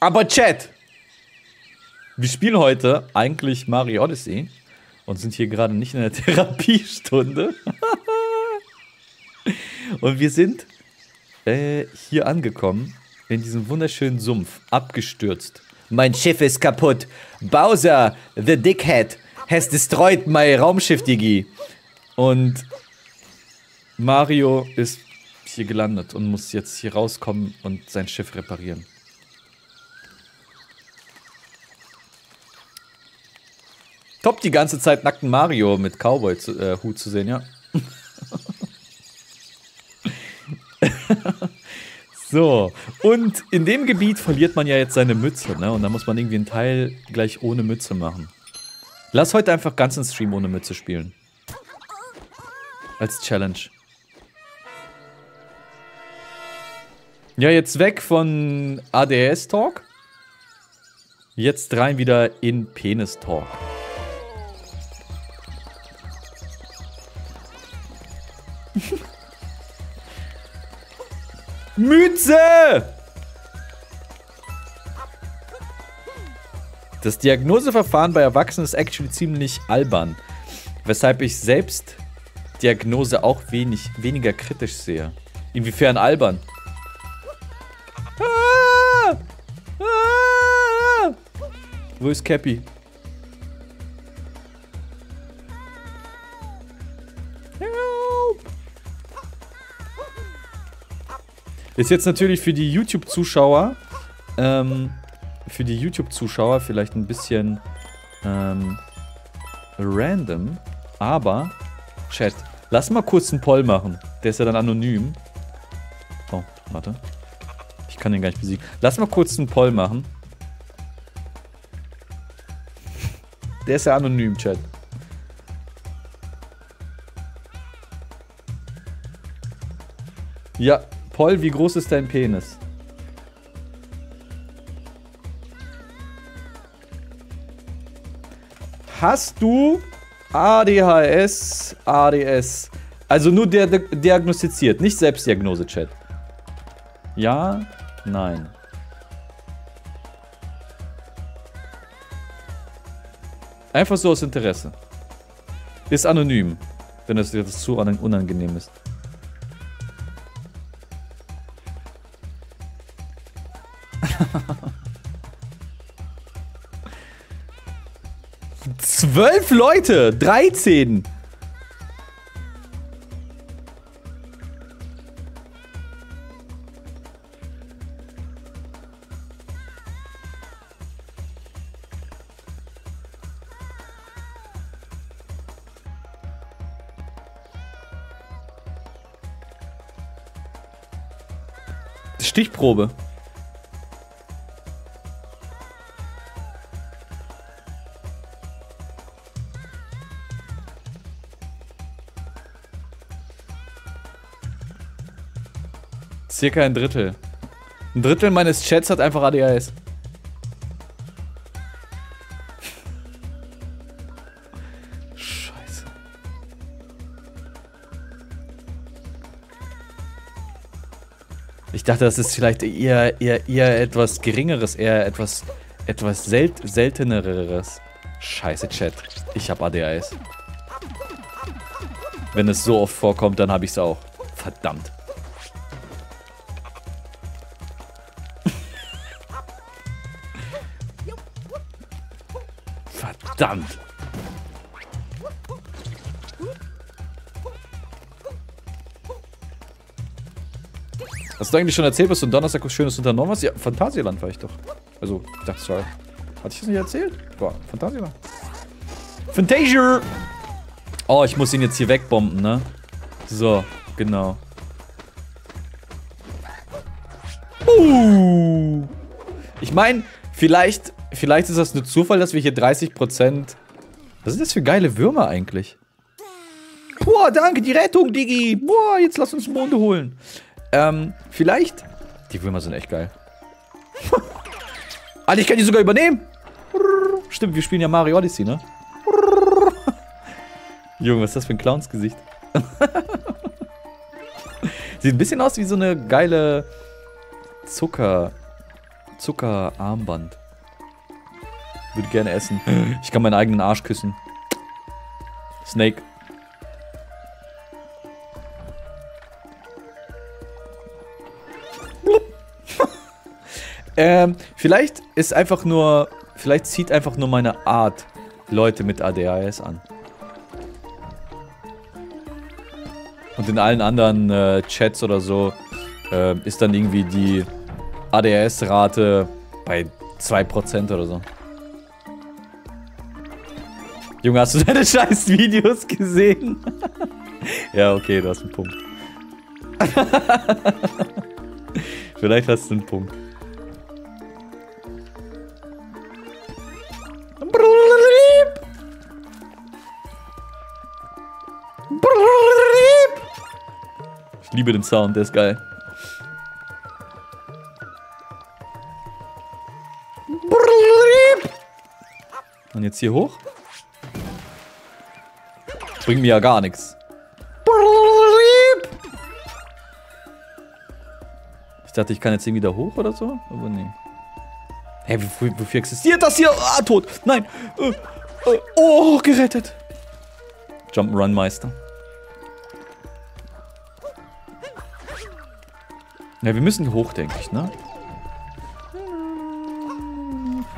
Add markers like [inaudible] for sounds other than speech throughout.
Aber Chat, wir spielen heute eigentlich Mario Odyssey und sind hier gerade nicht in der [laughs] Therapiestunde. [laughs] und wir sind äh, hier angekommen in diesem wunderschönen Sumpf, abgestürzt. Mein Schiff ist kaputt. Bowser, the Dickhead, has destroyed my Raumschiff, Digi. Und Mario ist hier gelandet und muss jetzt hier rauskommen und sein Schiff reparieren. Top die ganze Zeit nackten Mario mit Cowboy-Hut zu, äh, zu sehen, ja. [laughs] so, und in dem Gebiet verliert man ja jetzt seine Mütze, ne? Und da muss man irgendwie einen Teil gleich ohne Mütze machen. Lass heute einfach ganz den Stream ohne Mütze spielen. Als Challenge. Ja, jetzt weg von ADS-Talk. Jetzt rein wieder in Penis-Talk. [laughs] Mütze! Das Diagnoseverfahren bei Erwachsenen ist actually ziemlich albern. Weshalb ich selbst Diagnose auch wenig, weniger kritisch sehe. Inwiefern albern? Ah! Ah! Wo ist Cappy? Ist jetzt natürlich für die YouTube-Zuschauer, ähm, für die YouTube-Zuschauer vielleicht ein bisschen ähm, random, aber Chat, lass mal kurz einen Poll machen. Der ist ja dann anonym. Oh, warte. Ich kann den gar nicht besiegen. Lass mal kurz einen Poll machen. Der ist ja anonym, Chat. Ja, Paul, wie groß ist dein Penis? Hast du ADHS, ADS? Also nur der diagnostiziert, nicht Selbstdiagnose, Chat. Ja, nein. Einfach so aus Interesse. Ist anonym, wenn das jetzt zu unangenehm ist. Zwölf Leute! 13! Stichprobe. Circa ein Drittel. Ein Drittel meines Chats hat einfach ADHS. Scheiße. Ich dachte, das ist vielleicht eher, eher, eher etwas geringeres, eher etwas, etwas sel selteneres. Scheiße, Chat. Ich hab ADHS. Wenn es so oft vorkommt, dann habe ich es auch. Verdammt. Verdammt. Hast du eigentlich schon erzählt, was du Donnerstag was Schönes unternommen hast? Ja, Phantasialand war ich doch. Also, ich dachte, sorry. Hatte ich das nicht erzählt? Boah, Phantasialand. Fantasia! Oh, ich muss ihn jetzt hier wegbomben, ne? So, genau. Uh. Ich meine, vielleicht Vielleicht ist das nur Zufall, dass wir hier 30%... Was sind das für geile Würmer eigentlich? Boah, danke, die Rettung, Digi. Boah, jetzt lass uns Monde holen. Ähm, vielleicht... Die Würmer sind echt geil. Alter, [laughs] ich kann die sogar übernehmen. Stimmt, wir spielen ja Mario Odyssey, ne? [laughs] Junge, was ist das für ein Clownsgesicht? [laughs] Sieht ein bisschen aus wie so eine geile Zucker... Zuckerarmband. Würde gerne essen. Ich kann meinen eigenen Arsch küssen. Snake. ähm, vielleicht ist einfach nur, vielleicht zieht einfach nur meine Art Leute mit ADHS an. Und in allen anderen äh, Chats oder so äh, ist dann irgendwie die ADHS-Rate bei 2% oder so. Junge, hast du deine [laughs] scheiß Videos gesehen? [laughs] ja, okay, du hast einen Punkt. [laughs] Vielleicht hast du einen Punkt. Ich liebe den Sound, der ist geil. Und jetzt hier hoch? Bringt mir ja gar nichts. Ich dachte, ich kann jetzt irgendwie da hoch oder so, aber nee. Hä, hey, wofür, existiert das hier? Ah, tot. Nein. Äh, äh, oh, gerettet. Jump'n'Run-Meister. Ja, wir müssen hoch, denke ich, ne?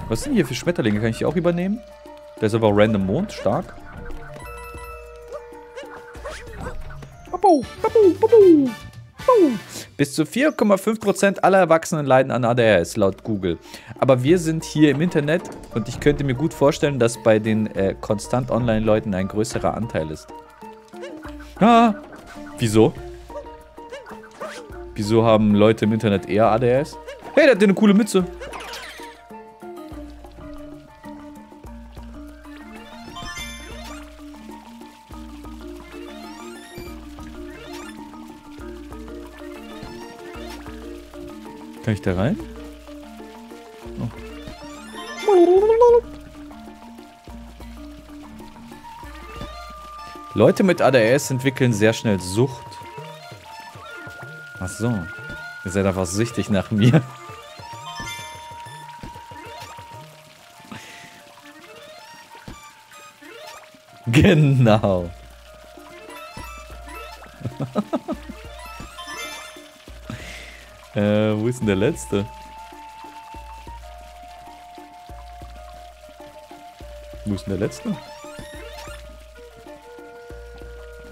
Was sind hier für Schmetterlinge? Kann ich die auch übernehmen? Der ist aber random Mond, stark. Bis zu 4,5% aller Erwachsenen leiden an ADHS, laut Google. Aber wir sind hier im Internet und ich könnte mir gut vorstellen, dass bei den äh, konstant Online-Leuten ein größerer Anteil ist. Ah, wieso? Wieso haben Leute im Internet eher ADHS? Hey, der hat eine coole Mütze. Kann ich da rein? Leute mit ADS entwickeln sehr schnell Sucht. Ach so. Ihr seid einfach süchtig nach mir. [laughs] genau. [laughs] Äh, wo ist denn der letzte? Wo ist denn der letzte?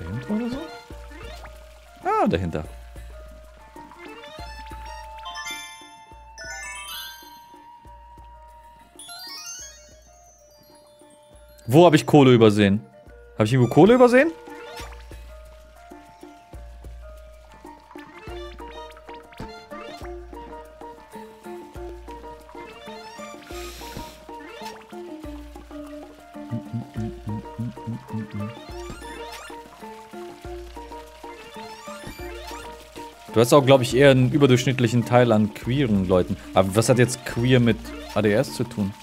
Dahinter oder so? Ah, dahinter. Wo habe ich Kohle übersehen? Habe ich irgendwo Kohle übersehen? Du hast auch, glaube ich, eher einen überdurchschnittlichen Teil an queeren Leuten. Aber was hat jetzt queer mit ADS zu tun?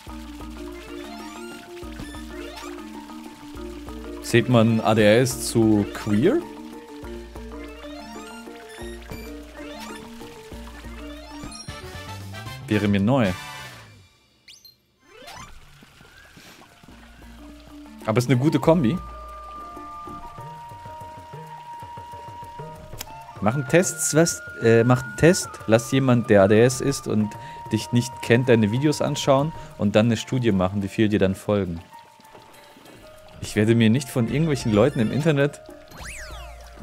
Zählt man ADS zu queer? Wäre mir neu. Aber es ist eine gute Kombi. Machen Tests, was, äh, mach einen Test, lass jemand, der ADS ist und dich nicht kennt, deine Videos anschauen und dann eine Studie machen, wie viel dir dann folgen. Ich werde mir nicht von irgendwelchen Leuten im Internet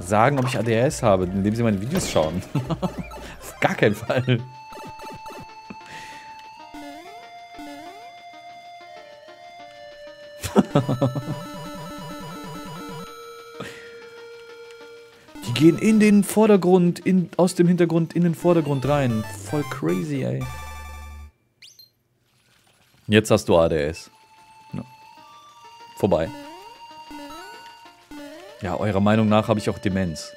sagen, ob ich ADS habe, indem sie meine Videos schauen. [laughs] Auf gar keinen Fall. [laughs] gehen in den Vordergrund, in, aus dem Hintergrund in den Vordergrund rein. Voll crazy, ey. Jetzt hast du ADS. Ja. Vorbei. Ja, eurer Meinung nach habe ich auch Demenz.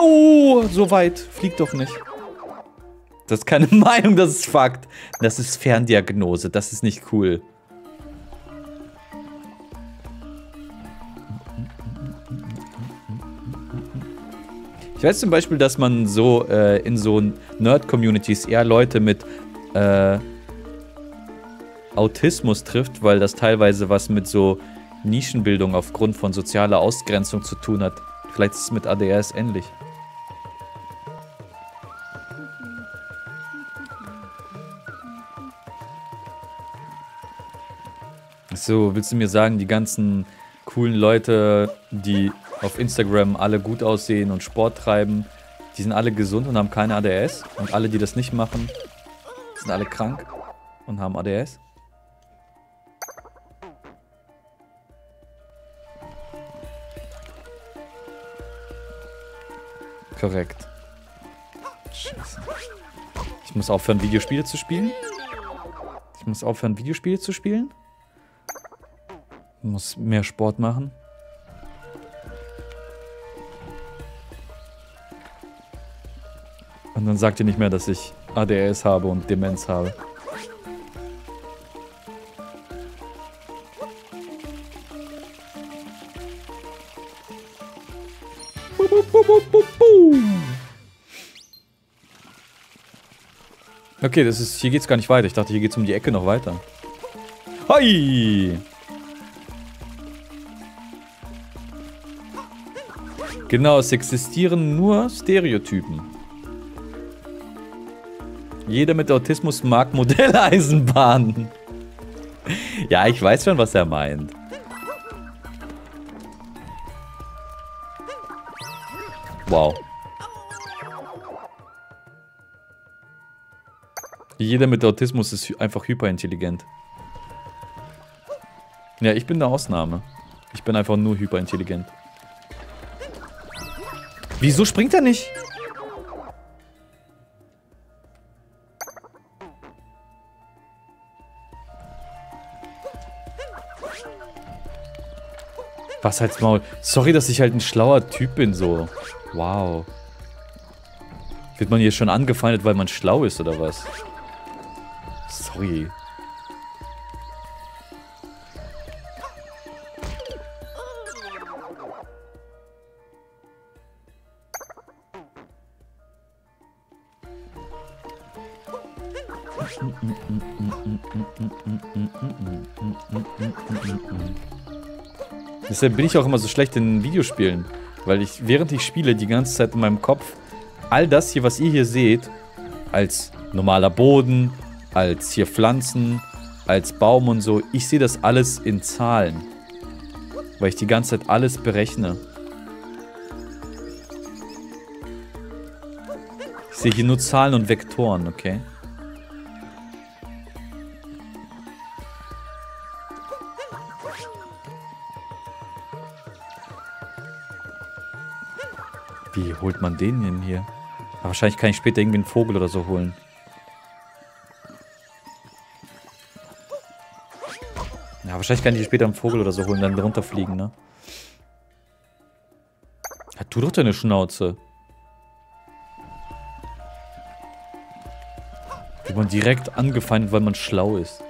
Genau! So weit. Fliegt doch nicht. Das ist keine [laughs] Meinung, das ist Fakt. Das ist Ferndiagnose, das ist nicht cool. Ich weiß zum Beispiel, dass man so äh, in so Nerd-Communities eher Leute mit äh, Autismus trifft, weil das teilweise was mit so Nischenbildung aufgrund von sozialer Ausgrenzung zu tun hat. Vielleicht ist es mit ADS ähnlich. So, willst du mir sagen, die ganzen coolen Leute, die auf Instagram alle gut aussehen und Sport treiben, die sind alle gesund und haben keine ADS? Und alle, die das nicht machen, sind alle krank und haben ADS? Korrekt. Scheiße. Ich muss aufhören, Videospiele zu spielen. Ich muss aufhören, Videospiele zu spielen. Muss mehr Sport machen. Und dann sagt ihr nicht mehr, dass ich ADS habe und Demenz habe. Okay, das ist, hier geht's gar nicht weiter. Ich dachte, hier geht's um die Ecke noch weiter. Hi! Genau, es existieren nur Stereotypen. Jeder mit Autismus mag [laughs] Modelleisenbahnen. ja, ich weiß schon, was er meint. Wow. Jeder mit Autismus ist einfach hyperintelligent. Ja, ich bin eine Ausnahme. Ich bin einfach nur hyperintelligent. Wieso springt er nicht? Was halt's Maul? Sorry, dass ich halt ein schlauer Typ bin, so. Wow. Wird man hier schon angefeindet, weil man schlau ist, oder was? Sorry. Deshalb bin ich auch immer so schlecht in Videospielen. Weil ich, während ich spiele, die ganze Zeit in meinem Kopf all das hier, was ihr hier seht, als normaler Boden, als hier Pflanzen, als Baum und so, ich sehe das alles in Zahlen. Weil ich die ganze Zeit alles berechne. Ich sehe hier nur Zahlen und Vektoren, okay? Wie holt man den denn hier? Aber wahrscheinlich kann ich später irgendwie einen Vogel oder so holen. Ja, wahrscheinlich kann ich später einen Vogel oder so holen, dann drunter fliegen, ne? Ja, tu doch deine Schnauze. Wird man direkt angefeindet, weil man schlau ist.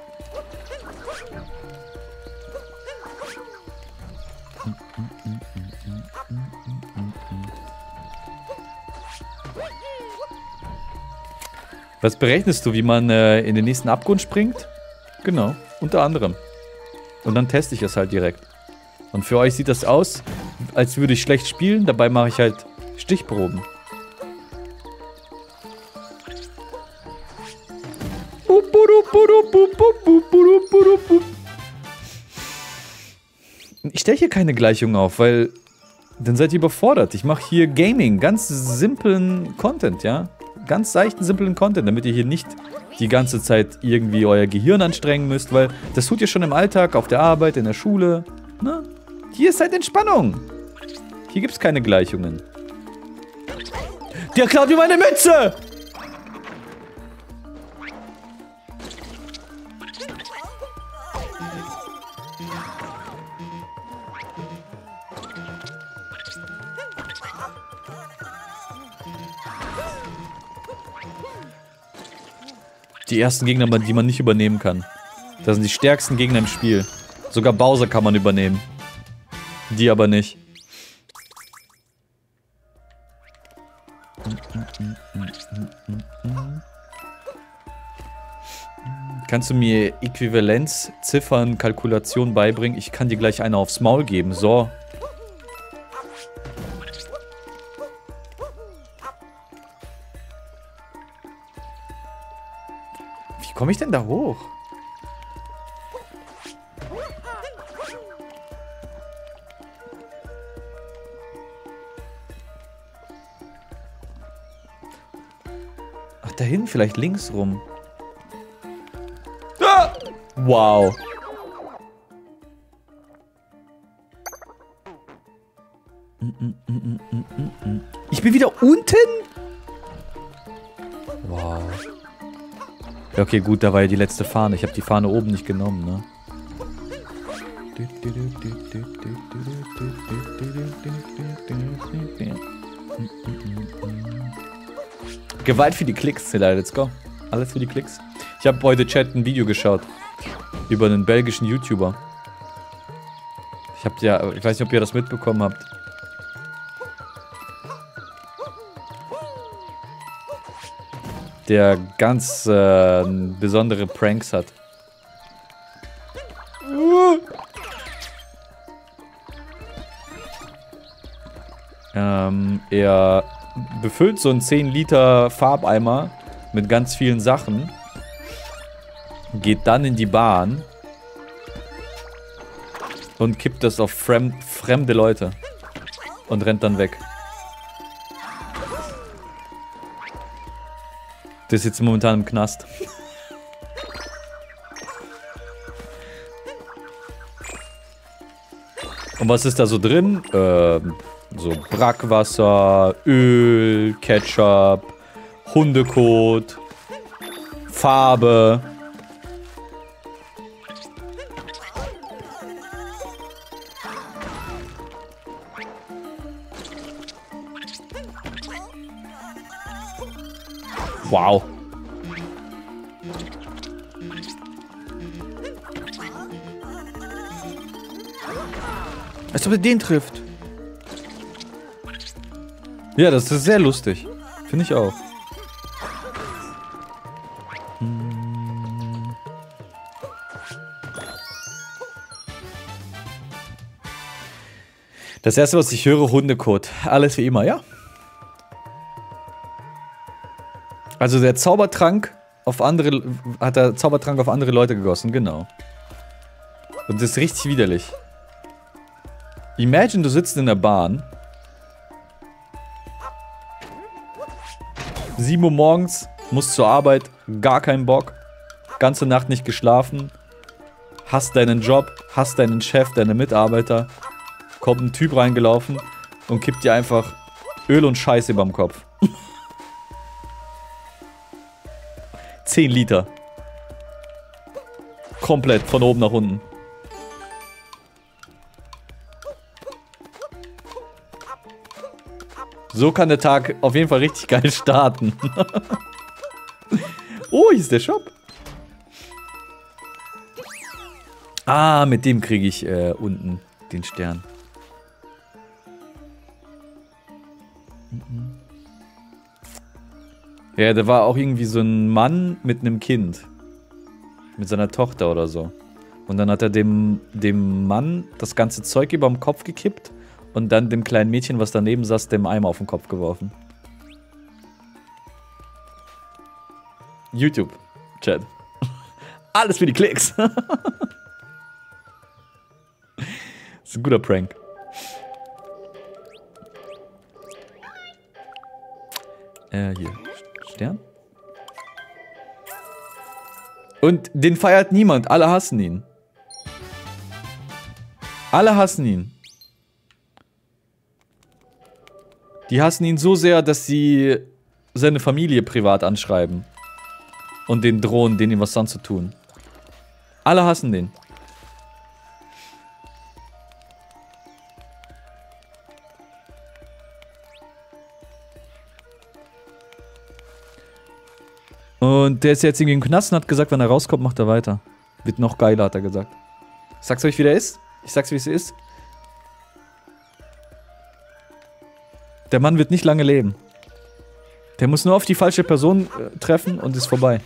Was berechnest du, wie man äh, in den nächsten Abgrund springt? Genau, unter anderem. Und dann teste ich es halt direkt. Und für euch sieht das aus, als würde ich schlecht spielen. Dabei mache ich halt Stichproben. Ich stelle hier keine Gleichung auf, weil dann seid ihr überfordert. Ich mache hier Gaming, ganz simplen Content, ja? Ganz seichten, simplen Content, damit ihr hier nicht die ganze Zeit irgendwie euer Gehirn anstrengen müsst, weil das tut ihr schon im Alltag, auf der Arbeit, in der Schule. Ne? Hier ist halt Entspannung. Hier gibt es keine Gleichungen. Der klaut mir meine Mütze! Die ersten Gegner, die man nicht übernehmen kann. Das sind die stärksten Gegner im Spiel. Sogar Bowser kann man übernehmen. Die aber nicht. Kannst du mir Äquivalenz, Ziffern, Kalkulation beibringen? Ich kann dir gleich eine aufs Maul geben. So. Komme ich denn da hoch? Ach, dahin, vielleicht links rum. Ah! Wow. Ich bin wieder unten? Wow. Ja, okay, gut, da war ja die letzte Fahne. Ich habe die Fahne oben nicht genommen, ne? Gewalt für die Klicks, Zilla, let's go. Alles für die Klicks. Ich habe heute Chat ein Video geschaut. Über einen belgischen YouTuber. Ich hab ja, ich weiß nicht, ob ihr das mitbekommen habt. Der ganz äh, besondere Pranks hat. Ähm, er befüllt so einen 10 Liter Farbeimer mit ganz vielen Sachen. Geht dann in die Bahn. Und kippt das auf fremd, fremde Leute. Und rennt dann weg. Der ist jetzt momentan im Knast. Und was ist da so drin? Ähm, so Brackwasser, Öl, Ketchup, Hundekot, Farbe. Wow. Als ob er den trifft. Ja, das ist sehr lustig. Finde ich auch. Das erste, was ich höre, Hundekot. Alles wie immer, ja. Also der Zaubertrank auf andere, hat der Zaubertrank auf andere Leute gegossen, genau. Und das ist richtig widerlich. Imagine, du sitzt in der Bahn 7 Uhr morgens, musst zur Arbeit, gar keinen Bock. Ganze Nacht nicht geschlafen. Hast deinen Job, hast deinen Chef, deine Mitarbeiter. Kommt ein Typ reingelaufen und kippt dir einfach Öl und Scheiße überm Kopf. 10 Liter. Komplett von oben nach unten. So kann der Tag auf jeden Fall richtig [laughs] geil starten. [laughs] oh, hier ist der Shop. Ah, mit dem kriege ich äh, unten den Stern. Ja, da war auch irgendwie so ein Mann mit einem Kind. Mit seiner Tochter oder so. Und dann hat er dem, dem Mann das ganze Zeug über dem Kopf gekippt und dann dem kleinen Mädchen, was daneben saß, dem Eimer auf den Kopf geworfen. YouTube, Chat. [laughs] Alles für die Klicks. das [laughs] ist ein guter Prank. Äh, hier. Stern. Und den feiert niemand. Alle hassen ihn. Alle hassen ihn. Die hassen ihn so sehr, dass sie seine Familie privat anschreiben. Und den drohen, denen ihm was anzutun. Alle hassen den. Und der ist jetzt irgendwie im Knast und hat gesagt, wenn er rauskommt, macht er weiter. Wird noch geiler, hat er gesagt. Sag's euch, wie der ist. Ich sag's, wie es ist. Der Mann wird nicht lange leben. Der muss nur auf die falsche Person äh, treffen und ist vorbei.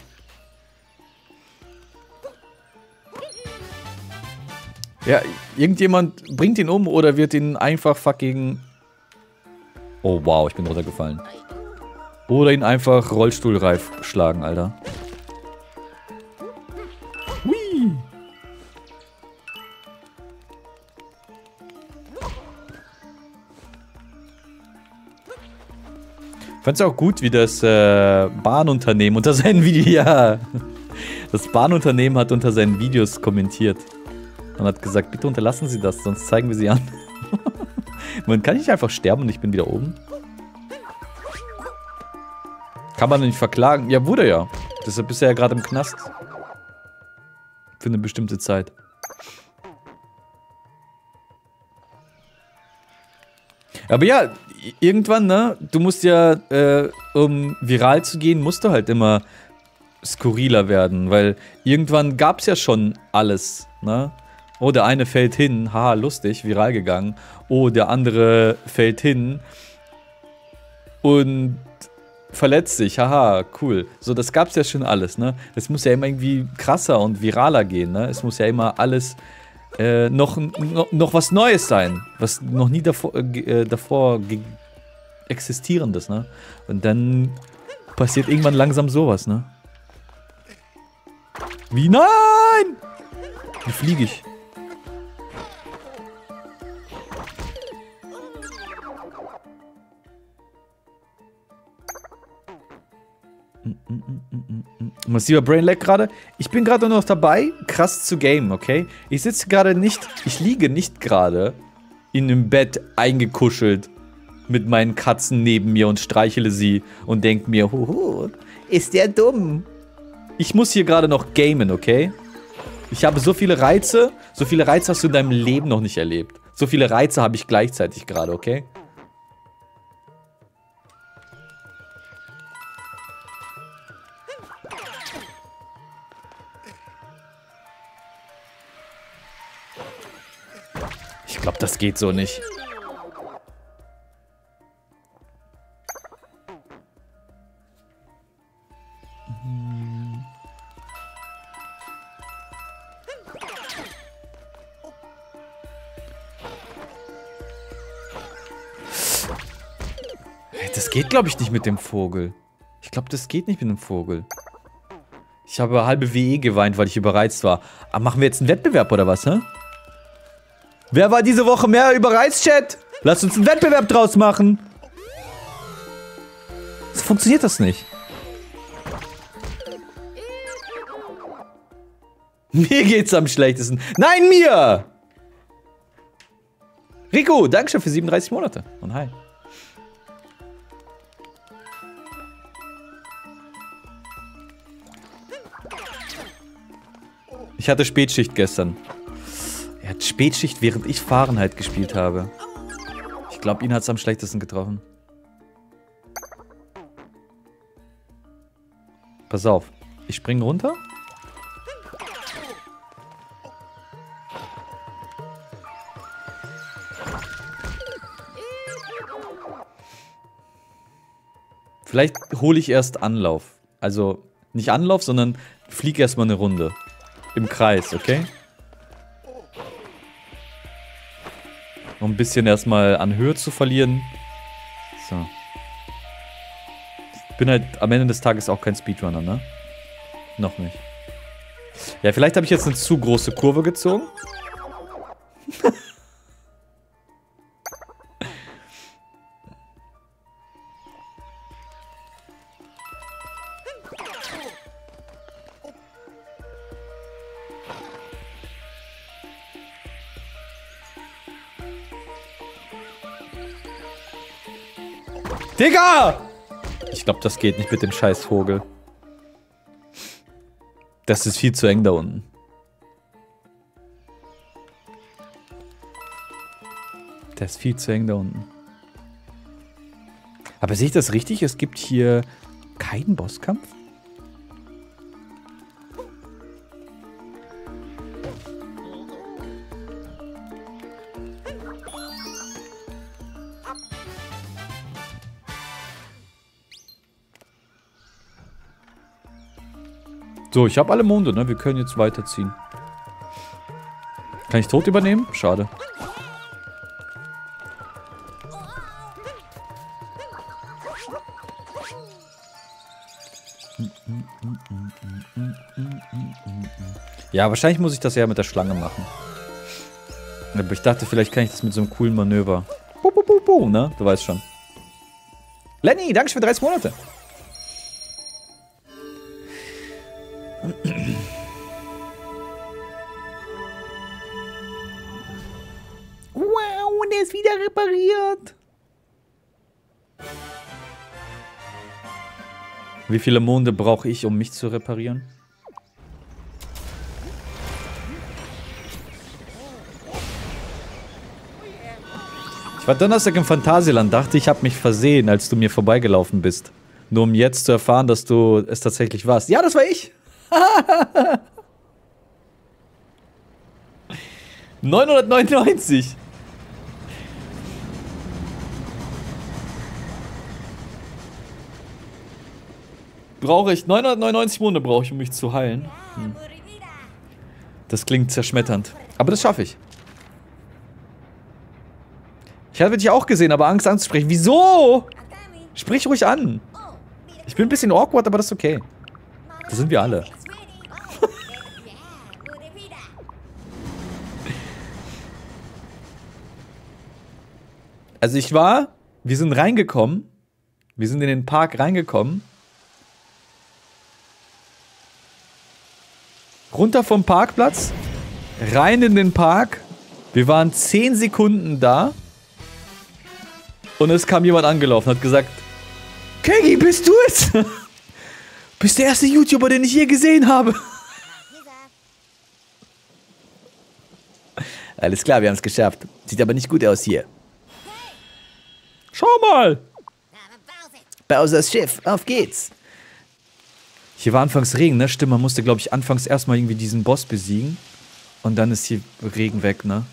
Ja, irgendjemand bringt ihn um oder wird ihn einfach fucking... Oh, wow, ich bin runtergefallen. Oder ihn einfach rollstuhlreif schlagen, Alter. Hui. Fand's auch gut, wie das äh, Bahnunternehmen unter seinen Videos... [laughs] Ja, das Bahnunternehmen hat unter seinen Videos kommentiert. Und hat gesagt, bitte unterlassen Sie das, sonst zeigen wir Sie an. [laughs] Man kann nicht einfach sterben und ich bin wieder oben. Kann man nicht verklagen? Ja, wurde ja. Deshalb ist er ja gerade im Knast. Für eine bestimmte Zeit. Aber ja, irgendwann, ne? Du musst ja, äh, um viral zu gehen, musst du halt immer skurriler werden. Weil irgendwann gab es ja schon alles, ne? Oh, der eine fällt hin, haha, lustig, viral gegangen. Oh, der andere fällt hin und verletzt sich, haha, cool. So, das gab's ja schon alles, ne? Es muss ja immer irgendwie krasser und viraler gehen, ne? Es muss ja immer alles äh, noch, noch, noch was Neues sein, was noch nie davor, äh, äh davor existierendes, ne? Und dann passiert irgendwann langsam sowas, ne? Wie? Nein! Wie fliege ich? Massiver Brainlag gerade. Ich bin gerade noch dabei, krass zu gamen, okay? Ich sitze gerade nicht, ich liege nicht gerade in einem Bett eingekuschelt mit meinen Katzen neben mir und streichele sie und denke mir, huhu, ist der dumm. Ich muss hier gerade noch gamen, okay? Ich habe so viele Reize, so viele Reize hast du in deinem Leben noch nicht erlebt. So viele Reize habe ich gleichzeitig gerade, okay? Glaube, das geht so nicht. Das geht, glaube ich, nicht mit dem Vogel. Ich glaube, das geht nicht mit dem Vogel. Ich habe halbe WE geweint, weil ich überreizt war. Aber machen wir jetzt einen Wettbewerb oder was, hä? Wer war diese Woche mehr überreizt, Chat? Lass uns einen Wettbewerb draus machen. So funktioniert das nicht. Mir geht's am schlechtesten. Nein, mir! Rico, Dankeschön für 37 Monate. Und hi. Ich hatte Spätschicht gestern. Er hat Spätschicht, während ich Fahrenheit gespielt habe. Ich glaube, ihn hat es am schlechtesten getroffen. Pass auf. Ich springe runter. Vielleicht hole ich erst Anlauf. Also nicht Anlauf, sondern fliege erstmal eine Runde. Im Kreis, okay? Um ein bisschen erstmal an Höhe zu verlieren. So. Ich bin halt am Ende des Tages auch kein Speedrunner, ne? Noch nicht. Ja, vielleicht habe ich jetzt eine zu große Kurve gezogen. [laughs] Digga! Ich glaube, das geht nicht mit dem scheiß Vogel. Das ist viel zu eng da unten. Der ist viel zu eng da unten. Aber sehe ich das richtig? Es gibt hier keinen Bosskampf? So, ich habe alle Monde, ne? Wir können jetzt weiterziehen. Kann ich tot übernehmen? Schade. Ja, wahrscheinlich muss ich das ja mit der Schlange machen. Aber ich dachte, vielleicht kann ich das mit so einem coolen Manöver. Bu, bu, bu, bu, ne? Du weißt schon. Lenny, danke für 30 Monate. Wow, und er ist wieder repariert. Wie viele Monde brauche ich, um mich zu reparieren? Ich war Donnerstag im Phantasialand, dachte ich habe mich versehen, als du mir vorbeigelaufen bist. Nur um jetzt zu erfahren, dass du es tatsächlich warst. Ja, das war ich. [laughs] 999. Brauche ich 999 Monde brauche ich, um mich zu heilen. Hm. Das klingt zerschmetternd. Aber das schaffe ich. Ich hatte dich auch gesehen, aber Angst anzusprechen. Wieso? Sprich ruhig an. Ich bin ein bisschen awkward, aber das ist okay. Das sind wir alle. [laughs] also ich war, wir sind reingekommen. Wir sind in den Park reingekommen. Runter vom Parkplatz. Rein in den Park. Wir waren 10 Sekunden da. Und es kam jemand angelaufen, hat gesagt, Keggy, bist du es? [laughs] bist der erste YouTuber, den ich je gesehen habe. [laughs] Alles klar, wir haben es geschafft. Sieht aber nicht gut aus hier. Schau mal. Bowsers Schiff, auf geht's. Hier war anfangs Regen, ne? Stimmt, man musste, glaube ich, anfangs erstmal irgendwie diesen Boss besiegen. Und dann ist hier Regen weg, ne?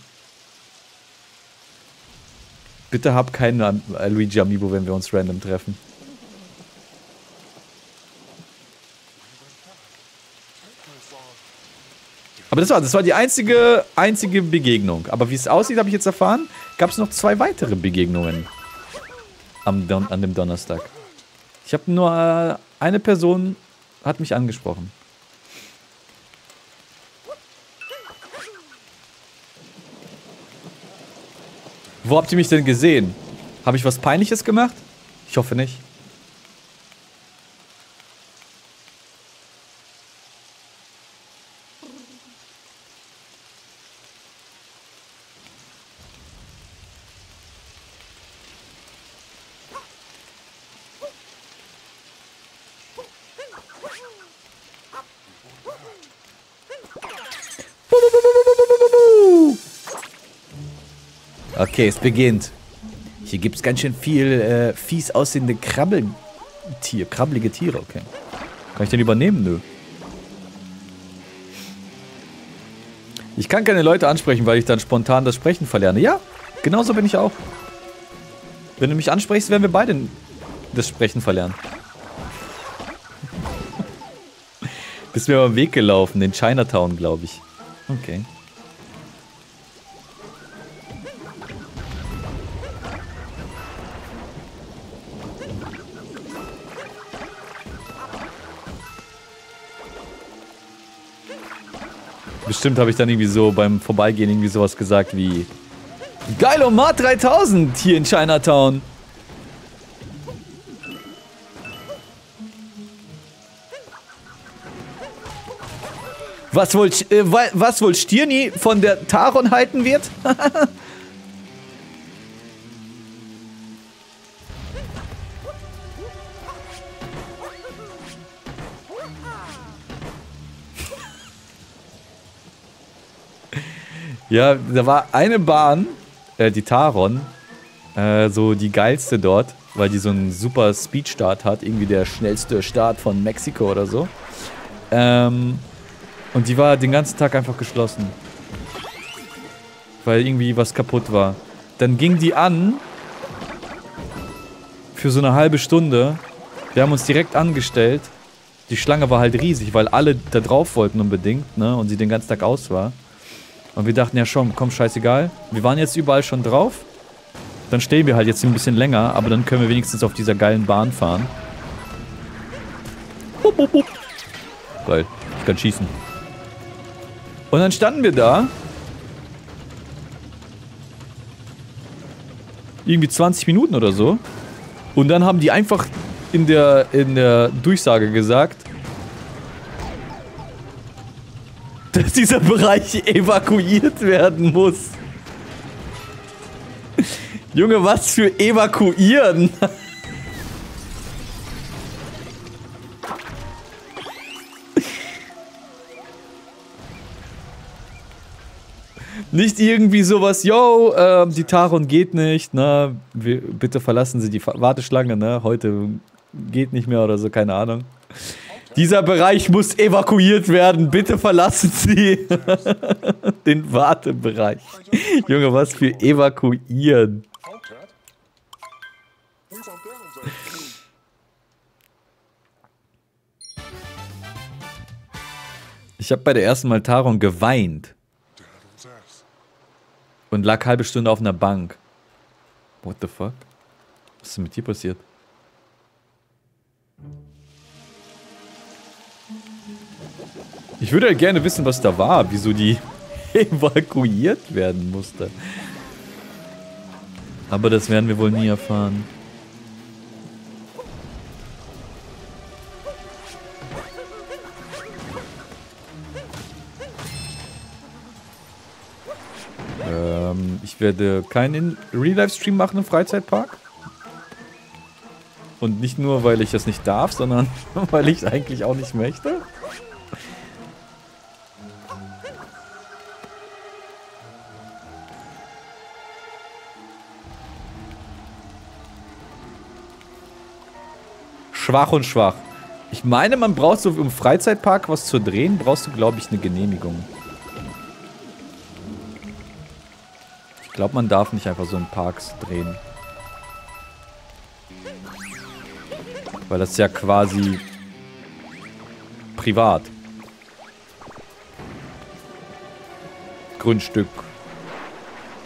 Bitte hab keinen Luigi Amiibo, wenn wir uns random treffen. Aber das war, das war die einzige, einzige Begegnung. Aber wie es aussieht, habe ich jetzt erfahren, gab es noch zwei weitere Begegnungen am Don an dem Donnerstag. Ich habe nur äh, eine Person hat mich angesprochen. Wo habt ihr mich denn gesehen? Habe ich was Peinliches gemacht? Ich hoffe nicht. Okay, es beginnt. Hier gibt es ganz schön viel äh, fies aussehende Krabbeltier, krabbelige Tiere, okay. Kann ich den übernehmen? Nö. Ich kann keine Leute ansprechen, weil ich dann spontan das Sprechen verlerne. Ja, genauso bin ich auch. Wenn du mich ansprichst, werden wir beide das Sprechen verlernen. [laughs] Bist mir über den Weg gelaufen, in Chinatown, glaube ich. Okay. Bestimmt habe ich dann irgendwie so beim Vorbeigehen irgendwie sowas gesagt wie Geilomat 3000 hier in Chinatown. Was wohl, äh, was wohl Stirni von der Taron halten wird? [laughs] Ja, da war eine Bahn, äh, die Taron, äh, so die geilste dort, weil die so einen super Speedstart hat, irgendwie der schnellste Start von Mexiko oder so. Ähm, und die war den ganzen Tag einfach geschlossen. Weil irgendwie was kaputt war. Dann ging die an für so eine halbe Stunde. Wir haben uns direkt angestellt. die Schlange war halt riesig, weil alle da drauf wollten unbedingt, ne? Und sie den ganzen Tag aus war. Und wir dachten, ja schon, komm, scheißegal. Wir waren jetzt überall schon drauf. Dann stehen wir halt jetzt ein bisschen länger, aber dann können wir wenigstens auf dieser geilen Bahn fahren. Bup, bup, bup. Geil, ich kann schießen. Und dann standen wir da. Irgendwie 20 Minuten oder so. Und dann haben die einfach in der, in der Durchsage gesagt, [laughs] dass dieser Bereich evakuiert werden muss. Junge, was für evakuieren? Nicht irgendwie sowas, yo, äh, die Taron geht nicht, ne? Bitte verlassen Sie die Warteschlange, ne? Heute geht nicht mehr oder so, keine Ahnung. Dieser Bereich muss evakuiert werden. Bitte verlassen Sie [laughs] den Wartebereich. Junge, was für evakuieren. Ich habe bei der ersten Mal Taron geweint. Und lag halbe Stunde auf einer Bank. What the fuck? Was ist mit dir passiert? Ich würde ja gerne wissen, was da war, wieso die [laughs] evakuiert werden musste. Aber das werden wir wohl nie erfahren. Ähm, ich werde keinen Real-Life-Stream machen im Freizeitpark. Und nicht nur, weil ich es nicht darf, sondern [laughs] weil ich es eigentlich auch nicht möchte. Schwach und schwach. Ich meine, man braucht so im Freizeitpark was zu drehen, brauchst du, glaube ich, eine Genehmigung. Ich glaube, man darf nicht einfach so in Parks drehen. Weil das ist ja quasi privat. Grundstück.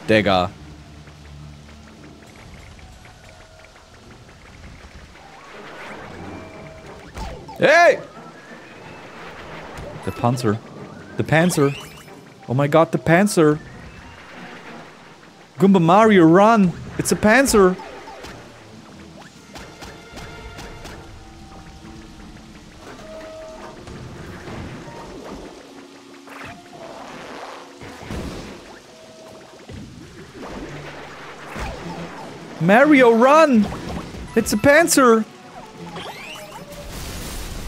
Dagger. Hey! The Panzer. The Panzer. Oh my god, the Panzer. Goomba Mario, run! It's a Panzer! Mario, run! It's a Panzer!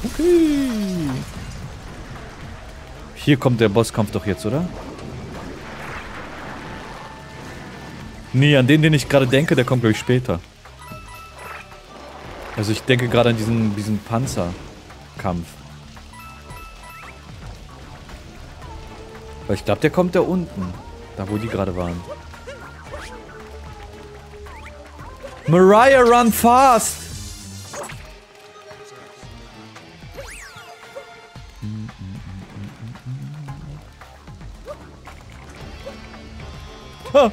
Okay. Hier kommt der Bosskampf doch jetzt, oder? Nee, an den, den ich gerade denke, der kommt, glaube ich, später. Also ich denke gerade an diesen, diesen Panzerkampf. Weil ich glaube, der kommt da unten. Da, wo die gerade waren. Mariah, run fast! [laughs]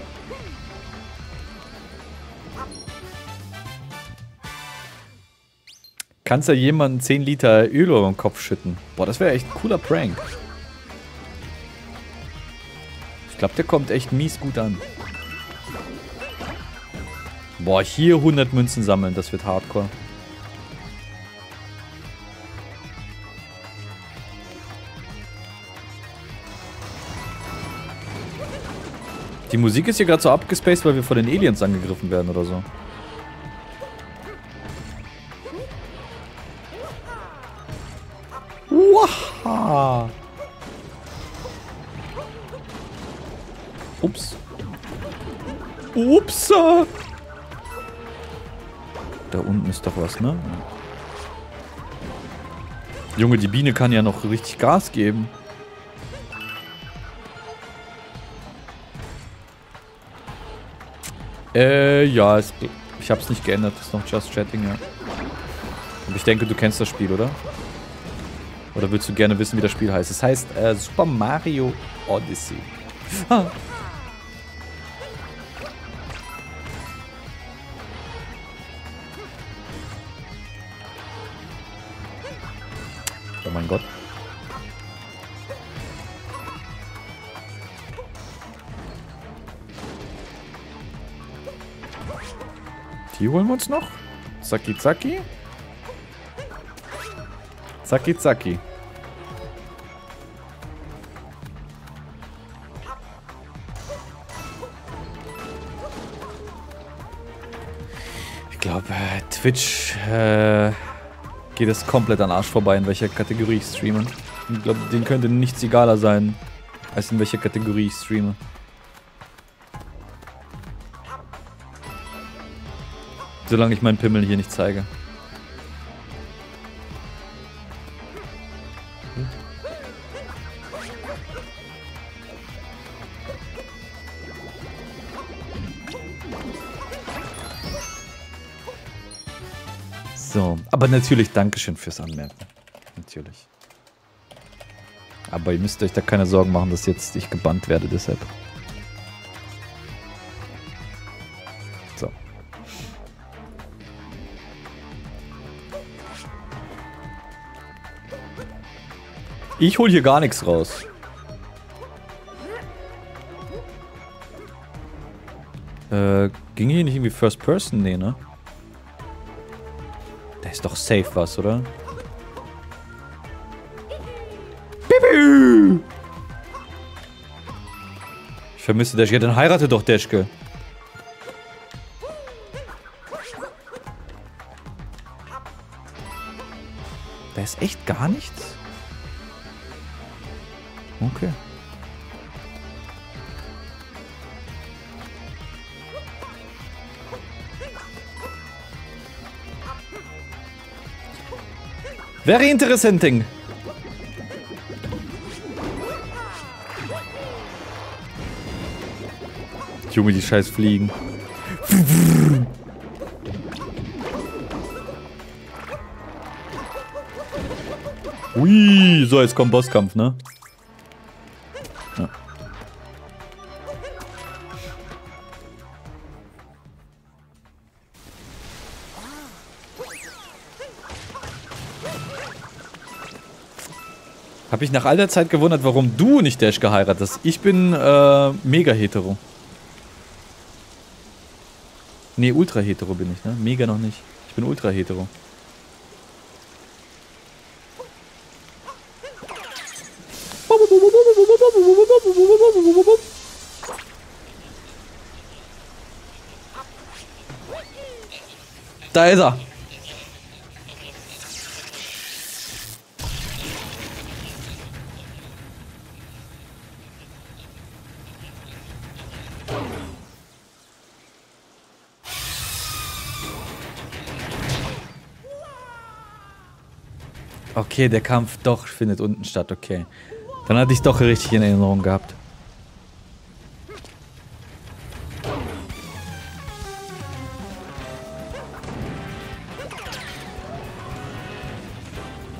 Kannst du jemanden 10 Liter Öl über den Kopf schütten? Boah, das wäre echt ein cooler Prank. Ich glaube, der kommt echt mies gut an. Boah, hier 100 Münzen sammeln, das wird hardcore. Die Musik ist hier gerade so abgespaced, weil wir von den Aliens angegriffen werden oder so. Waha! Ups. Ups. Da unten ist doch was, ne? Junge, die Biene kann ja noch richtig Gas geben. Äh, ja, es, ich hab's nicht geändert. Das ist noch Just Chatting, ja. Und ich denke, du kennst das Spiel, oder? Oder willst du gerne wissen, wie das Spiel heißt? Es heißt äh, Super Mario Odyssey. Uns noch. Zacki, zacki. Zacki, zacki. Ich glaube, Twitch äh, geht es komplett an Arsch vorbei, in welcher Kategorie ich streame. Ich glaube, denen könnte nichts egaler sein, als in welcher Kategorie ich streame. Solange ich meinen Pimmel hier nicht zeige. So, aber natürlich Dankeschön fürs Anmerken. Natürlich. Aber ihr müsst euch da keine Sorgen machen, dass jetzt ich gebannt werde deshalb. Ich hol hier gar nichts raus. Äh, ging hier nicht irgendwie First Person? Nee, ne? Da ist doch safe was, oder? Bibi! Ich vermisse Deschke. Dann heirate doch Deschke. Da ist echt gar nichts? Very interesting. Junge, die scheiß Fliegen. Ui, so, jetzt kommt Bosskampf, ne? Hab ich nach all der Zeit gewundert, warum du nicht Dash geheiratet hast. Ich bin äh, mega hetero. Nee, ultra hetero bin ich, ne? Mega noch nicht. Ich bin ultra hetero. Da ist er. Okay, der Kampf doch findet unten statt, okay. Dann hatte ich doch richtig in Erinnerung gehabt.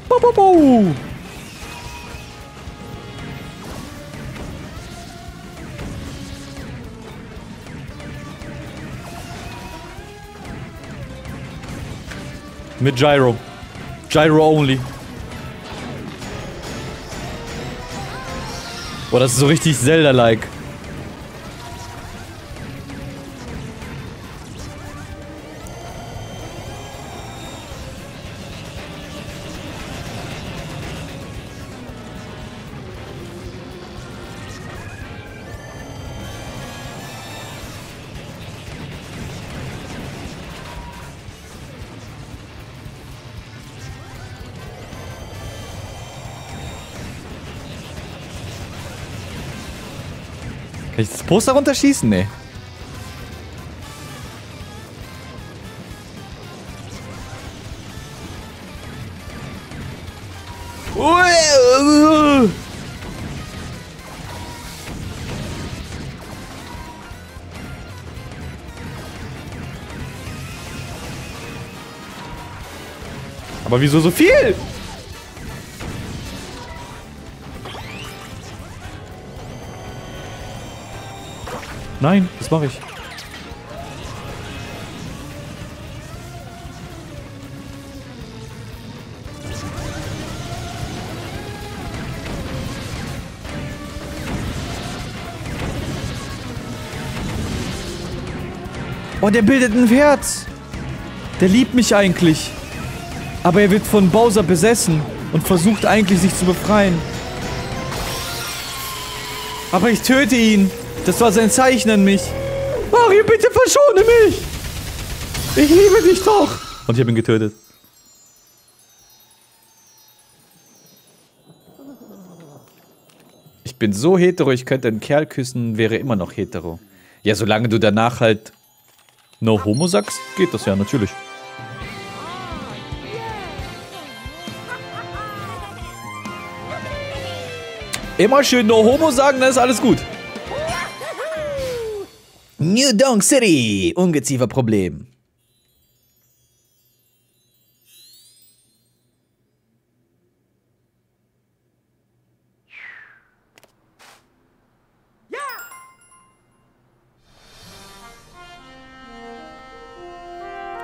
Bo, bo, bo. Mit Gyro. Gyro only. Boah, das ist so richtig Zelda-like. Kann ich das Poster runterschießen? Nee. Aber wieso so viel? Nein, das mache ich. Oh, der bildet ein Herz. Der liebt mich eigentlich. Aber er wird von Bowser besessen und versucht eigentlich sich zu befreien. Aber ich töte ihn. Das war sein Zeichen an mich. Mario, bitte verschone mich. Ich liebe dich doch. Und ich habe ihn getötet. Ich bin so hetero, ich könnte einen Kerl küssen, wäre immer noch hetero. Ja, solange du danach halt No Homo sagst, geht das ja natürlich. Immer schön No Homo sagen, dann ist alles gut. New Donk City, Ungezieferproblem.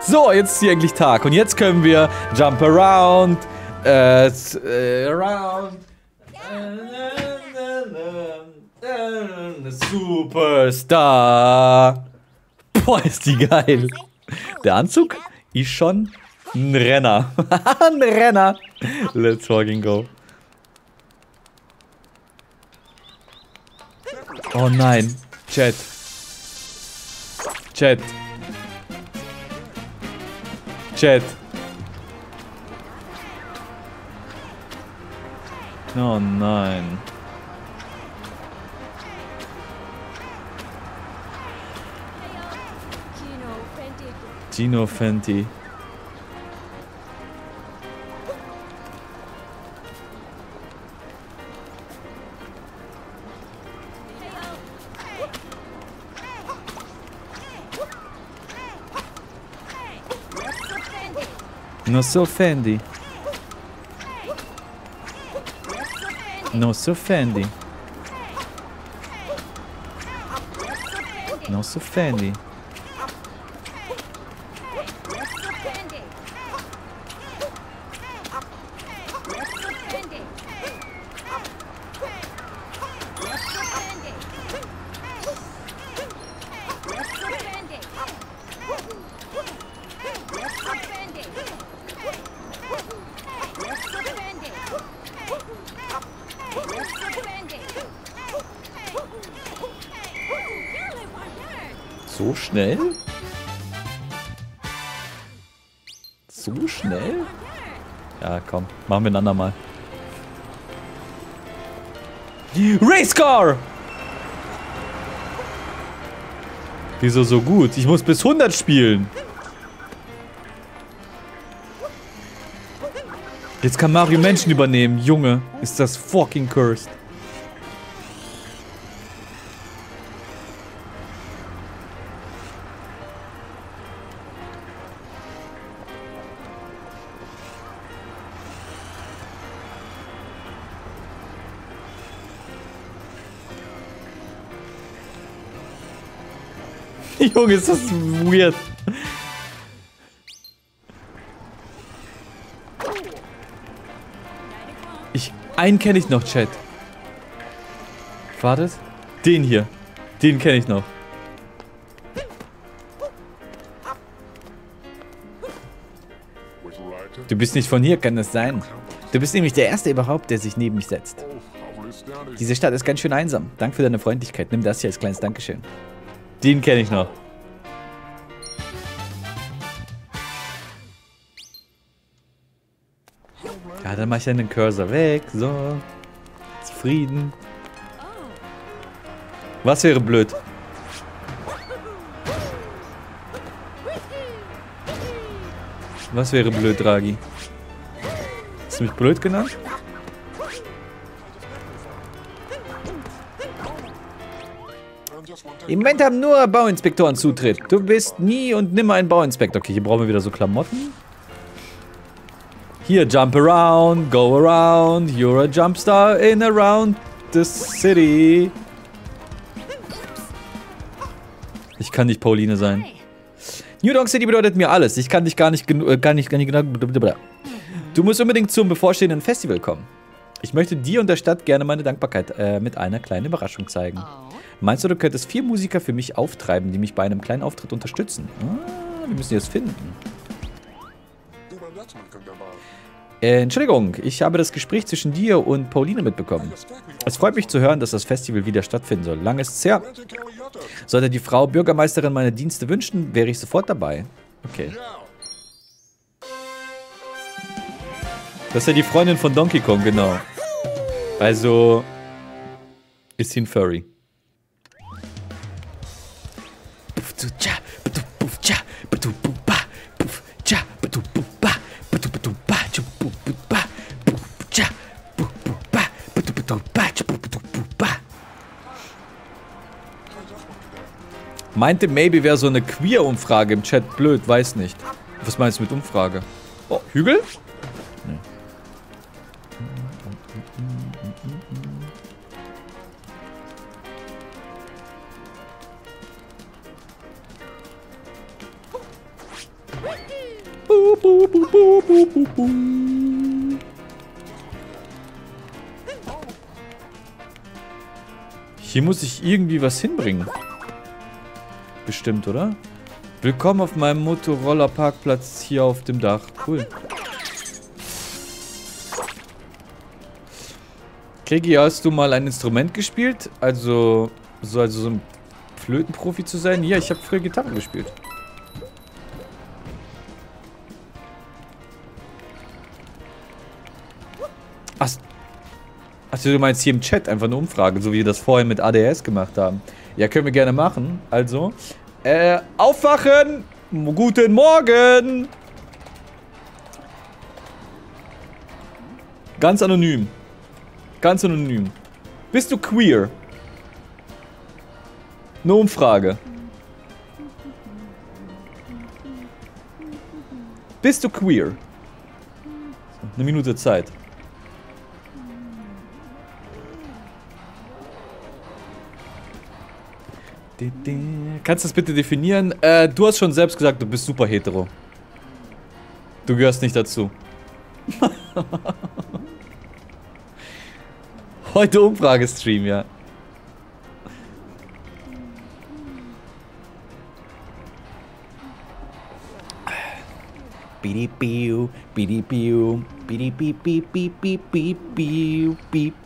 So, jetzt ist hier eigentlich Tag. Und jetzt können wir Jump Around, äh, äh around. Superstar. Boah, ist die geil. Der Anzug ist schon ein Renner. [laughs] ein Renner. Let's fucking go. Oh nein. Chat. Chat. Chat. Oh nein. Gino Fenty. Não se ofende. Não se ofende. Não se ofende. So schnell? So schnell? Ja, komm. Machen wir ein andermal. Racecar! Wieso so gut? Ich muss bis 100 spielen. Jetzt kann Mario Menschen übernehmen. Junge, ist das fucking cursed. Junge, ist das weird. Ich, einen kenne ich noch, Chat. Wartet. Den hier. Den kenne ich noch. Du bist nicht von hier, kann das sein? Du bist nämlich der Erste überhaupt, der sich neben mich setzt. Diese Stadt ist ganz schön einsam. Danke für deine Freundlichkeit. Nimm das hier als kleines Dankeschön. Den kenne ich noch. Mache ich den Cursor weg. So. Zufrieden. Was wäre blöd? Was wäre blöd, Draghi? Hast du mich blöd genannt? Im Moment haben nur Bauinspektoren Zutritt. Du bist nie und nimmer ein Bauinspektor. Okay, hier brauchen wir wieder so Klamotten. Hier, jump around, go around. You're a jumpstar in around the city. Ich kann nicht Pauline sein. New Dog City bedeutet mir alles. Ich kann dich gar nicht, äh, gar nicht, gar nicht genau... Du musst unbedingt zum bevorstehenden Festival kommen. Ich möchte dir und der Stadt gerne meine Dankbarkeit äh, mit einer kleinen Überraschung zeigen. Oh. Meinst du, du könntest vier Musiker für mich auftreiben, die mich bei einem kleinen Auftritt unterstützen? Ah, wir müssen jetzt finden. Äh, Entschuldigung, ich habe das Gespräch zwischen dir und Pauline mitbekommen. Es freut mich zu hören, dass das Festival wieder stattfinden soll. Lang ist es her. Sollte die Frau Bürgermeisterin meine Dienste wünschen, wäre ich sofort dabei. Okay. Das ist ja die Freundin von Donkey Kong, genau. Also ist sie ein Furry. Meinte maybe wäre so eine Queer-Umfrage im Chat blöd, weiß nicht. Was meinst du mit Umfrage? Oh, Hügel? Nee. Hier muss ich irgendwie was hinbringen bestimmt, oder? Willkommen auf meinem Motorroller-Parkplatz hier auf dem Dach. Cool. Krigi, hast du mal ein Instrument gespielt? Also, so, also so ein Flötenprofi zu sein? Ja, ich habe früher Gitarre gespielt. Ach, also du meinst hier im Chat einfach eine Umfrage, so wie wir das vorhin mit ADS gemacht haben. Ja, können wir gerne machen. Also, äh, aufwachen! Guten Morgen! Ganz anonym. Ganz anonym. Bist du queer? Eine Umfrage. Bist du queer? Eine Minute Zeit. Kannst du das bitte definieren? Äh, du hast schon selbst gesagt, du bist super hetero. Du gehörst nicht dazu. [laughs] Heute Umfragestream, ja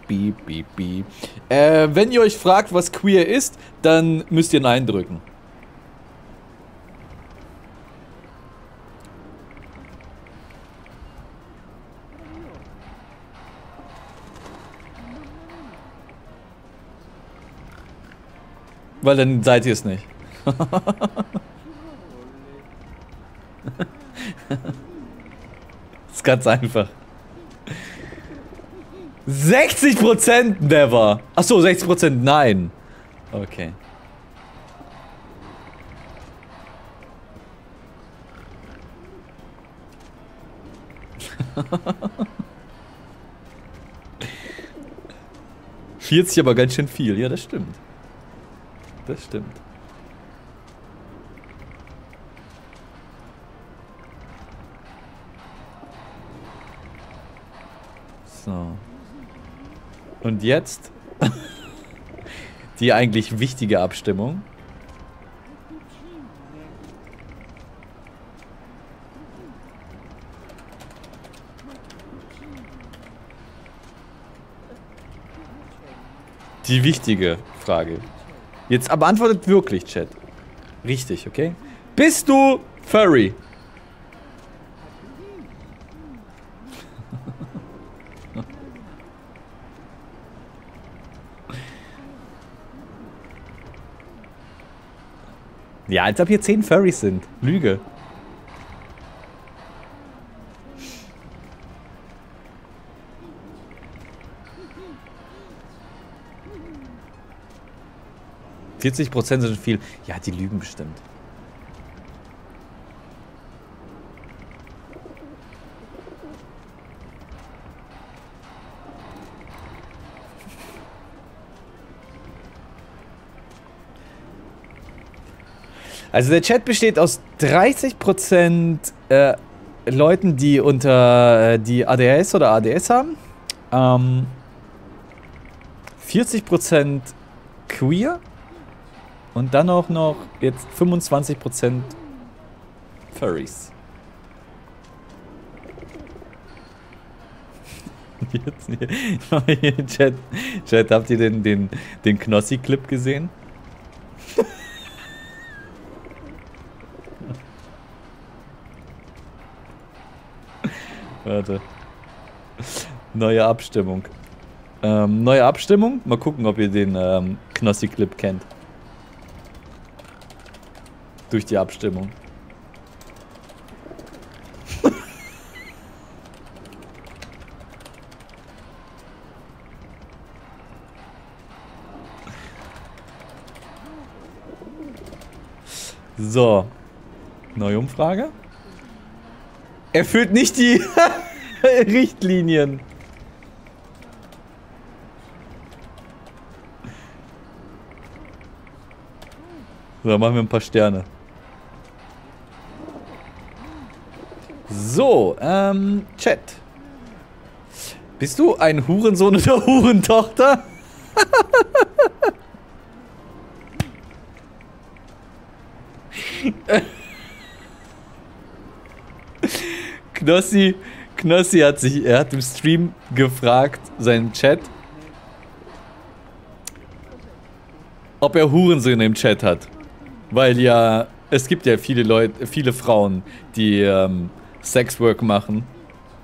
beep, beep, beep. Äh, wenn ihr euch fragt, was queer ist, dann müsst ihr Nein drücken. Weil dann seid ihr es nicht. [laughs] ist ganz einfach. 60% never. Achso, 60% nein. Okay. [laughs] Vierzig aber ganz schön viel. Ja, das stimmt. Das stimmt. So. Und jetzt die eigentlich wichtige Abstimmung. Die wichtige Frage. Jetzt aber antwortet wirklich, Chat. Richtig, okay? Bist du Furry? Ja, als ob hier 10 Furries sind. Lüge. Prozent sind viel. Ja, die lügen bestimmt. Also der Chat besteht aus 30% äh, Leuten, die unter äh, die ADS oder ADS haben. Ähm, 40% queer. Und dann auch noch jetzt 25% Furries. [laughs] Jetzt hier, [laughs] Chat, Chat, habt ihr den, den, den Knossi-Clip gesehen? Warte. Neue Abstimmung. Ähm, neue Abstimmung. Mal gucken, ob ihr den ähm, Knossi-Clip kennt. Durch die Abstimmung. [laughs] so. Neue Umfrage. Erfüllt nicht die [laughs] Richtlinien. So, machen wir ein paar Sterne. So, ähm, Chat. Bist du ein Hurensohn oder [laughs] Hurentochter? Knossi, Knossi hat sich, er hat im Stream gefragt, seinen Chat, ob er Hurensöhne im Chat hat. Weil ja, es gibt ja viele Leute, viele Frauen, die ähm, Sexwork machen.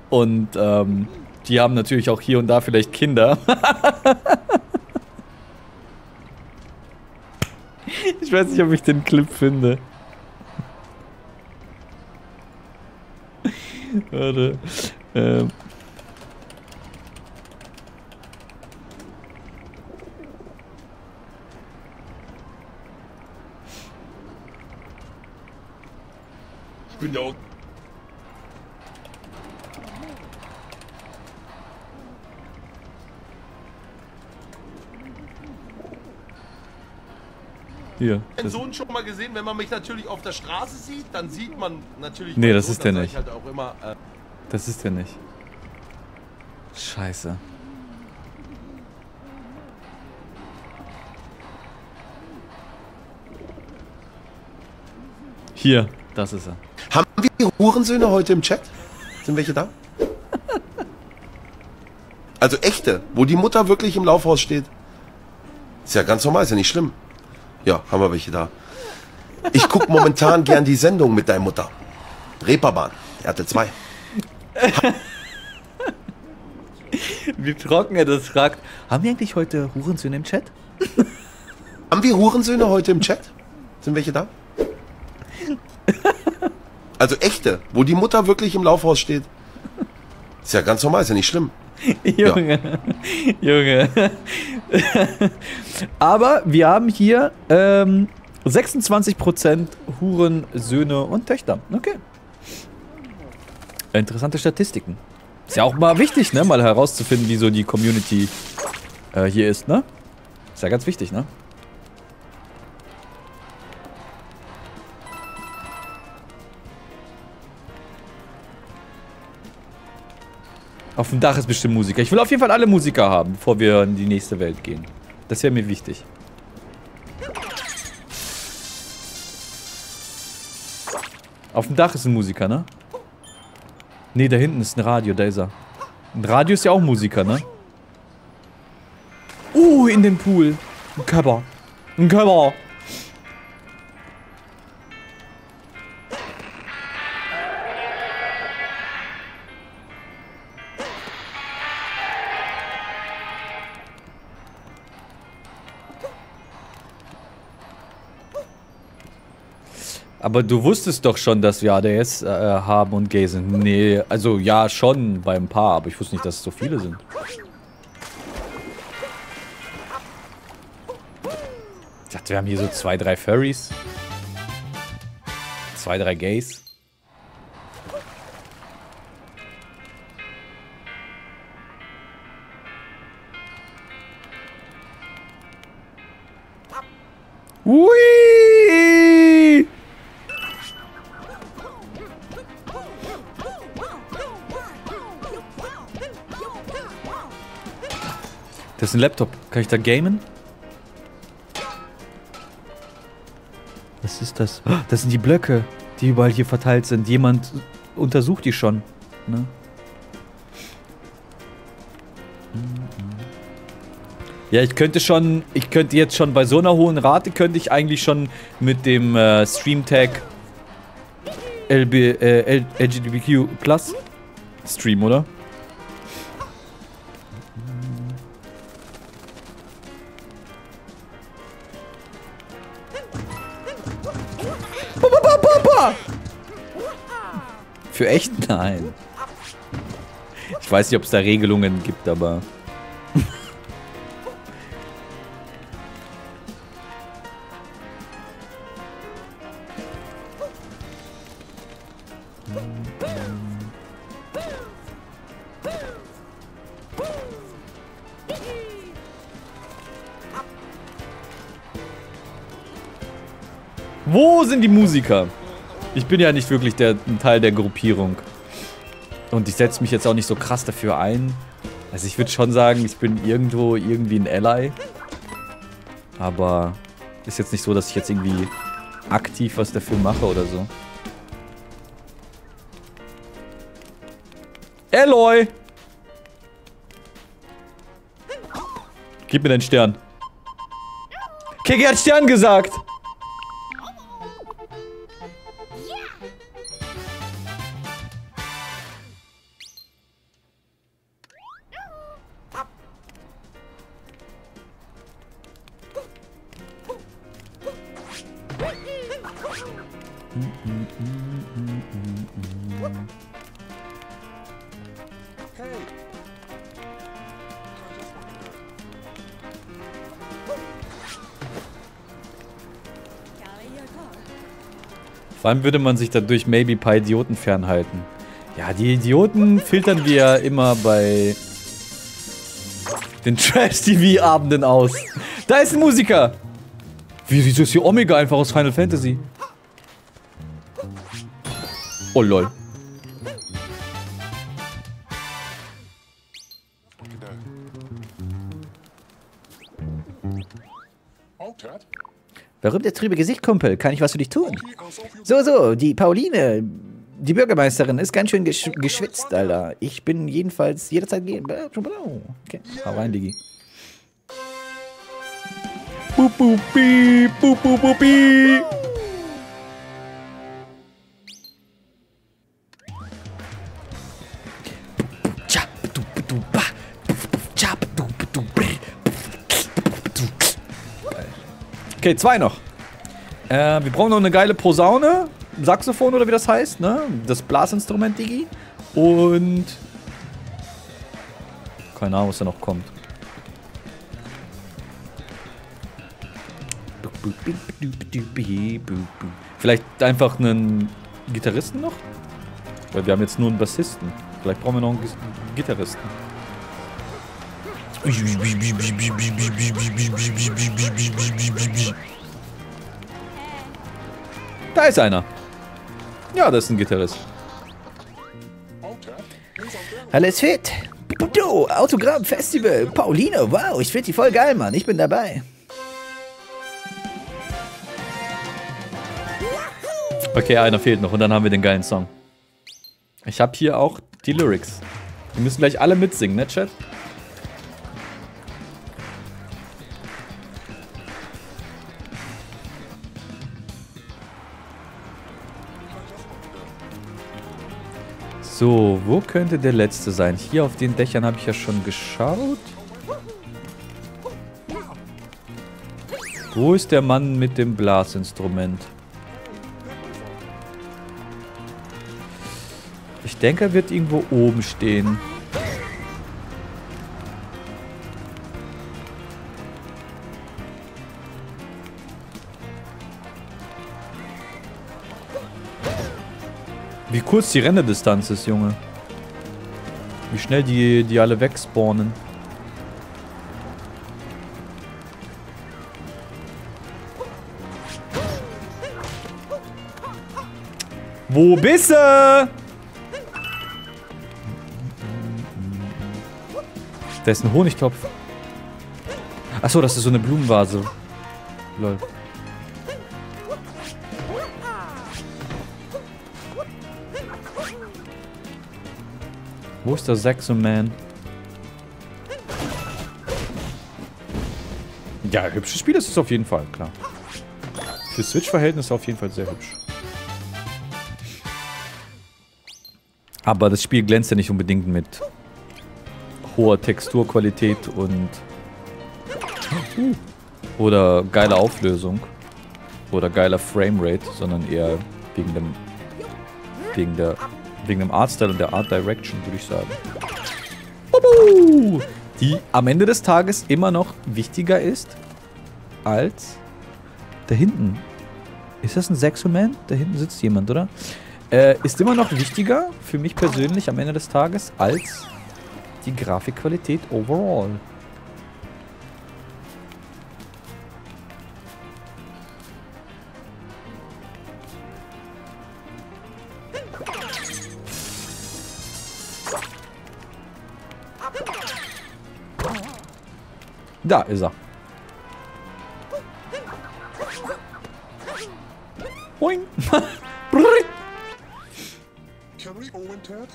Und ähm, die haben natürlich auch hier und da vielleicht Kinder. [laughs] ich weiß nicht, ob ich den Clip finde. Warte. Hier. meinen Sohn schon mal gesehen, wenn man mich natürlich auf der Straße sieht, dann sieht man natürlich. Nee, das Sohn, ist der nicht. Ich halt auch immer, äh, Das ist der nicht. Scheiße. Hier, das ist er. Haben wir Hurensöhne heute im Chat? Sind welche da? Also echte, wo die Mutter wirklich im Laufhaus steht. Ist ja ganz normal, ist ja nicht schlimm. Ja, haben wir welche da. Ich guck momentan gern die Sendung mit deiner Mutter. Reeperbahn, RTL 2. Wie trocken er das fragt. Haben wir eigentlich heute Hurensöhne im Chat? Haben wir Hurensöhne heute im Chat? Sind welche da? Also echte, wo die Mutter wirklich im Laufhaus steht. Ist ja ganz normal, ist ja nicht schlimm. [laughs] Junge, Junge. [laughs] Aber wir haben hier ähm, 26% Hurensöhne und Töchter. Okay. Interessante Statistiken. Ist ja auch mal wichtig, ne? Mal herauszufinden, wie so die Community äh, hier ist, ne? Ist ja ganz wichtig, ne? Auf dem Dach ist bestimmt Musiker. Ich will auf jeden Fall alle Musiker haben, bevor wir in die nächste Welt gehen. Das wäre mir wichtig. Auf dem Dach ist ein Musiker, ne? Ne, da hinten ist ein Radio, da ist er. Ein Radio ist ja auch Musiker, ne? Uh, in den Pool. Ein Körper. Ein Körper. Aber du wusstest doch schon, dass wir ADS äh, haben und gay sind. Nee, also ja, schon bei ein paar, aber ich wusste nicht, dass es so viele sind. Ich dachte, wir haben hier so zwei, drei Furries. Zwei, drei Gays. Ui! Ist ein Laptop. Kann ich da gamen? Was ist das? [gasps] Das sind die Blöcke, die überall hier verteilt sind. Jemand untersucht die schon. Ne? Ja, ich könnte schon, ich könnte jetzt schon bei so einer hohen Rate, könnte ich eigentlich schon mit dem äh, Stream-Tag äh, LGBTQ Plus streamen, oder? Für echt? [laughs] Nein. Ich weiß nicht, ob es da Regelungen gibt, aber... Wo sind die Musiker? Ich bin ja nicht wirklich der, ein Teil der Gruppierung. Und ich setze mich jetzt auch nicht so krass dafür ein. Also ich würde schon sagen, ich bin irgendwo irgendwie ein Ally. Aber ist jetzt nicht so, dass ich jetzt irgendwie aktiv was dafür mache oder so. Eloy! Gib mir deinen Stern. Kiki hat Stern gesagt! Vor allem würde man sich dadurch maybe paar Idioten fernhalten. Ja, die Idioten filtern wir ja immer bei den [laughs] Trash-TV-Abenden aus. Da ist ein Musiker! Wie, wieso ist hier Omega einfach aus Final Fantasy? Oh lol. Warum der trübe Gesicht, Kumpel? Kann ich was für dich tun? So, so, die Pauline, die Bürgermeisterin, ist ganz schön gesch geschwitzt, Alter. Ich bin jedenfalls jederzeit gehen. Okay, hau rein, Digi. Boop, boop, beep, boop, boop, boop, beep. Okay, zwei noch. Äh, wir brauchen noch eine geile Posaune, Saxophon oder wie das heißt, ne? Das Blasinstrument, Digi. Und... Keine Ahnung, was da noch kommt. Vielleicht einfach einen Gitarristen noch? Weil wir haben jetzt nur einen Bassisten. Vielleicht brauchen wir noch einen Gitarristen. Da ist einer. Ja, das ist ein Gitarrist. Alles fit. Du, Autogramm Festival. Pauline, wow, ich finde die voll geil, Mann. Ich bin dabei. Okay, einer fehlt noch und dann haben wir den geilen Song. Ich habe hier auch die Lyrics. Wir müssen gleich alle mitsingen, ne, Chat? So, wo könnte der letzte sein? Hier auf den Dächern habe ich ja schon geschaut. Wo ist der Mann mit dem Blasinstrument? Ich denke, er wird irgendwo oben stehen. Wie kurz die Rennedistanz ist, Junge. Wie schnell die, die alle wegspawnen. Wo bist du? Da ist ein Honigtopf. Achso, das ist so eine Blumenvase. Lol. Wo ist der Saxo Man? Ja, hübsches Spiel ist es auf jeden Fall, klar. Für Switch-Verhältnisse auf jeden Fall sehr hübsch. Aber das Spiel glänzt ja nicht unbedingt mit hoher Texturqualität und oder geiler Auflösung oder geiler Framerate, sondern eher wegen dem wegen der wegen dem Artstyle und der Art Direction, würde ich sagen. Bubu! Die am Ende des Tages immer noch wichtiger ist als da hinten. Ist das ein Sexoman? Da hinten sitzt jemand, oder? Äh, ist immer noch wichtiger für mich persönlich am Ende des Tages als die Grafikqualität overall. Da ist er. Boing. [laughs] Can we Owen Ted?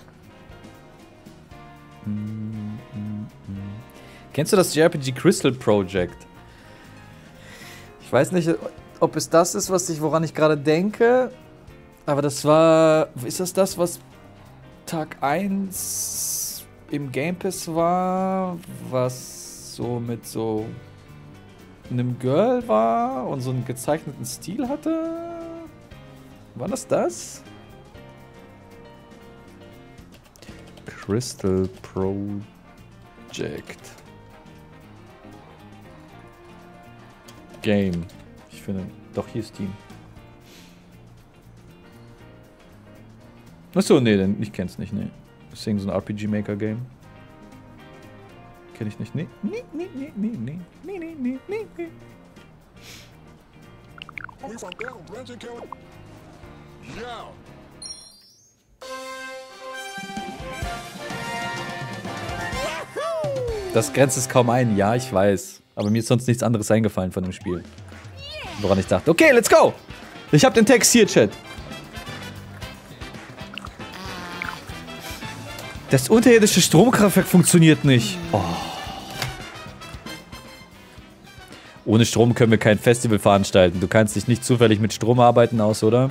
Kennst du das JRPG Crystal Project? Ich weiß nicht, ob es das ist, was ich, woran ich gerade denke. Aber das war. Ist das das, was Tag 1 im Game Pass war? Was so mit so einem Girl war und so einen gezeichneten Stil hatte? War das das? Crystal Project. Game. Ich finde. Doch, hier ist Steam. Achso, nee, denn ich kenn's nicht, nee. Irgend so ein RPG Maker Game. Kenne ich nicht. Nee. Nee, nee, nee, nee, nee. Nee, nee, nee, nee, nee. Das grenzt es kaum ein, ja, ich weiß. Aber mir ist sonst nichts anderes eingefallen von dem Spiel. Woran ich dachte, okay, let's go! Ich hab den Text hier, Chat. Das unterirdische Stromkraftwerk funktioniert nicht. Oh. Ohne Strom können wir kein Festival veranstalten. Du kannst dich nicht zufällig mit Strom arbeiten aus, oder?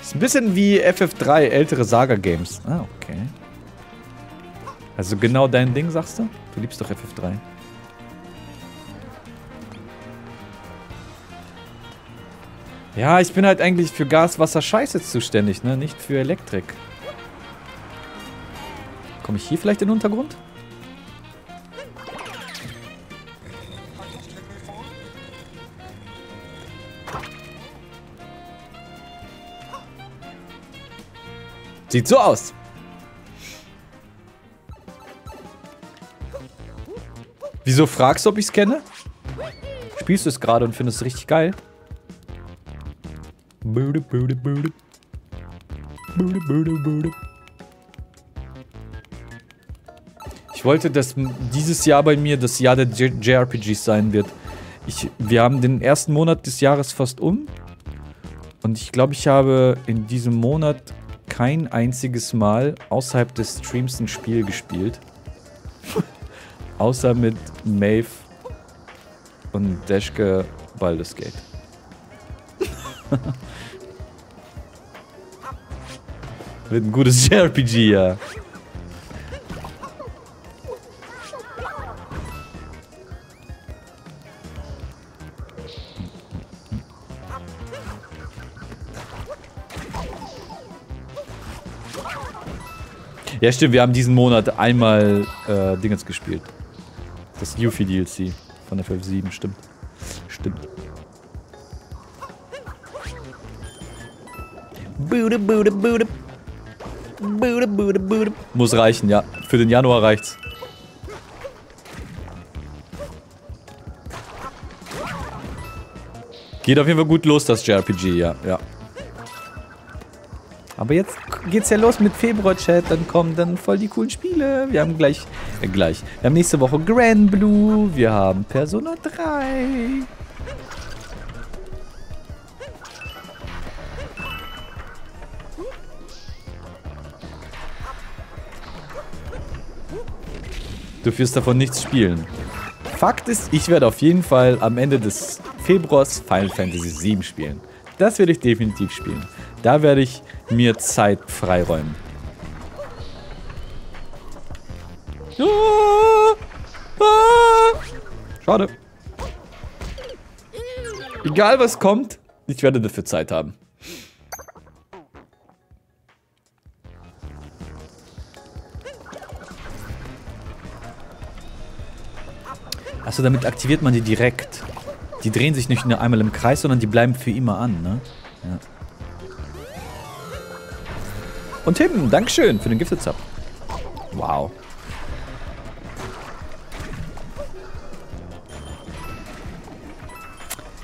Ist ein bisschen wie FF3, ältere Saga-Games. Ah, okay. Also genau dein Ding, sagst du? Du liebst doch FF3. Ja, ich bin halt eigentlich für Gas, Wasser, Scheiße zuständig, ne? Nicht für Elektrik. Komme ich hier vielleicht in den Untergrund? Sieht so aus. Wieso fragst du, ob ich es kenne? Spielst du es gerade und findest es richtig geil? Bude, bude, bude. Bude, bude, bude. Ich wollte, dass dieses Jahr bei mir das Jahr der J JRPGs sein wird. Ich, wir haben den ersten Monat des Jahres fast um. Und ich glaube, ich habe in diesem Monat kein einziges Mal außerhalb des Streams ein Spiel gespielt. [laughs] Außer mit Maeve und Dashke Baldur's Gate. [laughs] Wird ein gutes [laughs] JRPG, ja. Ja, stimmt, wir haben diesen Monat einmal äh, Dingens gespielt. Das Yuffie DLC von FF7, stimmt. Stimmt. Bude, bude, bude. Muss reichen, ja. Für den Januar reicht's. Geht auf jeden Fall gut los, das JRPG, ja. ja. Aber jetzt geht's ja los mit Februar-Chat, dann kommen dann voll die coolen Spiele. Wir haben gleich, äh, gleich, wir haben nächste Woche Grand Blue, wir haben Persona 3. Du wirst davon nichts spielen. Fakt ist, ich werde auf jeden Fall am Ende des Februars Final Fantasy VII spielen. Das werde ich definitiv spielen. Da werde ich mir Zeit freiräumen. Ah! Ah! Schade. Egal was kommt, ich werde dafür Zeit haben. Achso, damit aktiviert man die direkt. Die drehen sich nicht nur einmal im Kreis, sondern die bleiben für immer an, ne? Ja. Und Tim, Dankeschön für den Gifted Sub. Wow.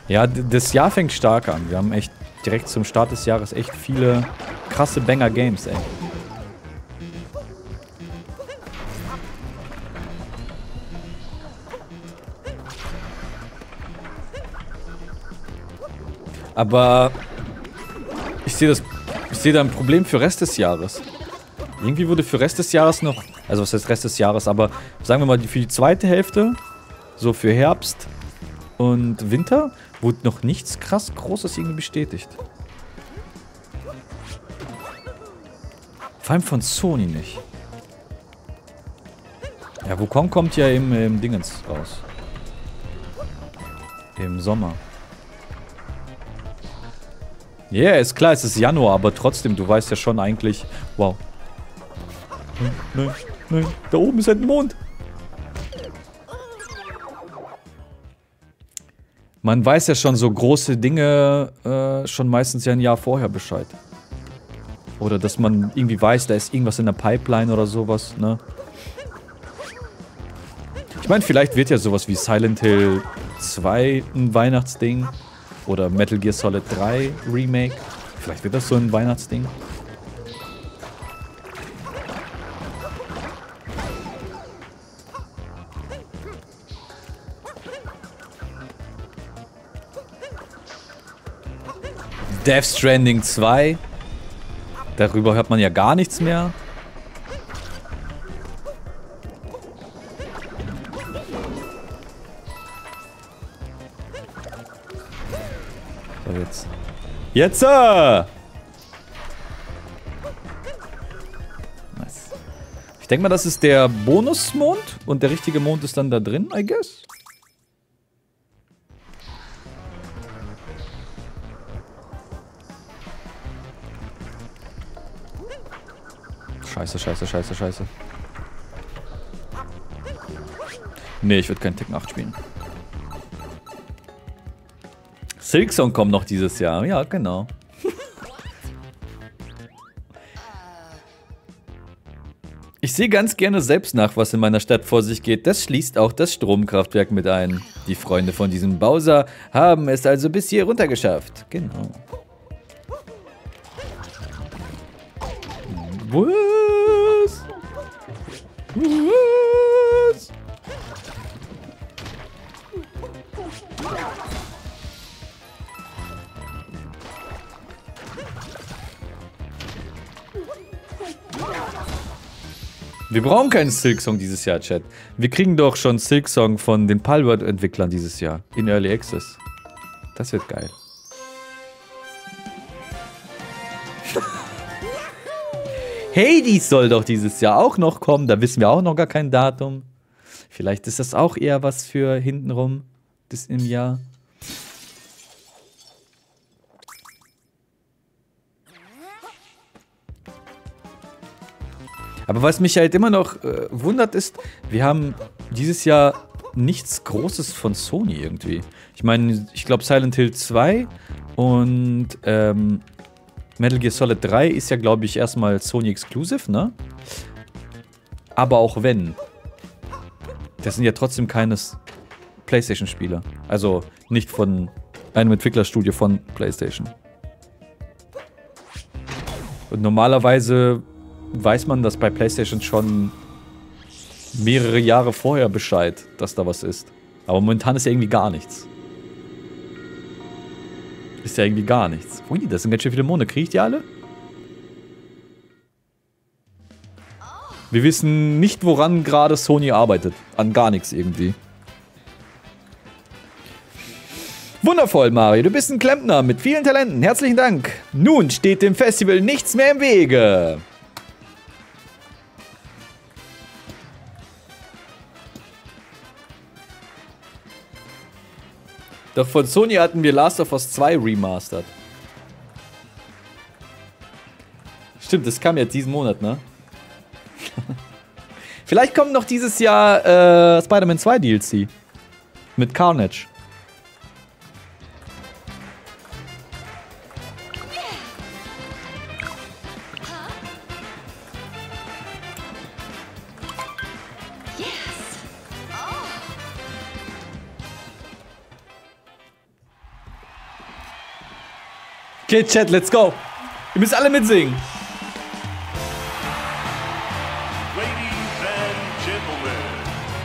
Ja, das Jahr fängt stark an. Wir haben echt direkt zum Start des Jahres echt viele krasse Banger-Games, ey. Aber ich sehe das, ich sehe da ein Problem für Rest des Jahres. Irgendwie wurde für Rest des Jahres noch, also was heißt Rest des Jahres, aber sagen wir mal für die zweite Hälfte, so für Herbst und Winter, wurde noch nichts krass Großes irgendwie bestätigt. Vor allem von Sony nicht. Ja, Wukong kommt ja im, im Dingens raus. Im Sommer. Ja, yeah, ist klar, es ist Januar, aber trotzdem, du weißt ja schon eigentlich... Wow. Nein, nein, nein, da oben ist ein Mond. Man weiß ja schon so große Dinge äh, schon meistens ja ein Jahr vorher Bescheid. Oder dass man irgendwie weiß, da ist irgendwas in der Pipeline oder sowas, ne? Ich meine, vielleicht wird ja sowas wie Silent Hill 2 ein Weihnachtsding. Oder Metal Gear Solid 3 Remake. Vielleicht wird das so ein Weihnachtsding. Death Stranding 2. Darüber hört man ja gar nichts mehr. Jetzt! Äh! Nice. Ich denke mal, das ist der Bonusmond und der richtige Mond ist dann da drin, I guess. Scheiße, scheiße, scheiße, scheiße. Nee, ich würde keinen Tekken 8 spielen. Silksong kommt noch dieses Jahr. Ja, genau. Ich sehe ganz gerne selbst nach, was in meiner Stadt vor sich geht. Das schließt auch das Stromkraftwerk mit ein. Die Freunde von diesem Bowser haben es also bis hier runtergeschafft. Genau. Was? Was? Wir brauchen keinen Silksong dieses Jahr, Chat. Wir kriegen doch schon Silksong von den Palworld-Entwicklern dieses Jahr in Early Access. Das wird geil. [laughs] Hades soll doch dieses Jahr auch noch kommen. Da wissen wir auch noch gar kein Datum. Vielleicht ist das auch eher was für hintenrum das im Jahr. Aber was mich halt immer noch äh, wundert ist, wir haben dieses Jahr nichts Großes von Sony irgendwie. Ich meine, ich glaube Silent Hill 2 und ähm, Metal Gear Solid 3 ist ja, glaube ich, erstmal Sony Exclusive, ne? Aber auch wenn. Das sind ja trotzdem keines PlayStation-Spiele. Also nicht von einem Entwicklerstudio von PlayStation. Und normalerweise weiß man das bei PlayStation schon mehrere Jahre vorher Bescheid, dass da was ist. Aber momentan ist ja irgendwie gar nichts. Ist ja irgendwie gar nichts. Ui, das sind ganz schön viele Monde. Kriege ich die alle? Wir wissen nicht, woran gerade Sony arbeitet. An gar nichts irgendwie. Wundervoll, Mario. Du bist ein Klempner mit vielen Talenten. Herzlichen Dank. Nun steht dem Festival nichts mehr im Wege. Doch von Sony hatten wir Last of Us 2 remastered. Stimmt, das kam jetzt diesen Monat, ne? [laughs] Vielleicht kommt noch dieses Jahr äh, Spider-Man 2 DLC. Mit Carnage. Okay, Chat, let's go. Ihr müsst alle mitsingen. Ladies and gentlemen,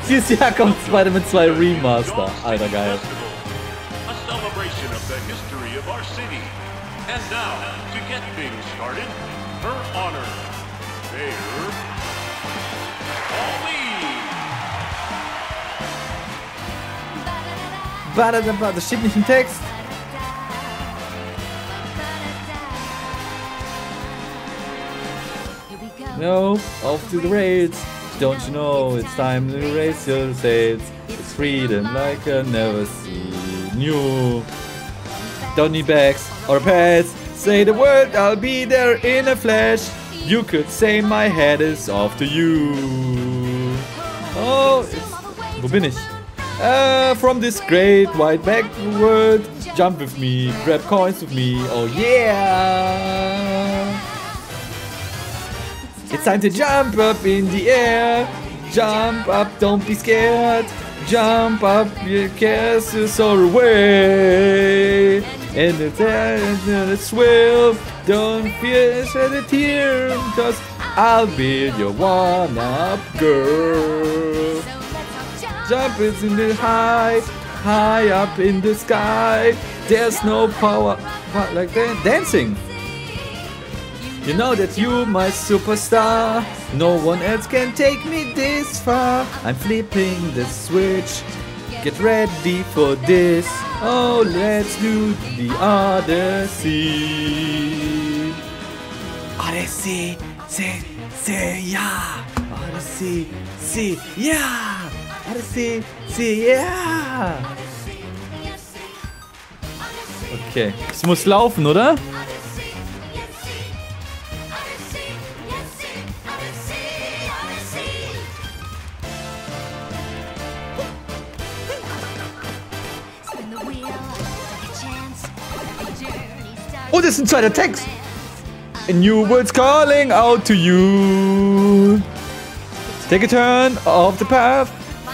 Dieses Jahr kommt Spider-Man 2 Remaster. Alter, geil. a celebration of the history of our city. And now, to get things started, her honor, Mayor Pauline. Das steht nicht im Text. No, off to the rails. Don't you know it's time to raise your sails? It's freedom like I never seen you. Don't need bags or pads. Say the word, I'll be there in a flash. You could say my head is off to you. Oh, wo bin? Uh, from this great white back world, jump with me, grab coins with me. Oh yeah! It's time to jump up in the air. Jump up, don't be scared. Jump up, your all away. And it's and it's swell. Don't fear, shed a tear. Cause I'll be your one up girl. Jump is in the high, high up in the sky. There's no power what, like that. Dancing. You know that you my superstar. No one else can take me this far. I'm flipping the switch. Get ready for this. Oh, let's do the Odyssey. Odyssey, say, say, yeah. Odyssey, see, yeah. Odyssey, see, yeah. Okay, es muss laufen, oder? Und es ist ein zweiter Text. A new world's calling out to you. Take a turn off the path.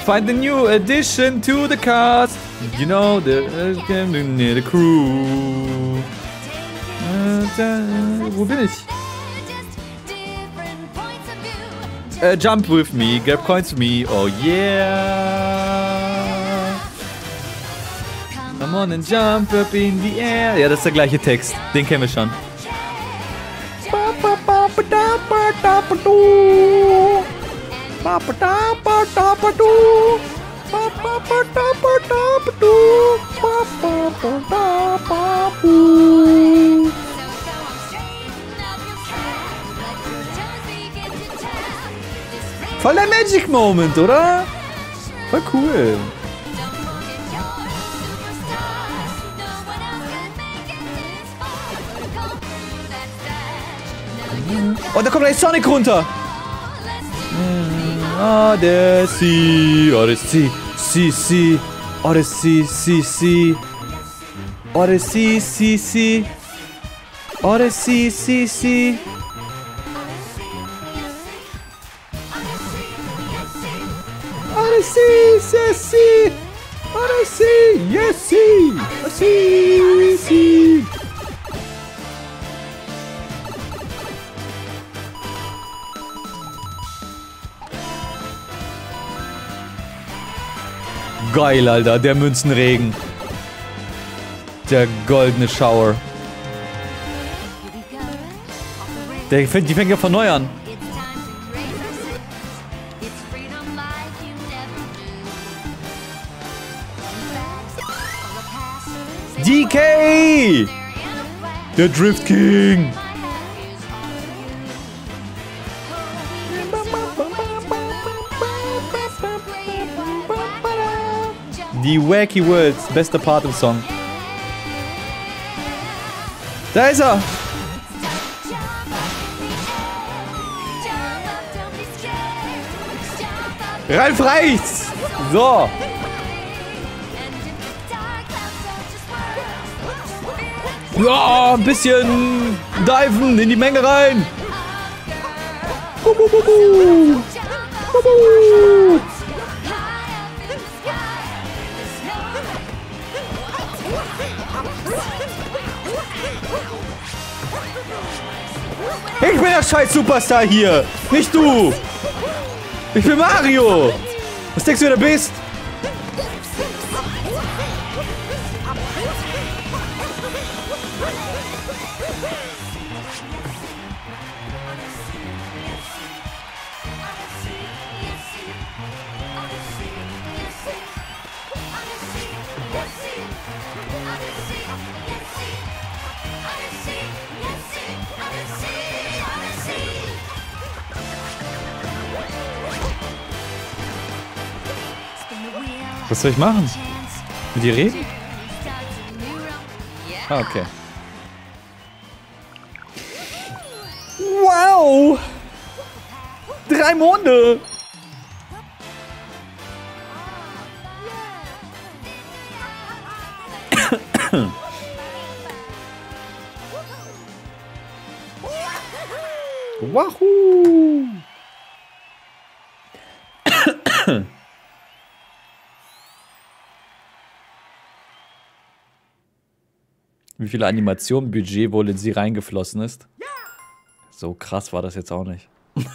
Find a new addition to the cast. You know the uh, near the crew. Da, wo bin ich? Äh, jump with me, grab coins with me. Oh yeah. Come on and jump up in the air. Ja, das ist der gleiche Text. Den kennen wir schon. Voll der Magic Moment, oder? Voll cool. Und da kommt gleich Sonic runter. Odyssey, Odyssey, si, si, Odyssey, si, si, Odyssey, si, si, Odyssey, si, si. Odyssey, si, si, Odyssey, yes, si, si, si. Geil, Alter, der Münzenregen. Der goldene Shower. Der die fängt ja von neu an. DK! Der Drift King! Die Wacky Worlds, bester Part im Song. Da ist er! Ralf reicht's! So! Ja, ein bisschen diven in die Menge rein! Bu, bu, bu, bu. Bu, bu. Ich bin der scheiß Superstar hier! Nicht du! Ich bin Mario! Was denkst du, wer du bist? Was soll ich machen? Mit dir reden? Ah, okay. Wow! Drei Monde! Wie viel Animation-Budget wohl in sie reingeflossen ist? So krass war das jetzt auch nicht. [laughs]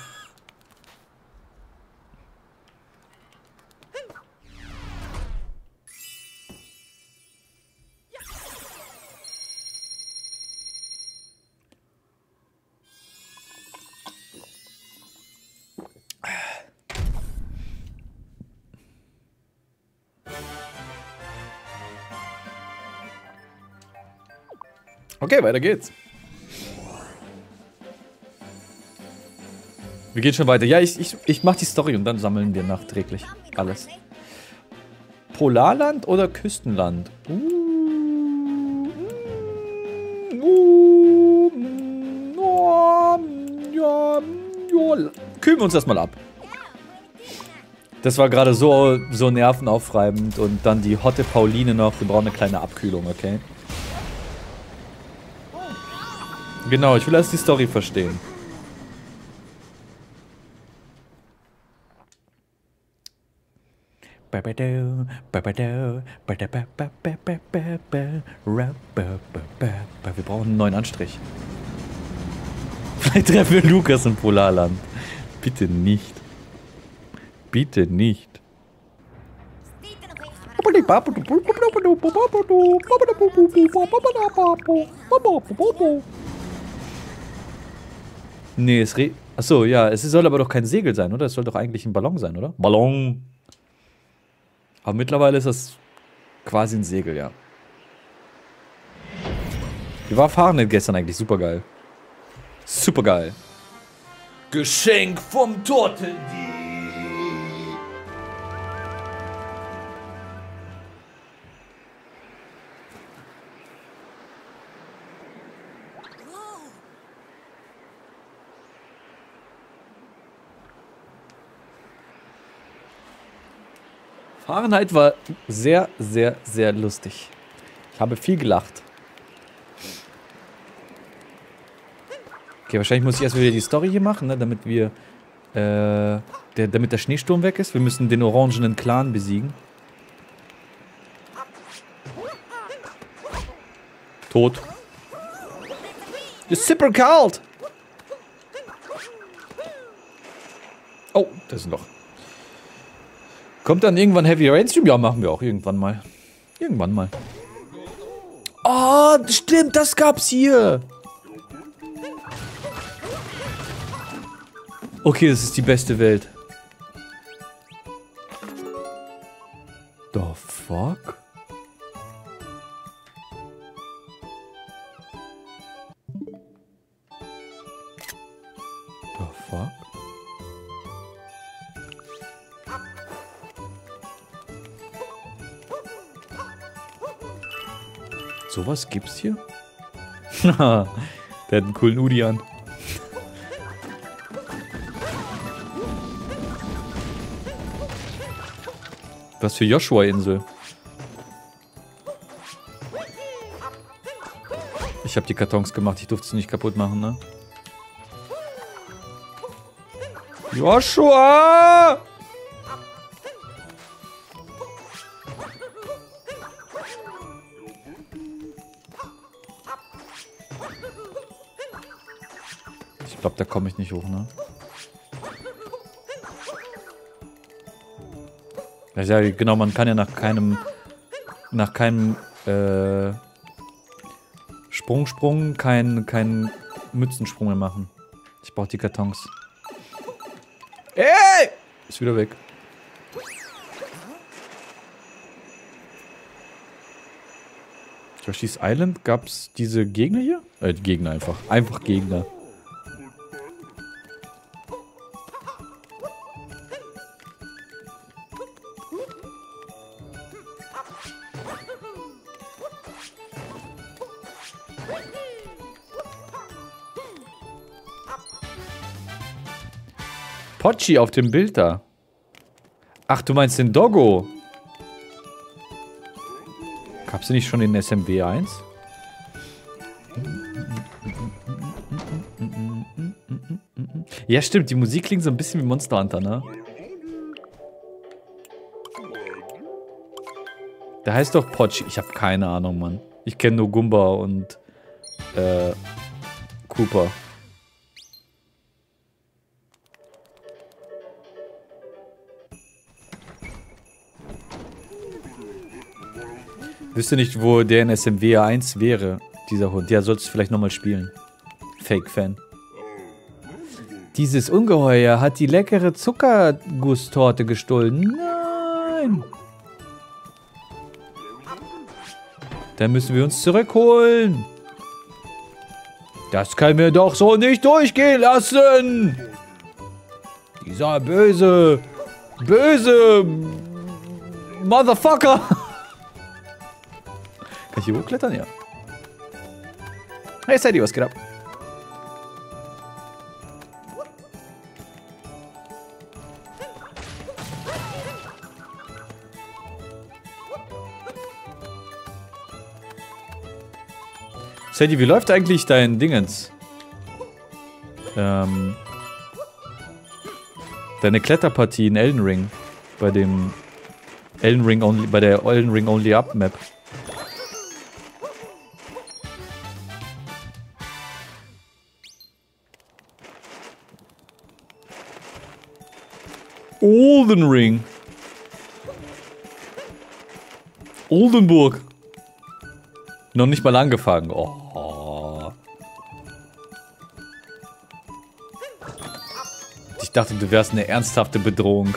Okay, weiter geht's. Wir gehen schon weiter. Ja, ich, ich, ich mach die Story und dann sammeln wir nachträglich alles. Polarland oder Küstenland? Uh, mm, uh, mm, oh, ja, ja. Kühlen wir uns das mal ab. Das war gerade so, so nervenaufreibend und dann die hotte Pauline noch. Wir brauchen eine kleine Abkühlung, okay? Genau, ich will erst die Story verstehen. Wir brauchen einen neuen Anstrich. Vielleicht treffen wir Lukas im Polarland. Bitte nicht. Bitte nicht. Nee, es re. Achso, ja, es soll aber doch kein Segel sein, oder? Es soll doch eigentlich ein Ballon sein, oder? Ballon. Aber mittlerweile ist das quasi ein Segel, ja. Wie war Fahren gestern eigentlich? Super geil. Super geil. Geschenk vom Tortendieb. Fahrenheit war sehr, sehr, sehr lustig. Ich habe viel gelacht. Okay, wahrscheinlich muss ich erst wieder die Story hier machen, ne, damit wir, äh, der, damit der Schneesturm weg ist. Wir müssen den orangenen Clan besiegen. Tot. Ist super kalt. Oh, das ist ein Loch. Kommt dann irgendwann Heavy Rain Stream? Ja, machen wir auch irgendwann mal. Irgendwann mal. Oh, stimmt, das gab's hier. Okay, das ist die beste Welt. The fuck? Sowas gibt's hier? [laughs] Der hat einen coolen Udi an. Was für Joshua-Insel? Ich habe die Kartons gemacht, ich durfte sie nicht kaputt machen, ne? Joshua! Da komme ich nicht hoch, ne? Ja, genau, man kann ja nach keinem nach keinem äh, Sprung-Sprung keinen kein Mützensprung mehr machen. Ich brauche die Kartons. Ey! Ist wieder weg. Yoshi's Island gab's diese Gegner hier? Äh, Gegner einfach. Einfach Gegner. Pochi auf dem Bild da. Ach, du meinst den Doggo. Gab's den nicht schon in SMW 1? Ja, stimmt. Die Musik klingt so ein bisschen wie Monster Hunter, ne? Der heißt doch Pochi. Ich habe keine Ahnung, Mann. Ich kenne nur Gumba und äh, Cooper. Wüsste nicht, wo der in SMW 1 wäre, dieser Hund. Ja, solltest du vielleicht nochmal spielen. Fake-Fan. Dieses Ungeheuer hat die leckere Zuckergusstorte gestohlen. Nein! Dann müssen wir uns zurückholen. Das können wir doch so nicht durchgehen lassen. Dieser böse, böse Motherfucker. [laughs] Kann ich hier hochklettern? Ja. Hey Sadie, was geht ab? Sadie, wie läuft eigentlich dein Dingens? Ähm. Deine Kletterpartie in Elden Ring. Bei dem Elden Ring Only, bei der Elden Ring Only Up Map. Olden Ring. Oldenburg. Noch nicht mal angefangen. Oh. Ich dachte, du wärst eine ernsthafte Bedrohung.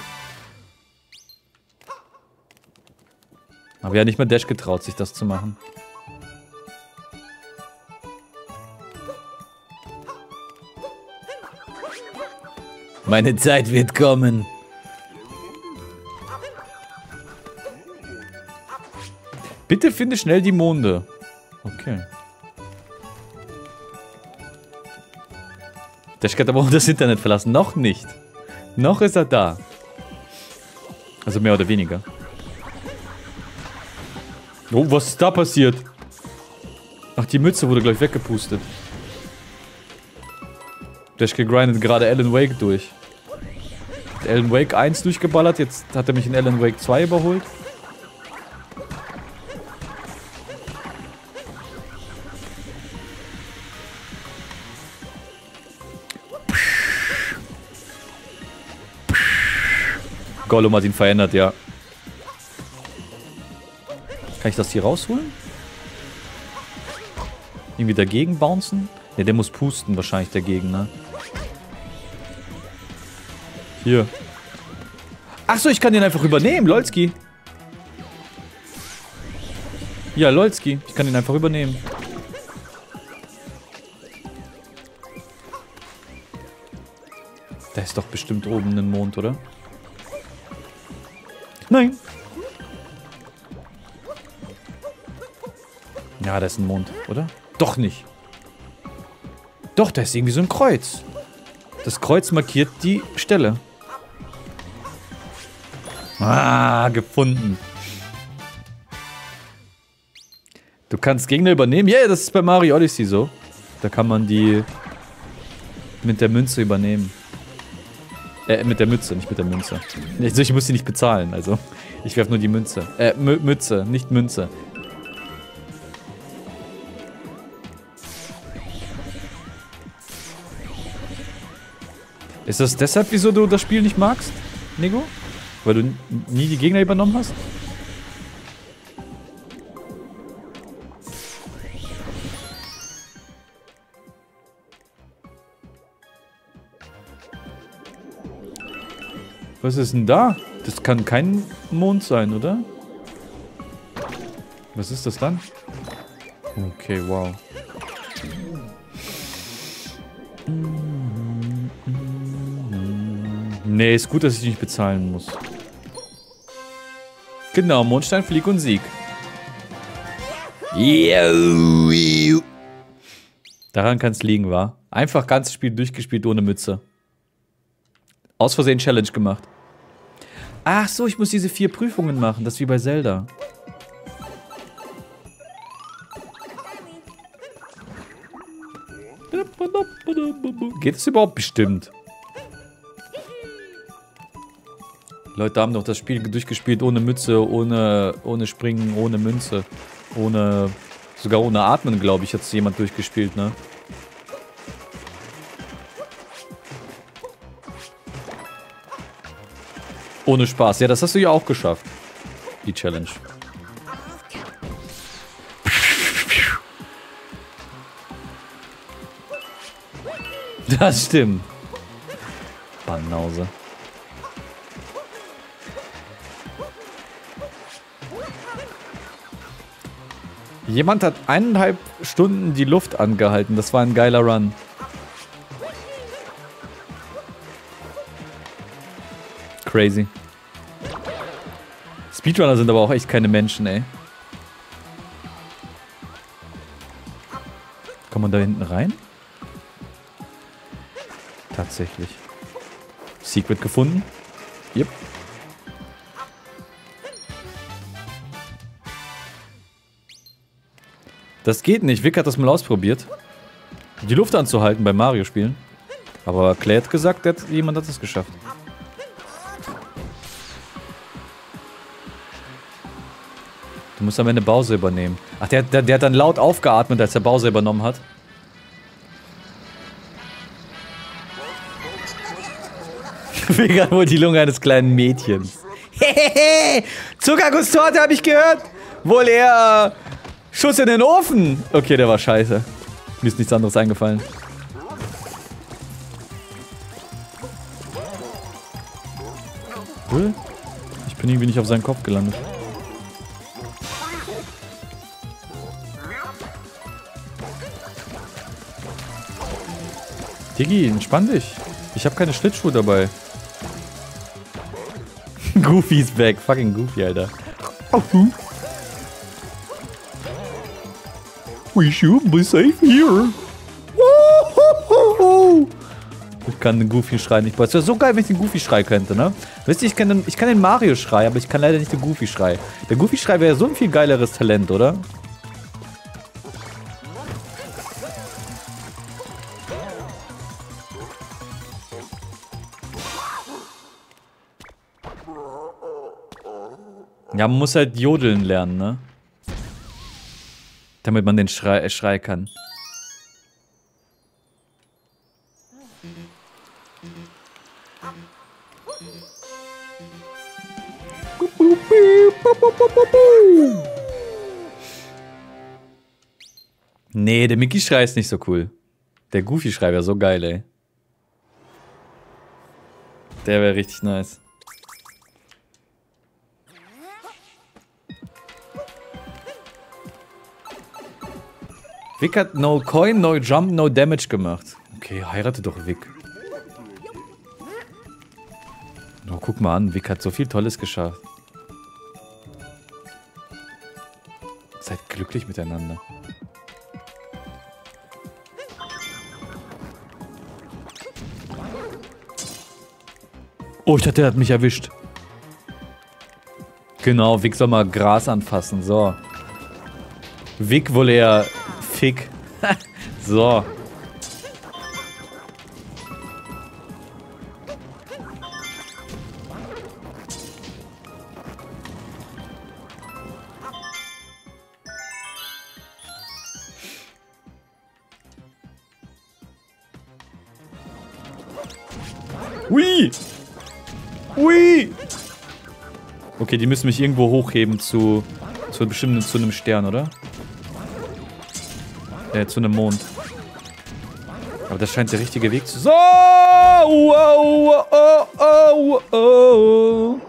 Aber ja, nicht mal Dash getraut, sich das zu machen. Meine Zeit wird kommen. Bitte finde schnell die Monde. Okay. Der hat aber auch das Internet verlassen. Noch nicht. Noch ist er da. Also mehr oder weniger. Oh, was ist da passiert? Ach, die Mütze wurde gleich weggepustet. Dash gegrindet gerade Alan Wake durch. Alan Wake 1 durchgeballert, jetzt hat er mich in Alan Wake 2 überholt. Gollum hat ihn verändert, ja. Kann ich das hier rausholen? Irgendwie dagegen bouncen? Ne, der muss pusten wahrscheinlich dagegen, ne? Hier. Achso, ich kann den einfach übernehmen, Lolski. Ja, Lolski. Ich kann den einfach übernehmen. Da ist doch bestimmt oben ein Mond, oder? Nein. Ja, da ist ein Mond, oder? Doch nicht. Doch, da ist irgendwie so ein Kreuz. Das Kreuz markiert die Stelle. Ah, gefunden. Du kannst Gegner übernehmen. Ja, yeah, das ist bei Mario Odyssey so. Da kann man die mit der Münze übernehmen. Äh, mit der Mütze, nicht mit der Münze. Also ich muss sie nicht bezahlen, also. Ich werfe nur die Münze. Äh, M Mütze, nicht Münze. Ist das deshalb, wieso du das Spiel nicht magst, Nego? Weil du nie die Gegner übernommen hast? Was ist denn da? Das kann kein Mond sein, oder? Was ist das dann? Okay, wow. Nee, ist gut, dass ich nicht bezahlen muss. Genau, Mondstein, Flieg und Sieg. Daran kann es liegen, wa? Einfach ganzes Spiel durchgespielt ohne Mütze. Aus Versehen Challenge gemacht. Ach so, ich muss diese vier Prüfungen machen. Das ist wie bei Zelda. Geht es überhaupt bestimmt? Leute haben doch das Spiel durchgespielt ohne Mütze, ohne, ohne Springen, ohne Münze, ohne, sogar ohne Atmen, glaube ich, hat es jemand durchgespielt, ne? Ohne Spaß. Ja, das hast du ja auch geschafft. Die Challenge. [laughs] Das stimmt. Banause. Jemand hat eineinhalb Stunden die Luft angehalten. Das war ein geiler Run. Crazy. Speedrunner sind aber auch echt keine Menschen, ey. Kann man da hinten rein? Tatsächlich. Secret gefunden? Yep. Das geht nicht. Vic hat das mal ausprobiert. Die Luft anzuhalten bei Mario-Spielen. Aber Claire hat gesagt, jemand hat es geschafft. Du musst am Ende Bowser übernehmen. Ach, der, der, der hat dann laut aufgeatmet, als der Bowser übernommen hat. [laughs] Vegan wohl die Lunge eines kleinen Mädchens. Hehehe! [laughs] Zuckergusstorte habe ich gehört! Wohl eher Schuss in den Ofen! Okay, der war scheiße. Mir ist nichts anderes eingefallen. Ich bin irgendwie nicht auf seinen Kopf gelandet. Diggi, entspann dich. Ich habe keine Schlittschuhe dabei. [laughs] Goofy ist back. Fucking Goofy, Alter. We should be safe here. Ich kann den Goofy-Schrei nicht. Es wäre so geil, wenn ich den Goofy-Schrei könnte, ne? Wisst ihr, ich kann den, ich kann den Mario-Schrei, aber ich kann leider nicht den Goofy-Schrei. Der Goofy-Schrei wäre so ein viel geileres Talent, oder? Ja, man muss halt jodeln lernen, ne? Damit man den Schrei, äh, Schrei kann. Nee, der Mickey-Schrei ist nicht so cool. Der Goofy-Schrei wäre so geil, ey. Der wäre richtig nice. Vic hat no coin, no jump, no damage gemacht. Okay, heirate doch Vic. Oh, guck mal an, Vic hat so viel Tolles geschafft. Seid glücklich miteinander. Oh, ich dachte, er hat mich erwischt. Genau, Vic soll mal Gras anfassen. So. Vic wohl eher Fick. so. Hui! Hui! Okay, die müssen mich irgendwo hochheben zu, zu, bestimmten, zu einem Stern, oder? Äh, zu einem Mond. Aber das scheint der richtige Weg zu sein. So! Oh, oh, oh, oh, oh.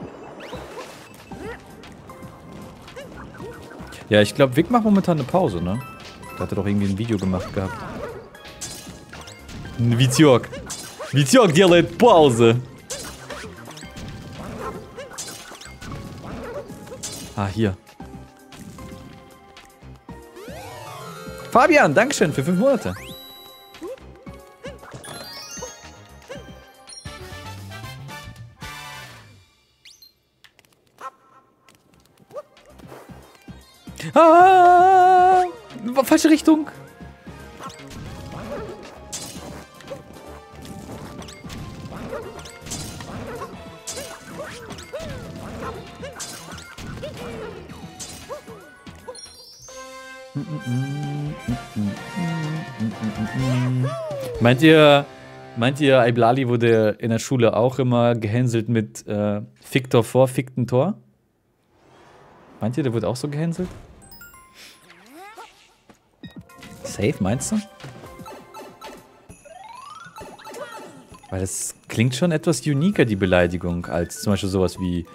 Ja, ich glaube, Vic macht momentan eine Pause, ne? Da hat er doch irgendwie ein Video gemacht gehabt. Витек. Витек делает паузы. Ah, hier. Fabian, Dankeschön für fünf Monate. Ah, falsche Richtung. Meint ihr, meint ihr, Iblali wurde in der Schule auch immer gehänselt mit äh, Fiktor vor, Fikten Tor? Meint ihr, der wurde auch so gehänselt? Safe, meinst du? Weil das klingt schon etwas uniker, die Beleidigung, als zum Beispiel sowas wie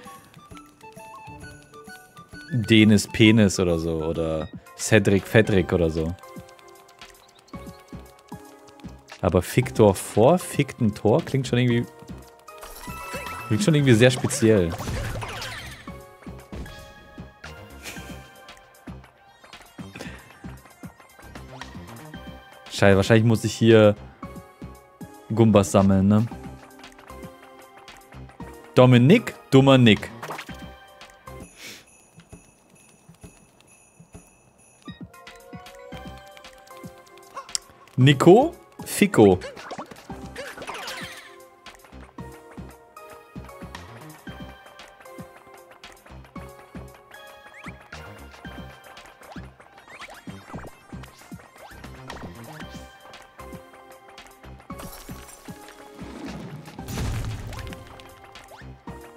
Denis Penis oder so. Oder Cedric Fedric oder so. Aber Fiktor vor Fikten Tor klingt schon irgendwie. Klingt schon irgendwie sehr speziell. Scheiße, wahrscheinlich muss ich hier Gumbas sammeln, ne? Dominik, dummer Nick. Nico, Fico.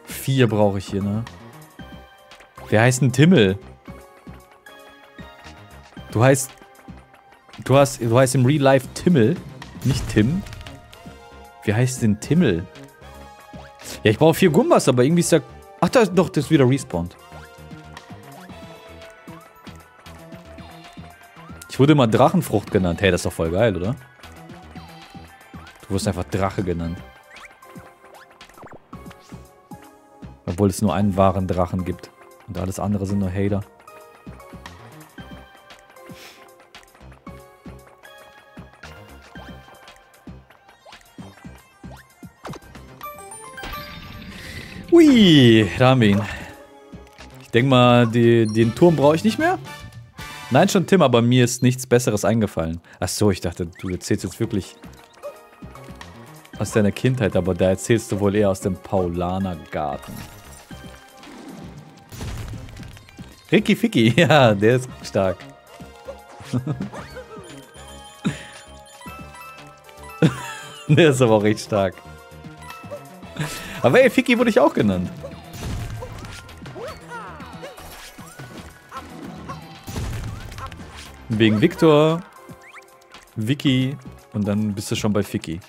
Vier brauche ich hier, ne? Wer heißt denn Timmel? Du heißt. Du hast. Du heißt im Real Life Timmel. Nicht Tim. Wie heißt denn Timmel? Ja, ich brauche vier Gumbas, aber irgendwie ist der. Ach, da ist doch, das ist wieder respawned. Ich wurde immer Drachenfrucht genannt. Hey, das ist doch voll geil, oder? Du wirst einfach Drache genannt. Obwohl es nur einen wahren Drachen gibt. Und alles andere sind nur Hater. Da haben wir ihn. Ich denke mal, die, den Turm brauche ich nicht mehr. Nein, schon Tim, aber mir ist nichts Besseres eingefallen. Ach so, ich dachte, du erzählst jetzt wirklich aus deiner Kindheit, aber da erzählst du wohl eher aus dem Paulanergarten. Ricky Ficky, [laughs] ja, der ist stark. [laughs] der ist aber auch recht stark. Aber ey, Ficky wurde ich auch genannt. Wegen Victor, Vicky und dann bist du schon bei Ficky.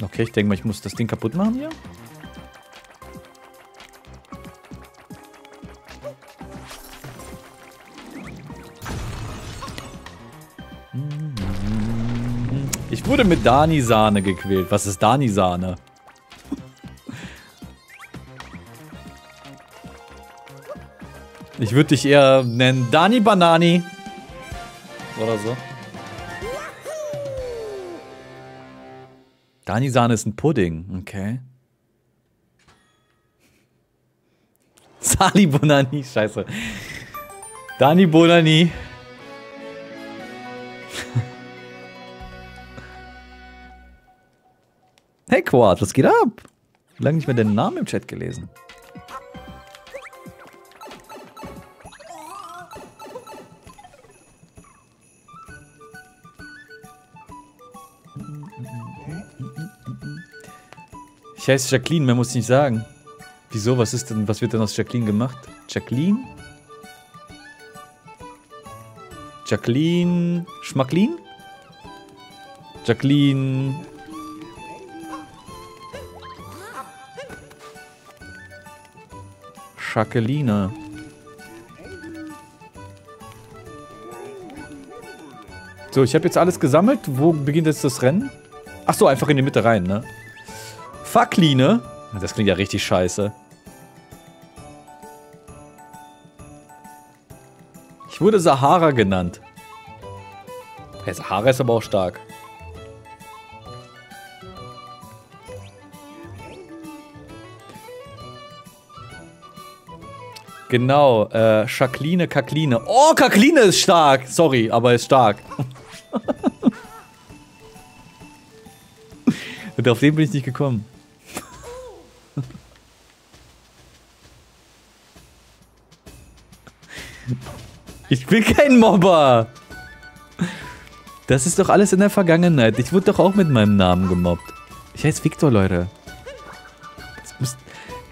Okay, ich denke mal, ich muss das Ding kaputt machen hier. Wurde mit Dani-Sahne gequält. Was ist Dani-Sahne? Ich würde dich eher nennen Dani Banani. Oder so. Dani Sahne ist ein Pudding, okay. Sali Bonani, scheiße. Dani Bonani. Hey Quad, was geht ab? Lange nicht mehr deinen Namen im Chat gelesen. Ich heiße Jacqueline, mehr muss ich nicht sagen. Wieso? Was ist denn, was wird denn aus Jacqueline gemacht? Jacqueline? Jacqueline Schmacklin? Jacqueline Jacqueline. So, ich habe jetzt alles gesammelt. Wo beginnt jetzt das Rennen? Ach so, einfach in die Mitte rein, ne? Fackline. Das klingt ja richtig scheiße. Ich wurde Sahara genannt. Hey, Sahara ist aber auch stark. Genau, äh, Jacqueline, Kakline. Oh, Kakline ist stark. Sorry, aber ist stark. Und [laughs] auf den bin ich nicht gekommen. [laughs] Ich bin kein Mobber. Das ist doch alles in der Vergangenheit. Ich wurde doch auch mit meinem Namen gemobbt. Ich heiße Victor, Leute.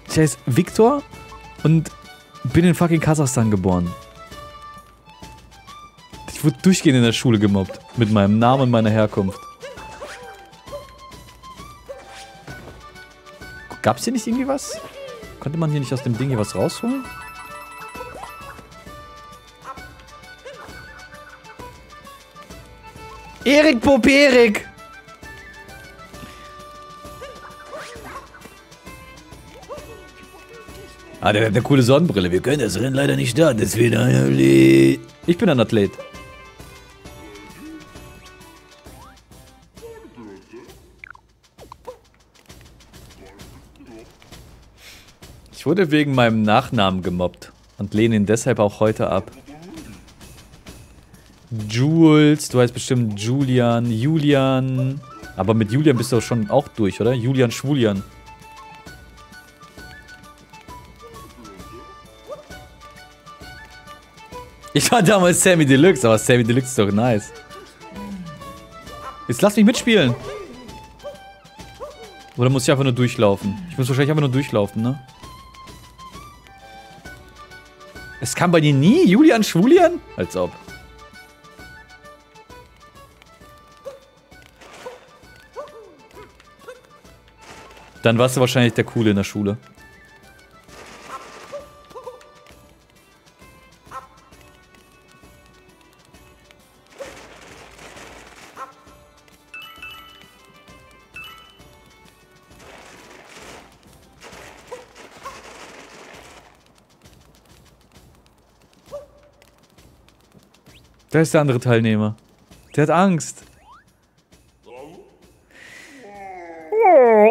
Ich heiße Victor und bin in fucking Kasachstan geboren. Ich wurde durchgehend in der Schule gemobbt. Mit meinem Namen und meiner Herkunft. Gab's hier nicht irgendwie was? Konnte man hier nicht aus dem Ding hier was rausholen? Erik Poperik! Ah, der hat eine coole Sonnenbrille. Wir können das Rennen leider nicht starten. Das wird ein Athlet. Ich bin ein Athlet. Ich wurde wegen meinem Nachnamen gemobbt und lehne ihn deshalb auch heute ab. Jules, du heißt bestimmt Julian, Julian. Aber mit Julian bist du schon auch durch, oder? Julian Schwulian. Ich war damals Sammy Deluxe, aber Sammy Deluxe ist doch nice. Jetzt lass mich mitspielen. Oder muss ich einfach nur durchlaufen? Ich muss wahrscheinlich einfach nur durchlaufen, ne? Es kam bei dir nie Julian Schwulian? Als ob. Dann warst du wahrscheinlich der Coole in der Schule. Da ist der andere Teilnehmer. Der hat Angst.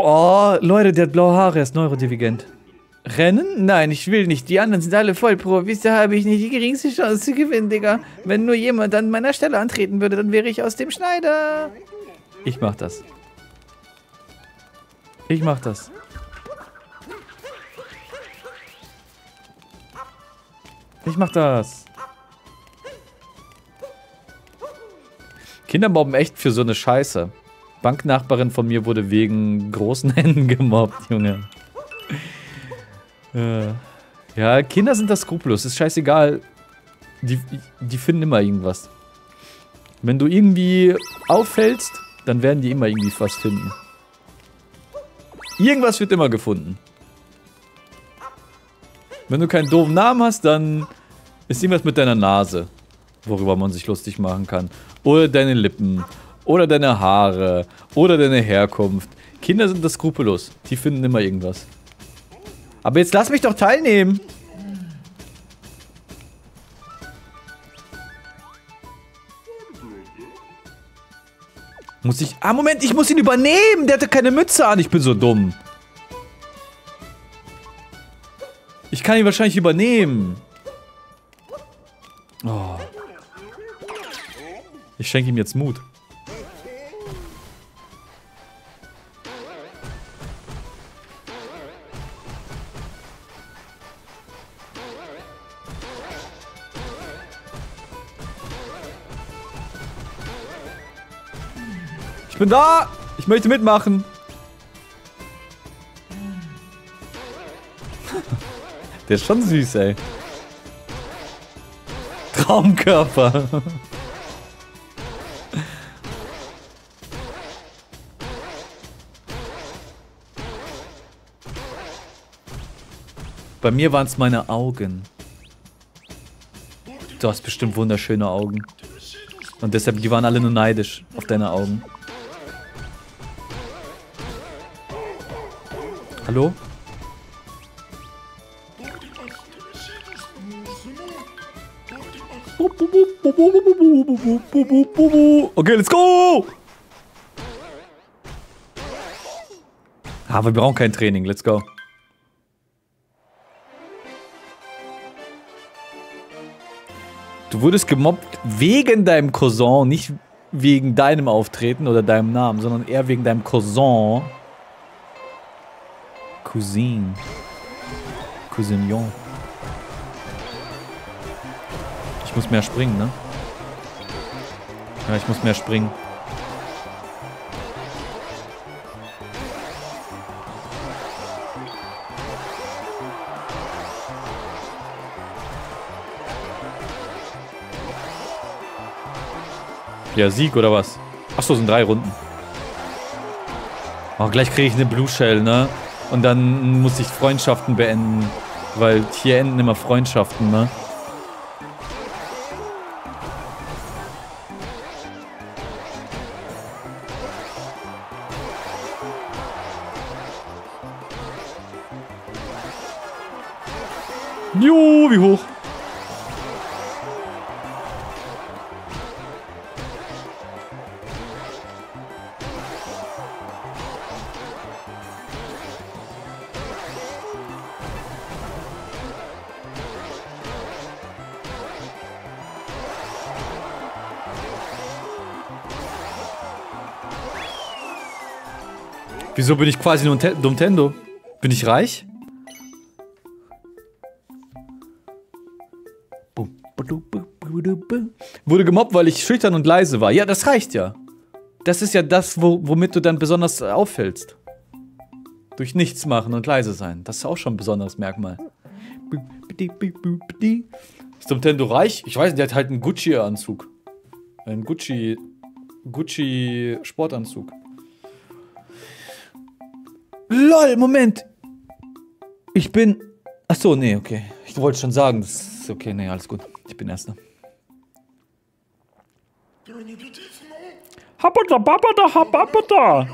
Oh, Leute, der hat blaue Haare, er ist neurodivergent. Rennen? Nein, ich will nicht. Die anderen sind alle Vollprofis, da habe ich nicht die geringste Chance zu gewinnen, Digga. Wenn nur jemand an meiner Stelle antreten würde, dann wäre ich aus dem Schneider. Ich mach das. Ich mach das. Ich mach das. Kinder mobben echt für so eine Scheiße. Banknachbarin von mir wurde wegen großen [laughs] Händen gemobbt, Junge. Äh, ja, Kinder sind da skrupellos. Ist scheißegal. Die, die finden immer irgendwas. Wenn du irgendwie auffällst, dann werden die immer irgendwie was finden. Irgendwas wird immer gefunden. Wenn du keinen doofen Namen hast, dann ist irgendwas mit deiner Nase, worüber man sich lustig machen kann. Oder deine Lippen. Oder deine Haare. Oder deine Herkunft. Kinder sind das skrupellos. Die finden immer irgendwas. Aber jetzt lass mich doch teilnehmen. Muss ich... Ah, Moment, ich muss ihn übernehmen. Der hatte keine Mütze an. Ich bin so dumm. Ich kann ihn wahrscheinlich übernehmen. Oh. Ich schenke ihm jetzt Mut. Ich bin da! Ich möchte mitmachen. [laughs] Der ist schon süß, ey. Traumkörper. [laughs] Bei mir waren es meine Augen. Du hast bestimmt wunderschöne Augen. Und deshalb, die waren alle nur neidisch auf deine Augen. Hallo? Okay, let's go! Ah, wir brauchen kein Training, let's go. Du wurdest gemobbt wegen deinem Cousin, nicht wegen deinem Auftreten oder deinem Namen, sondern eher wegen deinem Cousin. Cousin. Cousignon. Ich muss mehr springen, ne? Ja, ich muss mehr springen. Ja, Sieg oder was? Achso, sind drei Runden. Oh, gleich kriege ich eine Blue Shell, ne? Und dann muss ich Freundschaften beenden. Weil hier enden immer Freundschaften, ne? Wieso bin ich quasi nur ein Nintendo? Bin ich reich? Wurde gemobbt, weil ich schüchtern und leise war. Ja, das reicht ja. Das ist ja das, wo, womit du dann besonders auffällst. Durch nichts machen und leise sein. Das ist auch schon ein besonderes Merkmal. Ist Nintendo reich? Ich weiß nicht, der hat halt einen Gucci-Anzug. Einen Gucci... Gucci-Sportanzug. LOL, Moment. Ich bin... Achso, nee, okay. Ich wollte schon sagen, das ist okay, nee, alles gut. Ich bin Erster. Habata, babata, habata.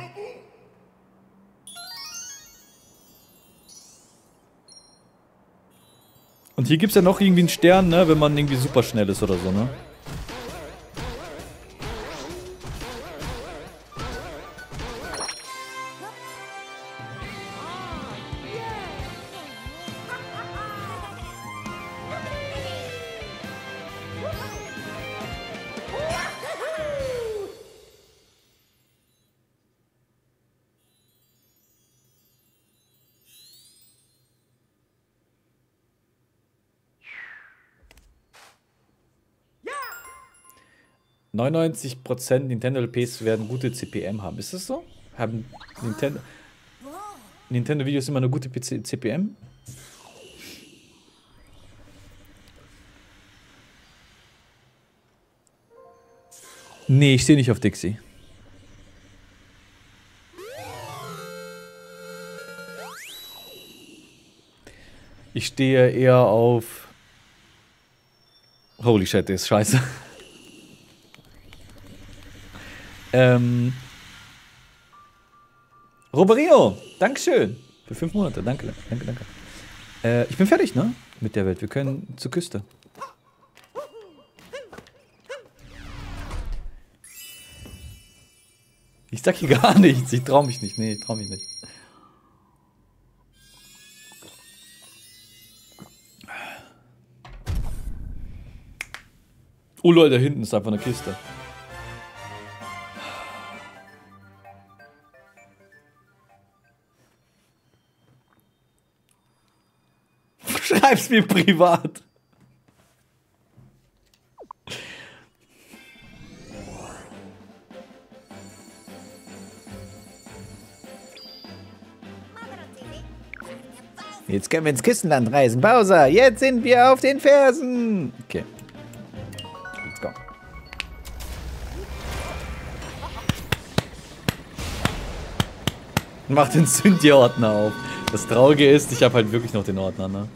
Und hier gibt es ja noch irgendwie einen Stern, ne, wenn man irgendwie super schnell ist oder so, ne? 99% Nintendo LPs werden gute CPM haben. Ist das so? Haben Nintendo, Nintendo Videos immer eine gute PC CPM? Nee, ich stehe nicht auf Dixie. Ich stehe eher auf. Holy shit, der ist scheiße. Ähm. Roberio, Dankeschön. Für fünf Monate, danke, danke, danke. Äh, ich bin fertig, ne? Mit der Welt. Wir können zur Küste. Ich sag hier gar nichts. Ich trau mich nicht. Nee, ich trau mich nicht. Oh Leute, da hinten ist einfach eine Kiste. Schreib's mir privat. Jetzt können wir ins Küstenland reisen. Bowser, jetzt sind wir auf den Fersen. Okay. Let's go. Mach den Cynthia-Ordner auf. Das Traurige ist, ich habe halt wirklich noch den Ordner, ne?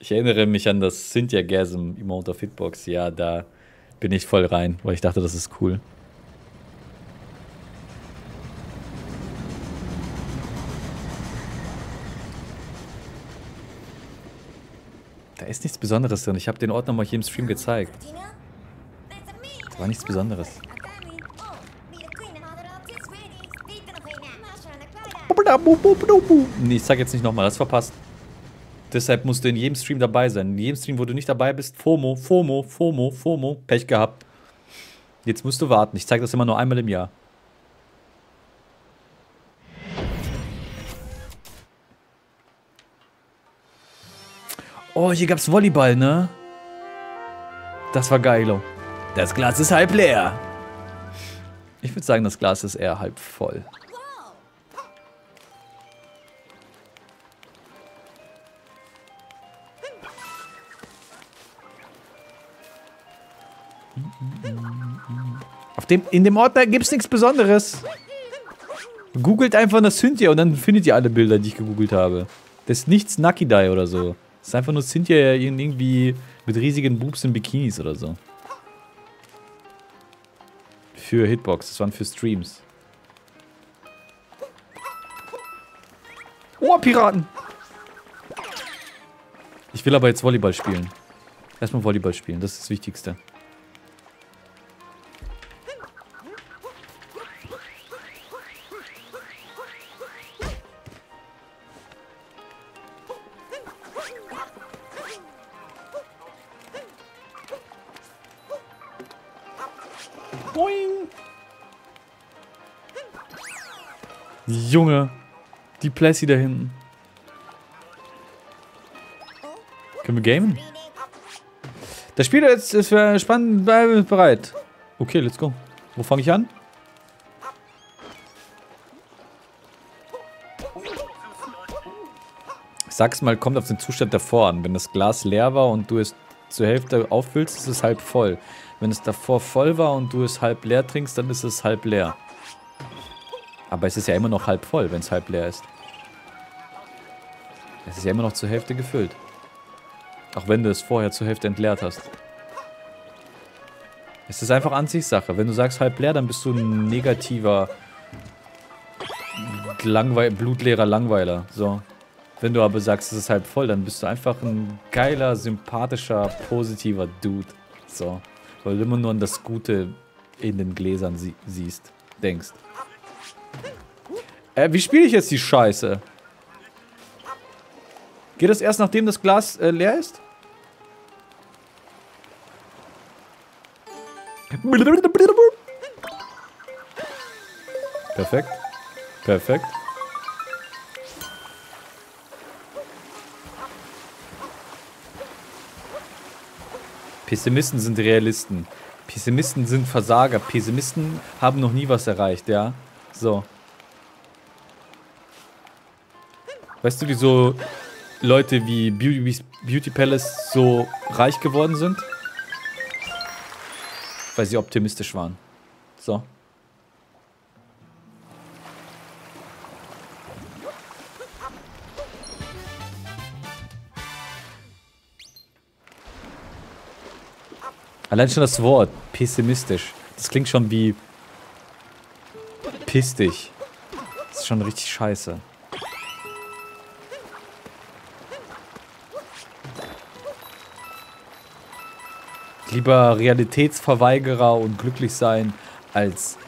Ich erinnere mich an das Cynthia-Gasm-Emote auf Hitbox. Ja, da bin ich voll rein, weil ich dachte, das ist cool. Da ist nichts Besonderes drin. Ich habe den Ordner mal hier im Stream gezeigt. Das war nichts Besonderes. Nee, ich sag jetzt nicht nochmal, das verpasst. Deshalb musst du in jedem Stream dabei sein. In jedem Stream, wo du nicht dabei bist, FOMO, FOMO, FOMO, FOMO, Pech gehabt. Jetzt musst du warten. Ich zeige das immer nur einmal im Jahr. Oh, hier gab's Volleyball, ne? Das war geilo. Das Glas ist halb leer. Ich würde sagen, das Glas ist eher halb voll. Dem, in dem Ordner gibt's nichts Besonderes. Googelt einfach nach Cynthia und dann findet ihr alle Bilder, die ich gegoogelt habe. Das ist nichts Nucky Die oder so. Das ist einfach nur Cynthia irgendwie mit riesigen Boobs in Bikinis oder so. Für Hitbox, das waren für Streams. Oh, Piraten! Ich will aber jetzt Volleyball spielen. Erstmal Volleyball spielen, das ist das Wichtigste. Junge, die Plessy da hinten. Können wir gamen? Das Spiel ist, ist für spannend, bleib bereit. Okay, let's go. Wo fange ich an? Sag's mal, kommt auf den Zustand davor an. Wenn das Glas leer war und du es zur Hälfte auffüllst, ist es halb voll. Wenn es davor voll war und du es halb leer trinkst, dann ist es halb leer. Aber es ist ja immer noch halb voll, wenn es halb leer ist. Es ist ja immer noch zur Hälfte gefüllt. Auch wenn du es vorher zur Hälfte entleert hast. Es ist einfach Ansichtssache. Wenn du sagst halb leer, dann bist du ein negativer, langweil blutleerer Langweiler. So. Wenn du aber sagst, es ist halb voll, dann bist du einfach ein geiler, sympathischer, positiver Dude. So. Weil du immer nur an das Gute in den Gläsern sie siehst, denkst. Äh, wie spiele ich jetzt die Scheiße? Geht das erst nachdem das Glas äh, leer ist? Perfekt. Perfekt. Pessimisten sind Realisten. Pessimisten sind Versager. Pessimisten haben noch nie was erreicht, ja? So. Weißt du, wie so Leute wie Beauty, Beauty Palace so reich geworden sind? Weil sie optimistisch waren. So. Allein schon das Wort, pessimistisch. Das klingt schon wie piss dich. Das ist schon richtig scheiße. Lieber Realitätsverweigerer und glücklich sein, als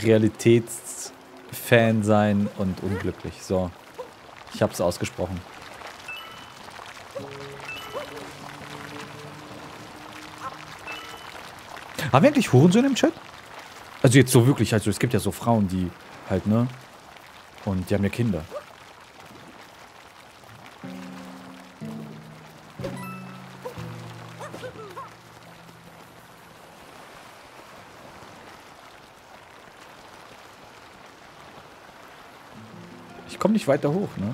Realitätsfan sein und unglücklich. So. Ich hab's ausgesprochen. Haben wir eigentlich Hurensöhne im Chat? Also jetzt so wirklich, also es gibt ja so Frauen, die halt, ne? Und die haben ja Kinder. Ich komme nicht weiter hoch, ne?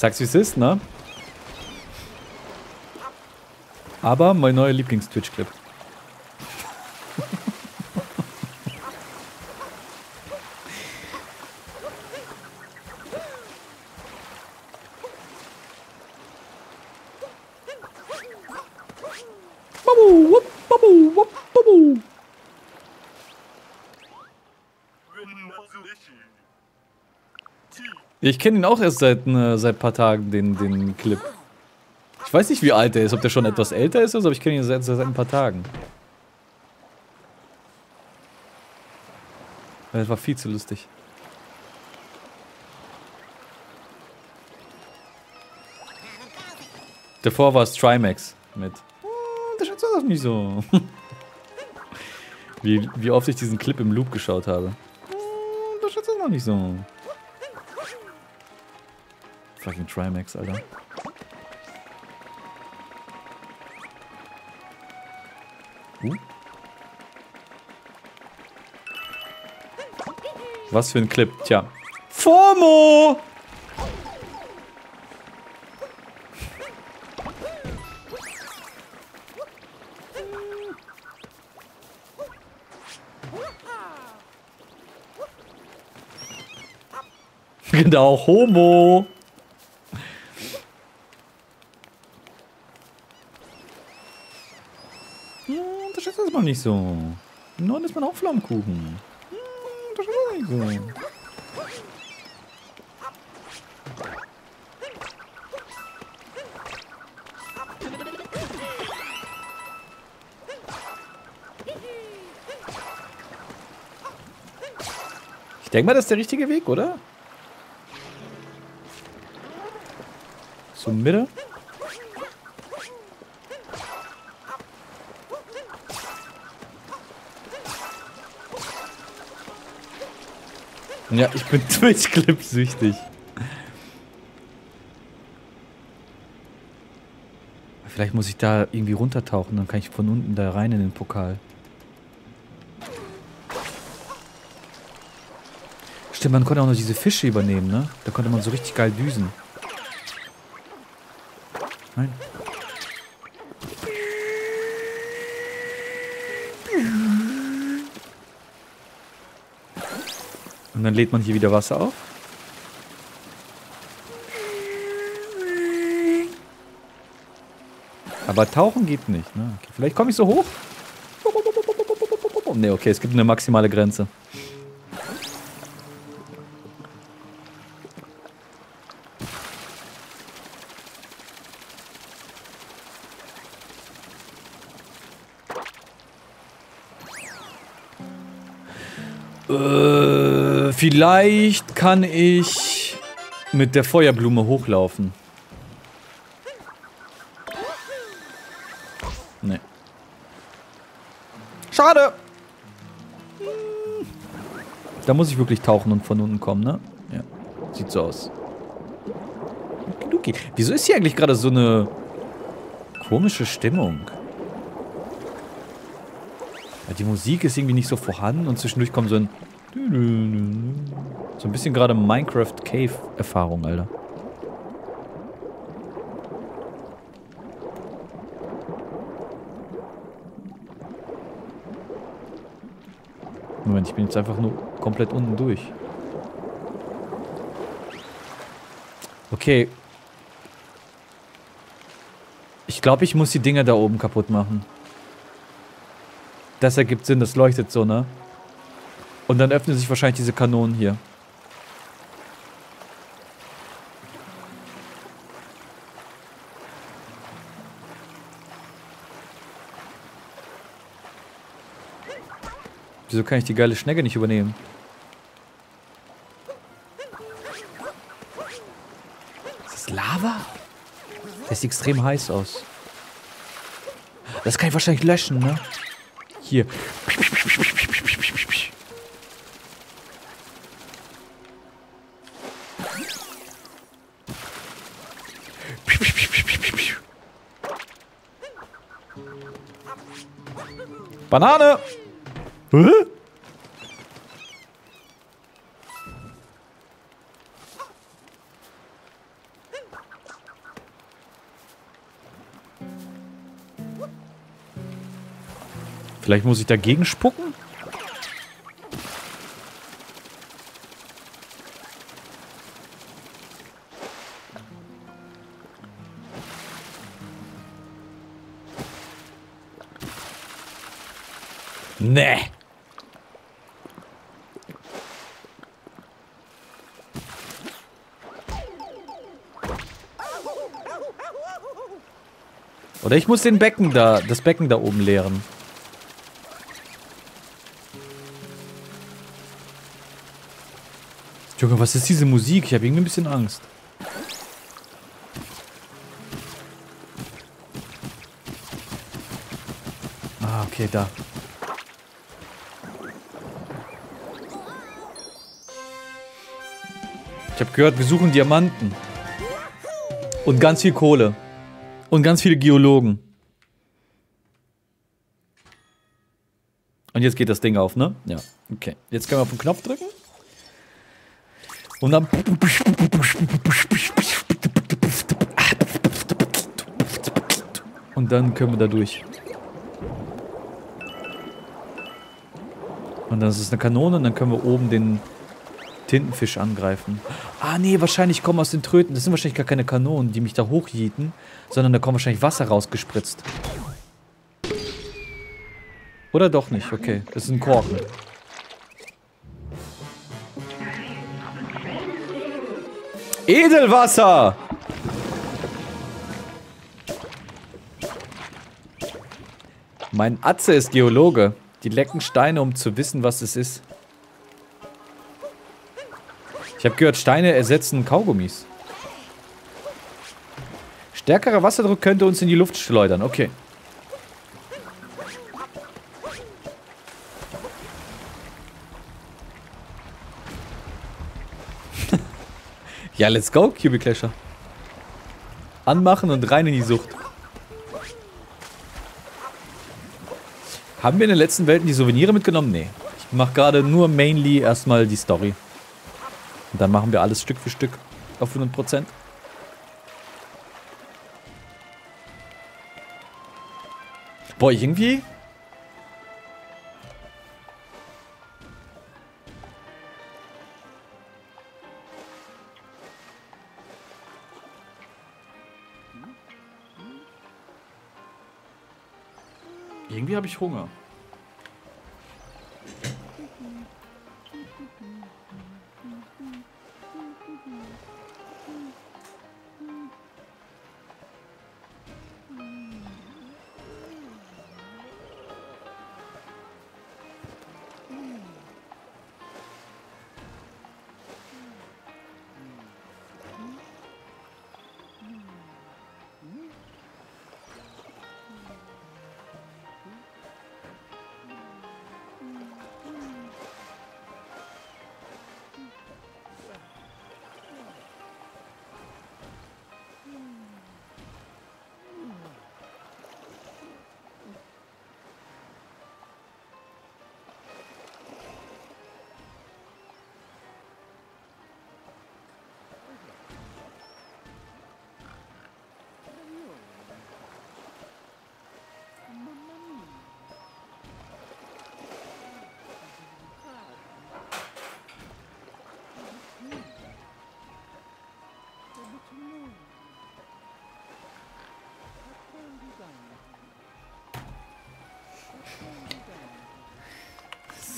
Sag's wie es ist, ne? Aber mein neuer Lieblings-Twitch-Clip. Babu, wupp, babu, wupp, babu. Ich kenne ihn auch erst seit, äh, seit ein paar Tagen, den, den Clip. Ich weiß nicht, wie alt er ist, ob der schon etwas älter ist, aber ich kenne ihn seit, seit ein paar Tagen. Das war viel zu lustig. Davor war es Trimax mit. "Hm, Das ist doch nicht so. [laughs] wie, wie oft ich diesen Clip im Loop geschaut habe. "Hm, Das ist doch nicht so. Fucking Trimax, Alter. Uh. Was für ein Clip? Tja. FOMO! [laughs] Genau, Homo. Hm, das ist das mal nicht so. Nein, ist man auch Flammkuchen. Hm, das ist auch nicht so. Ich denke mal, das ist der richtige Weg, oder? So Mitte. Ja, ich bin [laughs] Twitch-Clip süchtig. Vielleicht muss ich da irgendwie runtertauchen, dann kann ich von unten da rein in den Pokal. Stimmt, man konnte auch noch diese Fische übernehmen, ne? Da konnte man so richtig geil düsen. Nein. Und dann lädt man hier wieder Wasser auf. Aber tauchen geht nicht. Ne? Okay, vielleicht komme ich so hoch. Ne, okay, es gibt eine maximale Grenze. Vielleicht kann ich mit der Feuerblume hochlaufen. Nee. Schade. Da muss ich wirklich tauchen und von unten kommen, ne? Ja. Sieht so aus. Wieso ist hier eigentlich gerade so eine komische Stimmung? Die Musik ist irgendwie nicht so vorhanden und zwischendurch kommt so ein ein bisschen gerade Minecraft Cave Erfahrung, Alter. Moment, ich bin jetzt einfach nur komplett unten durch. Okay. Ich glaube, ich muss die Dinger da oben kaputt machen. Das ergibt Sinn, das leuchtet so, ne? Und dann öffnen sich wahrscheinlich diese Kanonen hier. Wieso kann ich die geile Schnecke nicht übernehmen? Ist das Lava? Das sieht extrem heiß aus. Das kann ich wahrscheinlich löschen, ne? Hier. Banane! Hä? Vielleicht muss ich dagegen spucken? Nee. Oder ich muss den Becken da, das Becken da oben leeren. Junge, was ist diese Musik? Ich habe irgendwie ein bisschen Angst. Ah, okay, da. Ich habe gehört, wir suchen Diamanten. Und ganz viel Kohle. Und ganz viele Geologen. Und jetzt geht das Ding auf, ne? Ja. Okay. Jetzt können wir auf den Knopf drücken. Und dann. Und dann können wir da durch. Und dann ist es eine Kanone und dann können wir oben den Tintenfisch angreifen. Ah, nee, wahrscheinlich kommen aus den Tröten. Das sind wahrscheinlich gar keine Kanonen, die mich da hochjieten, sondern da kommt wahrscheinlich Wasser rausgespritzt. Oder doch nicht? Okay, das ist ein Korken. Edelwasser! Mein Atze ist Geologe. Die lecken Steine, um zu wissen, was es ist. Ich habe gehört, Steine ersetzen Kaugummis. Stärkerer Wasserdruck könnte uns in die Luft schleudern. Okay. Ja, let's go, Cubic Clasher. Anmachen und rein in die Sucht. Haben wir in den letzten Welten die Souvenire mitgenommen? Nee. Ich mache gerade nur mainly erstmal die Story. Und dann machen wir alles Stück für Stück auf 100%. Boah, irgendwie... habe ich Hunger.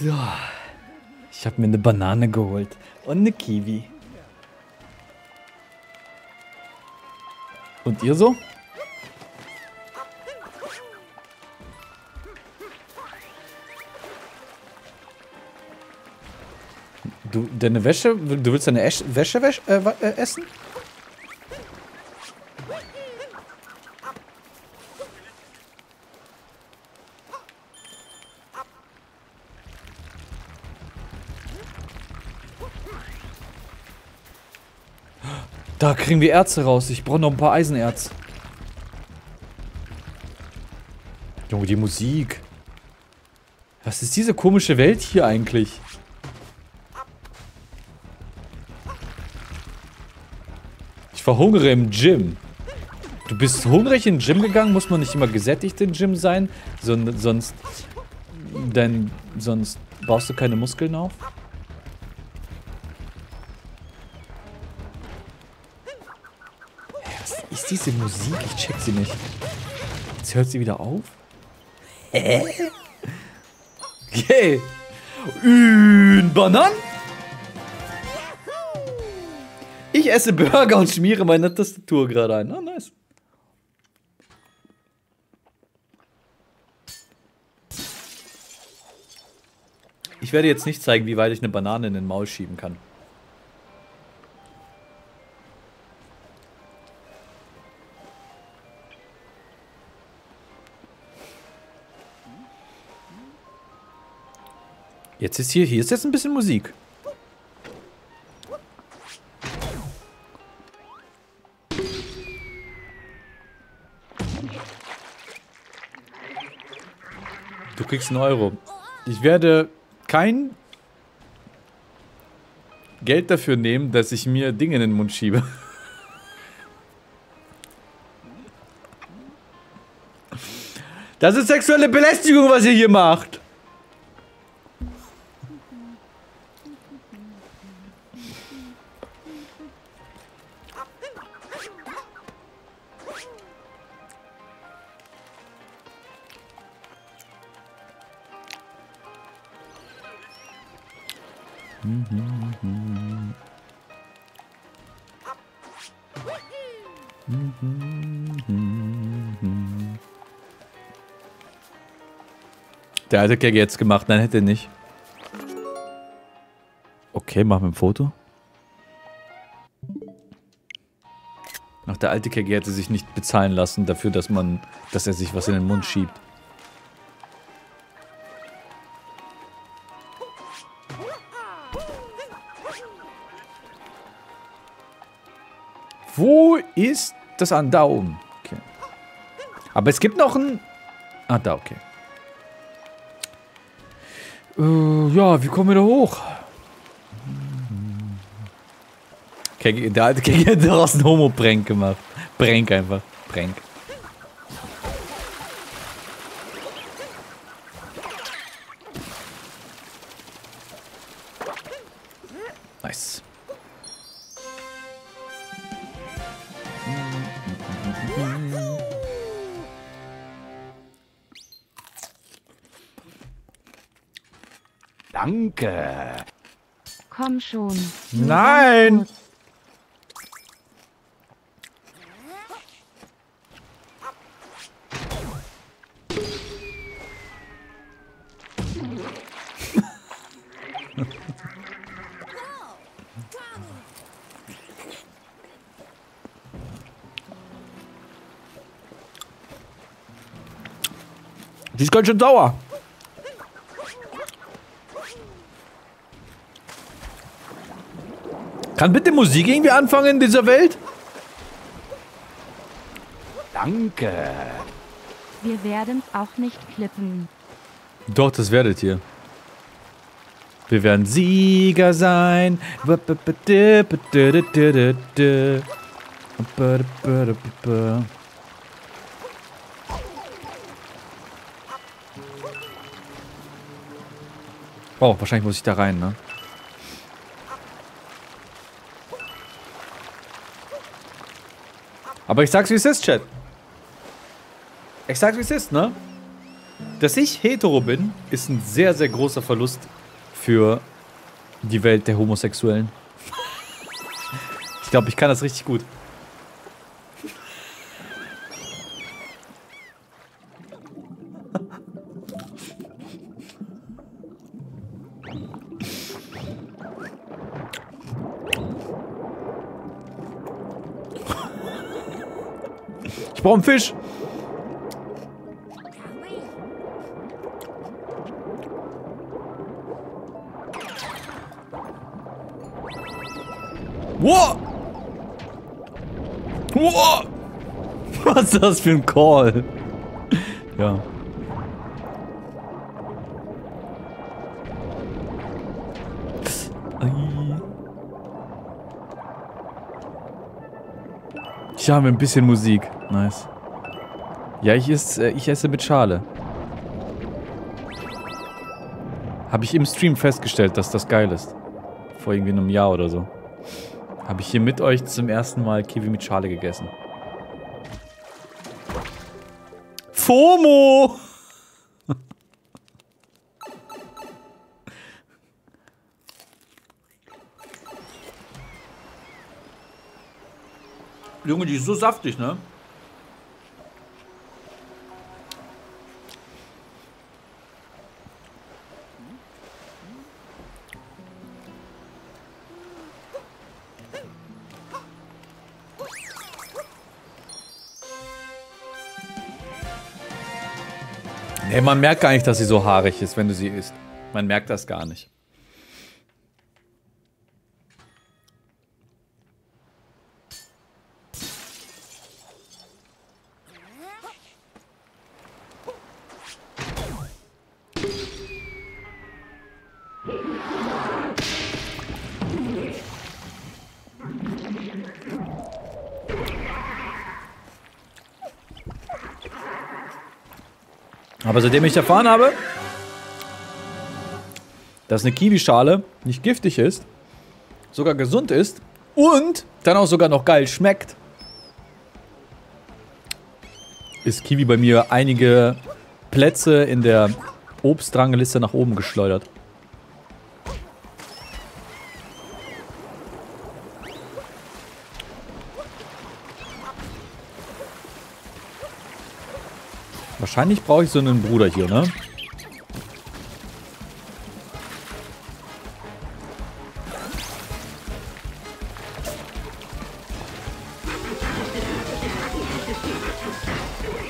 So. Ich habe mir eine Banane geholt. Und eine Kiwi. Und ihr so? Du, deine Wäsche, du willst deine Esch, Wäsche wäsch, äh, äh, essen? Kriegen wir Erze raus. Ich brauche noch ein paar Eisenerz. Junge, die Musik. Was ist diese komische Welt hier eigentlich? Ich verhungere im Gym. Du bist hungrig in den Gym gegangen? Muss man nicht immer gesättigt im Gym sein? Son sonst... Denn sonst baust du keine Muskeln auf? Diese Musik? Ich check sie nicht. Jetzt hört sie wieder auf? Hä? Okay. Ün Banan? Ich esse Burger und schmiere meine Tastatur gerade ein. Oh, nice. Ich werde jetzt nicht zeigen, wie weit ich eine Banane in den Maul schieben kann. Jetzt ist hier, hier ist jetzt ein bisschen Musik. Du kriegst einen Euro. Ich werde kein Geld dafür nehmen, dass ich mir Dinge in den Mund schiebe. [laughs] Das ist sexuelle Belästigung, was ihr hier macht. Der alte Gag jetzt gemacht, nein, hätte er nicht. Okay, machen wir ein Foto. Ach, der alte Keggy hätte sich nicht bezahlen lassen dafür, dass man, dass er sich was in den Mund schiebt. Wo ist das an? Da oben. Okay. Aber es gibt noch ein... Ah, da, okay. Äh, ja, wie kommen wir da hoch? Der alte [laughs] Keggy hat daraus einen Homo-Prank gemacht. Prank einfach. Prank. Komm schon. Nein! Nur. Die ist ganz schön sauer. Kann bitte Musik irgendwie anfangen in dieser Welt? Danke. Wir werden auch nicht klippen. Doch, das werdet ihr. Wir werden Sieger sein. Oh, wahrscheinlich muss ich da rein, ne? Aber ich sag's wie es ist, Chat. Ich sag's wie es ist, ne? Dass ich hetero bin, ist ein sehr, sehr großer Verlust für die Welt der Homosexuellen. [laughs] Ich glaube, ich kann das richtig gut. Ich brauche einen Fisch. Wow! Wow! [laughs] Was ist das für ein Call? Ja. Ich habe ein bisschen Musik. Nice. Ja, ich, is, äh, ich esse mit Schale. Habe ich im Stream festgestellt, dass das geil ist. Vor irgendwie einem Jahr oder so. Habe ich hier mit euch zum ersten Mal Kiwi mit Schale gegessen. FOMO! [laughs] Junge, die ist so saftig, ne? Man merkt gar nicht, dass sie so haarig ist, wenn du sie isst. Man merkt das gar nicht. Aber seitdem ich erfahren habe, dass eine Kiwischale nicht giftig ist, sogar gesund ist und dann auch sogar noch geil schmeckt, ist Kiwi bei mir einige Plätze in der Obstrangliste nach oben geschleudert. Wahrscheinlich brauche ich so einen Bruder hier, ne?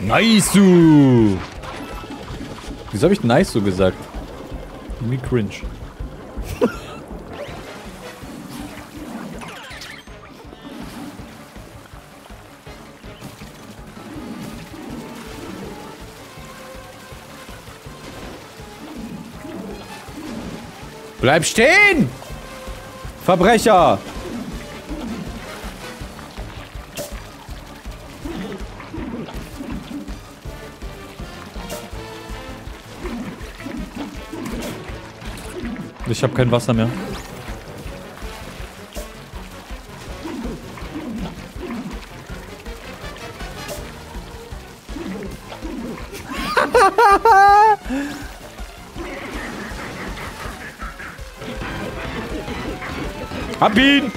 Nice! Wieso habe ich nice so gesagt? Irgendwie cringe. Bleib stehen! Verbrecher! Ich habe kein Wasser mehr. Ihn!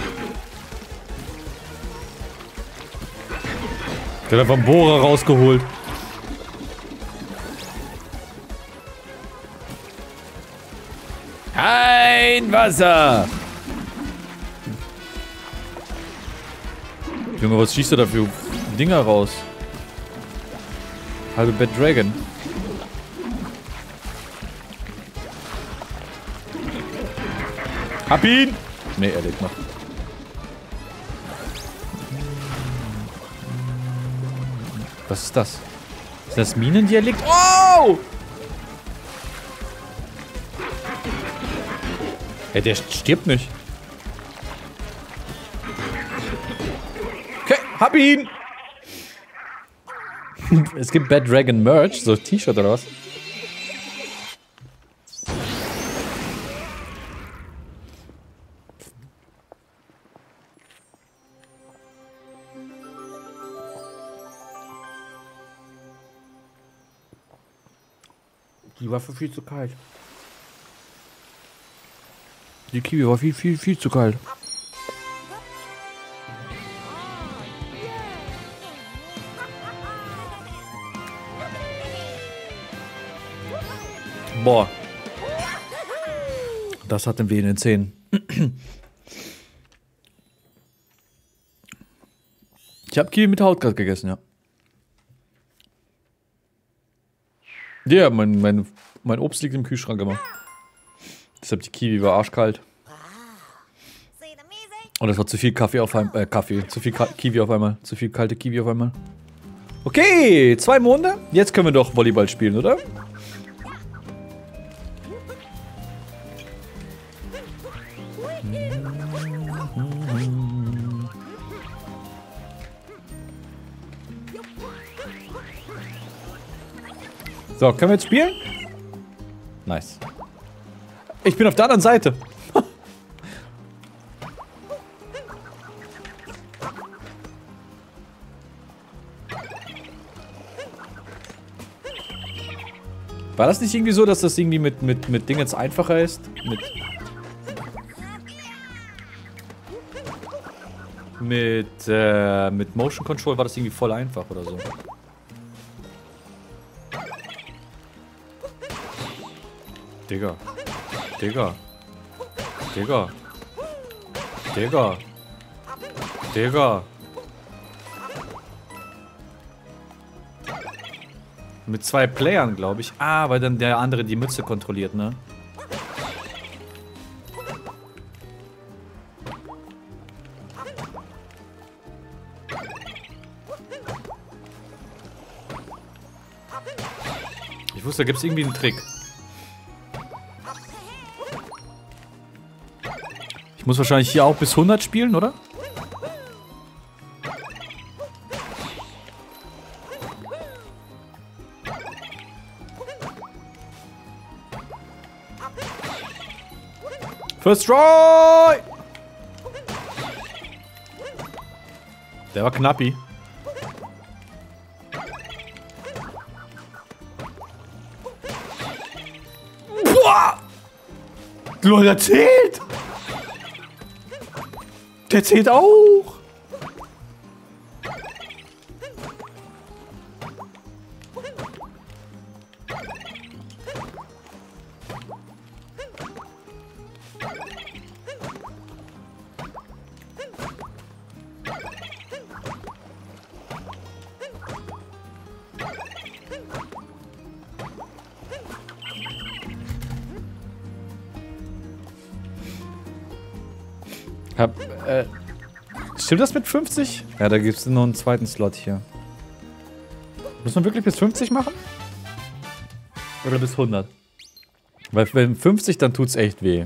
Der hat vom Bohrer rausgeholt. Kein Wasser! Junge, was schießt du da für Dinger raus? Halbe Bad Dragon. Hab ihn! Ne, er lebt noch. Was ist das? Ist das Minendialekt? Oh! Ja, der stirbt nicht. Okay, hab ihn! [laughs] es gibt Bad Dragon Merch, so T-Shirt oder was? Viel zu kalt. Die Kiwi war viel, viel, viel zu kalt. Boah. Das hatten wir in den Zähnen. Ich habe Kiwi mit Haut gerade gegessen, ja. Ja, mein, mein, mein Obst liegt im Kühlschrank immer. Deshalb die Kiwi war arschkalt. Und es war zu viel Kaffee auf einmal. Äh, Kaffee. Zu viel Ka Kiwi auf einmal. Zu viel kalte Kiwi auf einmal. Okay, zwei Monde. Jetzt können wir doch Volleyball spielen, oder? So, können wir jetzt spielen? Nice. Ich bin auf der anderen Seite. War das nicht irgendwie so, dass das irgendwie mit, mit, mit Dingens einfacher ist? Mit. Mit, äh, mit Motion Control war das irgendwie voll einfach oder so. Digga. Digga. Digga. Digga. Digga. Mit zwei Playern, glaube ich. Ah, weil dann der andere die Mütze kontrolliert, ne? Ich wusste, da gibt es irgendwie einen Trick. Ich muss wahrscheinlich hier auch bis 100 spielen, oder? First try! Der war knappi. Boah! Lol, der zählt! Der zählt auch! Stimmt das mit 50? Ja, da gibt es noch einen zweiten Slot hier. Muss man wirklich bis 50 machen? Oder bis 100? Weil wenn 50, dann tut's echt weh.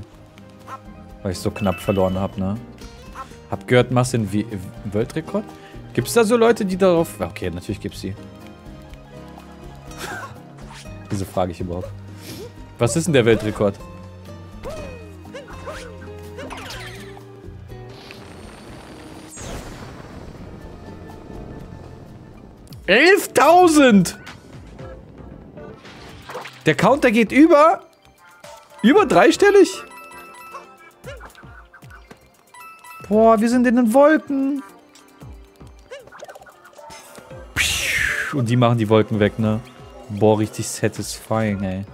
Weil ich so knapp verloren habe, ne? Hab gehört, machst den wie Weltrekord? Gibt's da so Leute, die darauf... Okay, natürlich gibt's sie. [laughs] Wieso frage ich überhaupt? Was ist denn der Weltrekord? Elftausend! Der Counter geht über... Über dreistellig? Boah, wir sind in den Wolken. Und die machen die Wolken weg, ne? Boah, richtig satisfying, ey.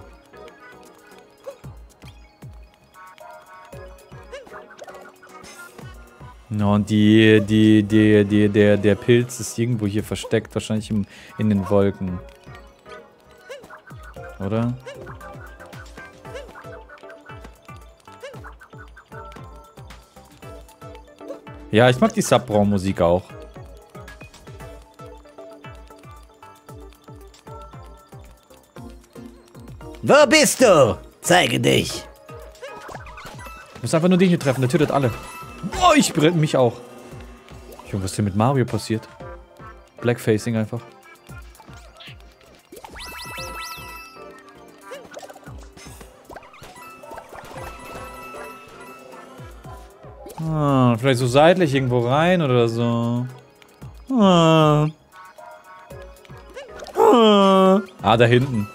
No, und die, die, die, die, der, der Pilz ist irgendwo hier versteckt, wahrscheinlich im, in den Wolken. Oder? Ja, ich mag die Subraummusik auch. Wo bist du? Zeige dich. Ich muss einfach nur den hier treffen, der tötet alle. Ich brenne mich auch. Junge, was ist denn mit Mario passiert? Blackfacing einfach. Ah, vielleicht so seitlich irgendwo rein oder so. Ah. Ah, ah da hinten.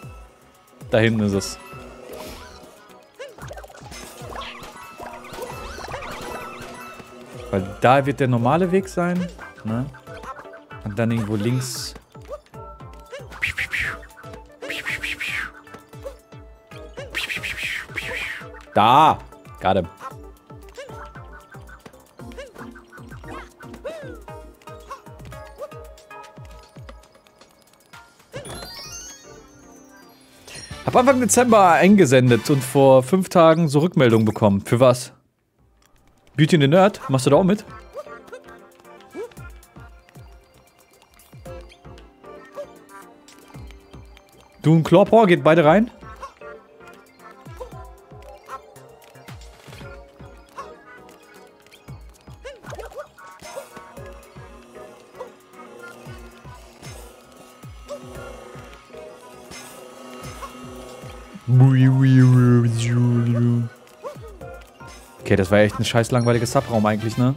Da hinten ist es. Da wird der normale Weg sein. Ne? Und dann irgendwo links. Da! Got him. Hab Anfang Dezember eingesendet und vor fünf Tagen so Rückmeldung bekommen. Für was? Beauty in the Nerd? Machst du da auch mit? Du und Clawpaw geht beide rein? Okay, das war echt ein scheiß langweiliger Subraum eigentlich, ne?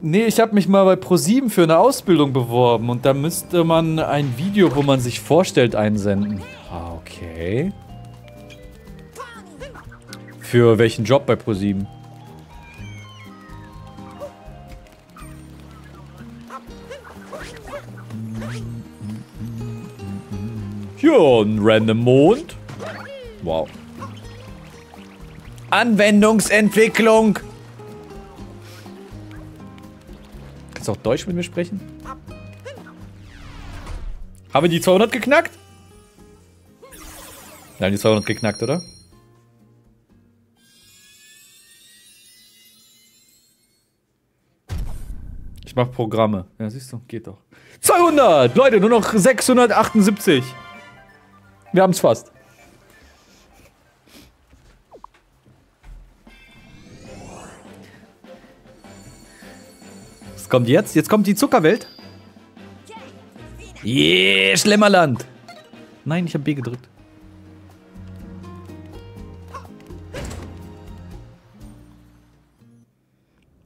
Nee, ich habe mich mal bei ProSieben für eine Ausbildung beworben und da müsste man ein Video, wo man sich vorstellt, einsenden. Ah, okay. Für welchen Job bei ProSieben? Ja, ein random Mond. Wow. Anwendungsentwicklung. Kannst du auch Deutsch mit mir sprechen? Haben wir die 200 geknackt? Wir haben die 200 geknackt, oder? Ich mach Programme. Ja, siehst du, geht doch. 200! Leute, nur noch 678. Wir haben's fast. Was kommt jetzt? Jetzt kommt die Zuckerwelt. Yeah, Schlemmerland. Nein, ich habe B gedrückt.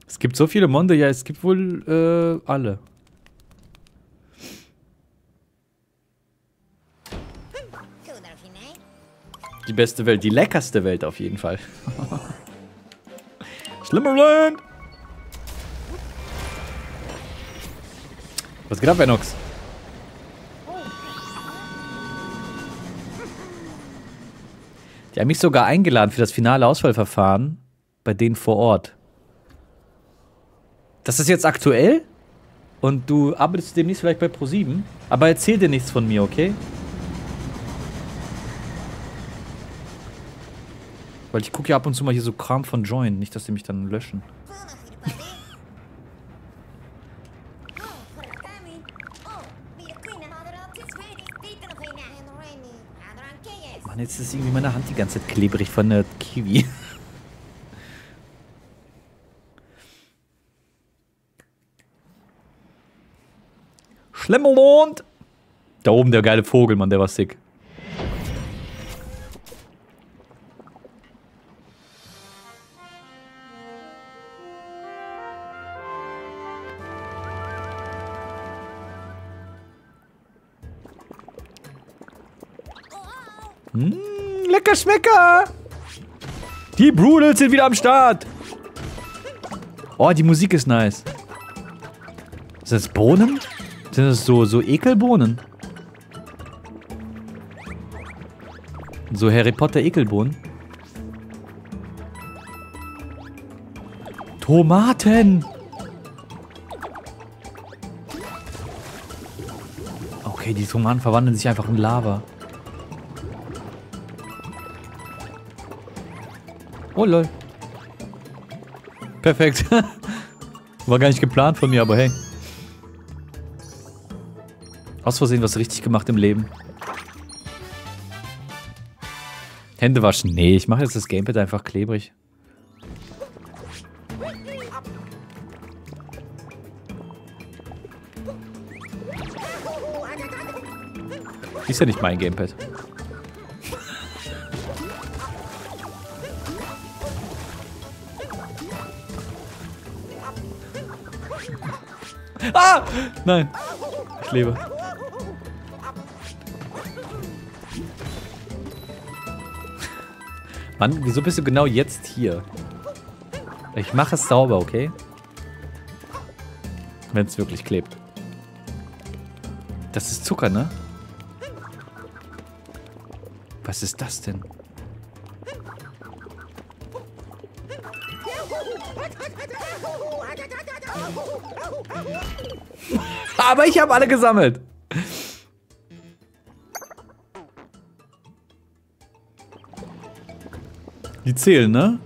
Es gibt so viele Monde, ja, es gibt wohl äh, alle. Die beste Welt, die leckerste Welt auf jeden Fall. [laughs] Schlimmerland! Was geht ab, Enox? Die haben mich sogar eingeladen für das finale Auswahlverfahren bei denen vor Ort. Das ist jetzt aktuell und du arbeitest demnächst vielleicht bei Pro7, aber erzähl dir nichts von mir, okay? Weil ich gucke ja ab und zu mal hier so Kram von Join, nicht, dass sie mich dann löschen. Mann, jetzt ist irgendwie meine Hand die ganze Zeit klebrig von der Kiwi. Schlemmermond! Da oben der geile Vogel, Mann, der war sick. Mm, lecker Schmecker! Die Brudels sind wieder am Start! Oh, die Musik ist nice. Sind das Bohnen? Sind das so, so Ekelbohnen? So Harry Potter Ekelbohnen? Tomaten! Okay, die Tomaten verwandeln sich einfach in Lava. Oh lol. Perfekt. [laughs] War gar nicht geplant von mir, aber hey. Aus Versehen was richtig gemacht im Leben. Hände waschen. Nee, ich mache jetzt das Gamepad einfach klebrig. Ist ja nicht mein Gamepad. Nein. Ich lebe. Mann, wieso bist du genau jetzt hier? Ich mache es sauber, okay? Wenn es wirklich klebt. Das ist Zucker, ne? Was ist das denn? Aber ich habe alle gesammelt. Die zählen, ne?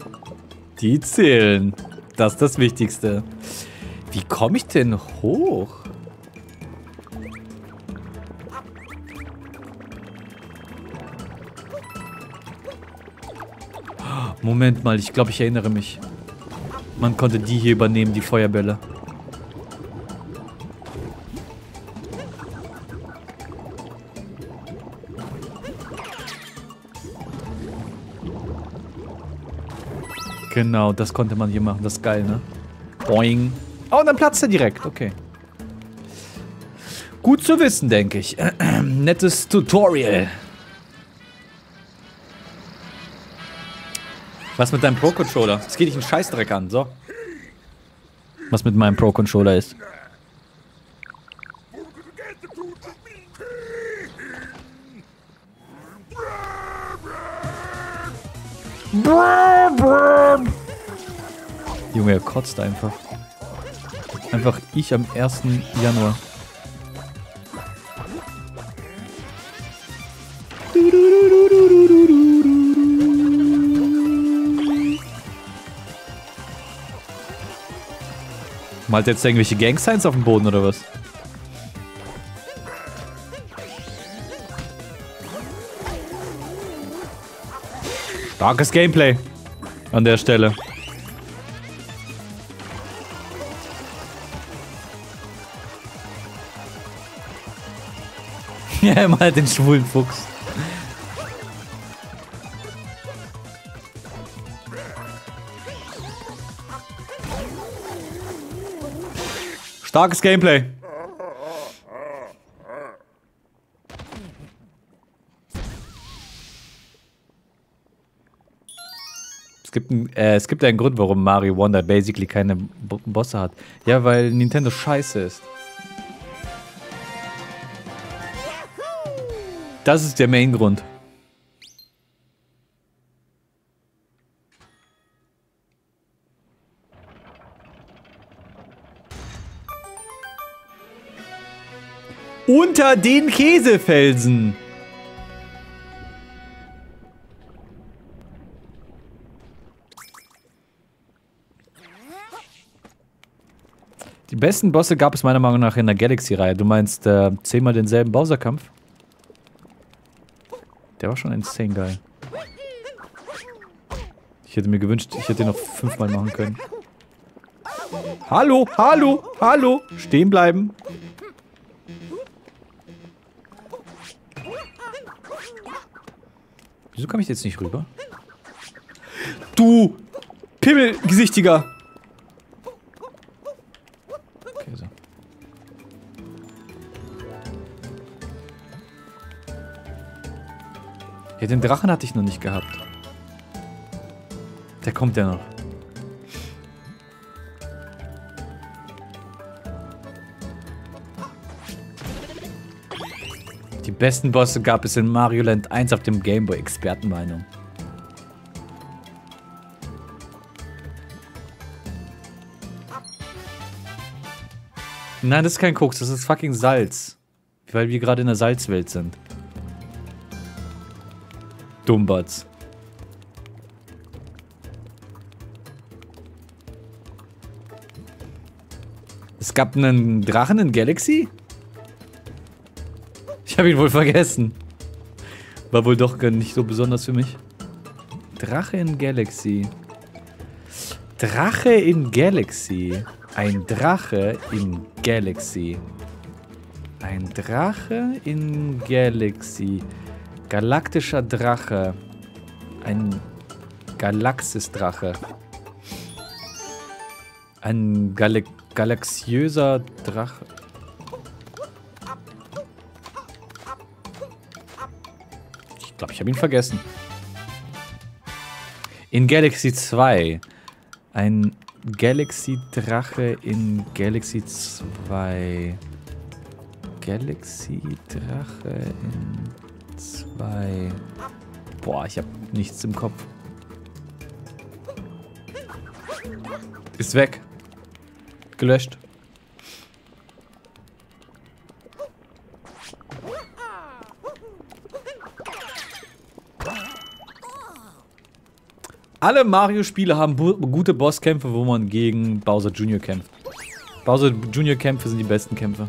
Die zählen. Das ist das Wichtigste. Wie komme ich denn hoch? Moment mal, ich glaube, ich erinnere mich. Man konnte die hier übernehmen, die Feuerbälle. Genau, das konnte man hier machen. Das ist geil, ne? Boing. Oh, und dann platzt er direkt. Okay. Gut zu wissen, denke ich. [clears throat] Nettes Tutorial. Was mit deinem Pro-Controller? Das geht dich einen Scheißdreck an, so. Was mit meinem Pro-Controller ist. Junge, er kotzt einfach. Einfach ich am 1. Januar. Malt jetzt irgendwelche Gang-Signs auf dem Boden oder was? Starkes Gameplay an der Stelle. Ja, [laughs] mal den schwulen Fuchs. Starkes Gameplay. Es gibt, ein, äh, es gibt einen Grund, warum Mario Wonder basically keine Bo Bosse hat. Ja, weil Nintendo scheiße ist. Das ist der Main-Grund. Unter den Käsefelsen. Die besten Bosse gab es meiner Meinung nach in der Galaxy-Reihe. Du meinst äh, zehnmal denselben Bowser-Kampf? Der war schon insane geil. Ich hätte mir gewünscht, ich hätte den noch fünfmal machen können. Hallo, hallo, hallo. Stehen bleiben. Wieso komme ich jetzt nicht rüber? Du Pimmelgesichtiger! Ja, den Drachen hatte ich noch nicht gehabt. Der kommt ja noch. Die besten Bosse gab es in Mario Land 1 auf dem Gameboy, Expertenmeinung. Nein, das ist kein Koks, das ist fucking Salz. Weil wir gerade in der Salzwelt sind. Dummbatz. Es gab einen Drachen in Galaxy? [laughs] Ich habe ihn wohl vergessen. War wohl doch nicht so besonders für mich. Drache in Galaxy. Drache in Galaxy. Ein Drache in Galaxy. Ein Drache in Galaxy. Galaktischer Drache. Ein Galaxis-Drache. Ein Galax Galaxiöser Drache. Ich glaube, ich habe ihn vergessen. In Galaxy 2. Ein Galaxy-Drache in Galaxy 2. Galaxy-Drache in 2. Boah, ich habe nichts im Kopf. Ist weg. Gelöscht. Alle Mario-Spiele haben gute Bosskämpfe, wo man gegen Bowser Jr. kämpft. Bowser Jr. Kämpfe sind die besten Kämpfe.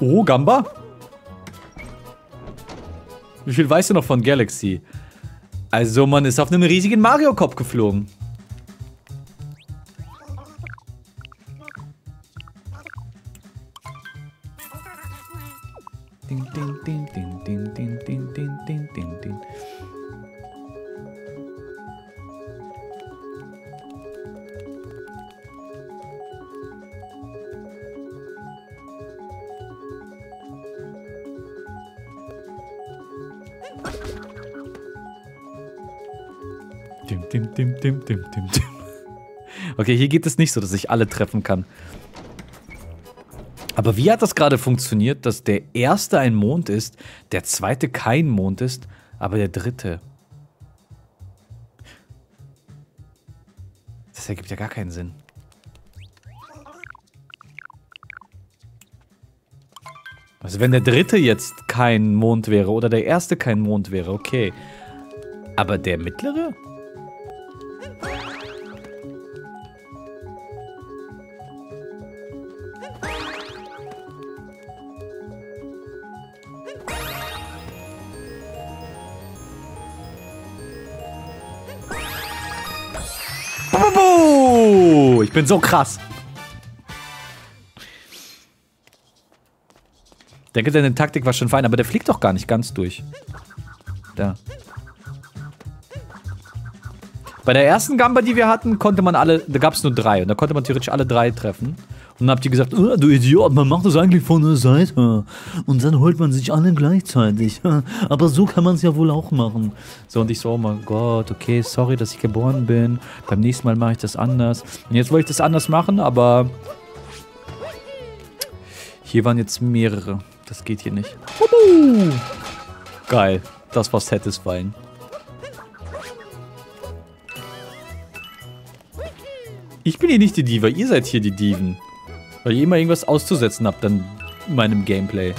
Oh, Gamba? Wie viel weißt du noch von Galaxy? Also, man ist auf einem riesigen Mario-Kopf geflogen. Dim, dim, dim, dim. Okay, hier geht es nicht so, dass ich alle treffen kann. Aber wie hat das gerade funktioniert, dass der erste ein Mond ist, der zweite kein Mond ist, aber der dritte? Das ergibt ja gar keinen Sinn. Also wenn der dritte jetzt kein Mond wäre oder der erste kein Mond wäre, okay. Aber der mittlere? Ich bin so krass. Ich denke, deine Taktik war schon fein, aber der fliegt doch gar nicht ganz durch. Da. Bei der ersten Gamba, die wir hatten, konnte man alle, da gab es nur drei und da konnte man theoretisch alle drei treffen. Und dann habt ihr gesagt, "Oh, du Idiot, man macht das eigentlich von der Seite. Und dann holt man sich alle gleichzeitig. [laughs] Aber so kann man es ja wohl auch machen. So, und ich so, oh mein Gott, okay, sorry, dass ich geboren bin. Beim nächsten Mal mache ich das anders. Und jetzt wollte ich das anders machen, aber hier waren jetzt mehrere. Das geht hier nicht. Geil, das war satisfying. Ich bin hier nicht die Diva, ihr seid hier die Diven. Weil ihr immer irgendwas auszusetzen habt an meinem Gameplay.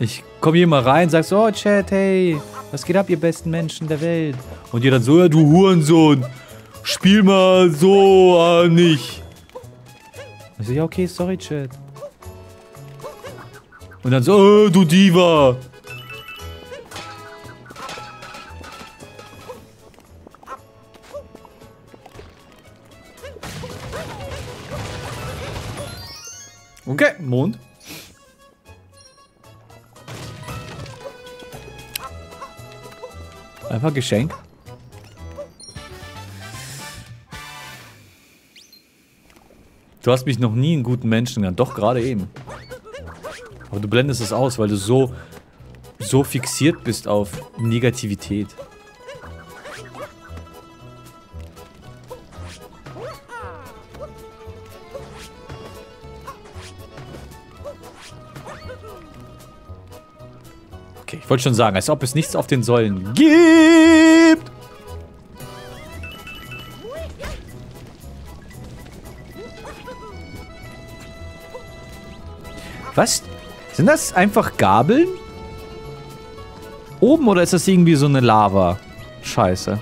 Ich komme hier mal rein, sag so, oh Chat, hey, was geht ab, ihr besten Menschen der Welt? Und ihr dann so, ja, du Hurensohn, spiel mal so äh, nicht. Ich so, ja, okay, sorry, Chat. Und dann so, äh, du Diva. Okay, Mond. Einfach Geschenk. Du hast mich noch nie einen guten Menschen genannt. Doch, gerade eben. Aber du blendest es aus, weil du so, so fixiert bist auf Negativität. Okay, ich wollte schon sagen, als ob es nichts auf den Säulen gibt. Was? Sind das einfach Gabeln? Oben oder ist das irgendwie so eine Lava? Scheiße.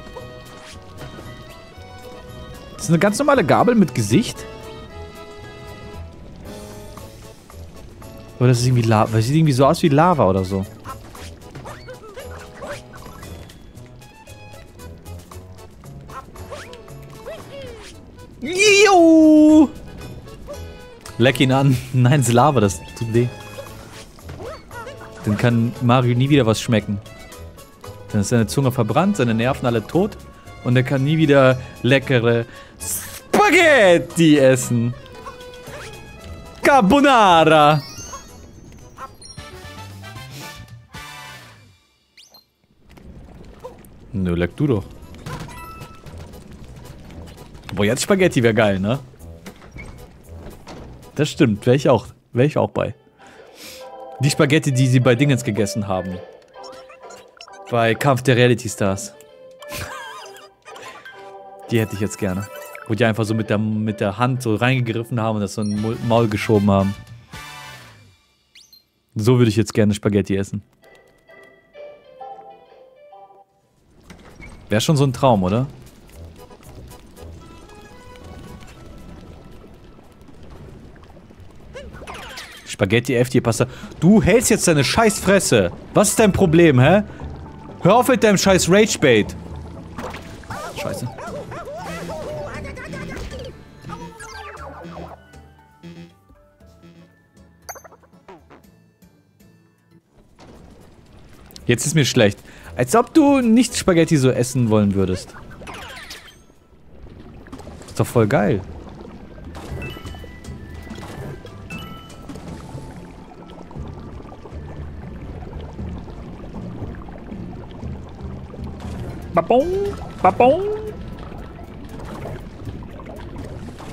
Das ist eine ganz normale Gabel mit Gesicht? Oder das ist irgendwie Lava. Das sieht irgendwie so aus wie Lava oder so. Leck ihn an. [laughs] Nein, es ist Lava, das tut weh. Dann kann Mario nie wieder was schmecken. Dann ist seine Zunge verbrannt, seine Nerven alle tot und er kann nie wieder leckere Spaghetti essen. Carbonara. Nö, leck du doch. Boah, jetzt Spaghetti wäre geil, ne? Das stimmt, wäre ich auch. Wäre ich auch bei. Die Spaghetti, die sie bei Dingens gegessen haben. Bei Kampf der Reality Stars. [laughs] die hätte ich jetzt gerne. Wo die einfach so mit der, mit der Hand so reingegriffen haben und das so in Maul geschoben haben. So würde ich jetzt gerne Spaghetti essen. Wäre schon so ein Traum, oder? Spaghetti, FD, Pasta. Du hältst jetzt deine Scheißfresse. Was ist dein Problem, hä? Hör auf mit deinem scheiß Ragebait. Scheiße. Jetzt ist mir schlecht. Als ob du nicht Spaghetti so essen wollen würdest. Ist doch voll geil. Babong, babong.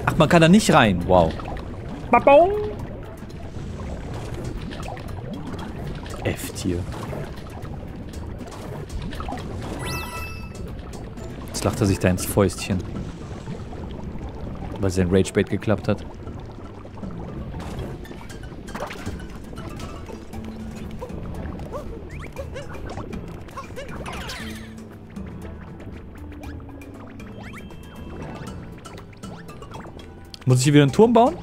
Ach, man kann da nicht rein. Wow. Babong. F-Tier. Jetzt lacht er sich da ins Fäustchen. Weil sein Ragebait geklappt hat. Muss ich hier wieder einen Turm bauen?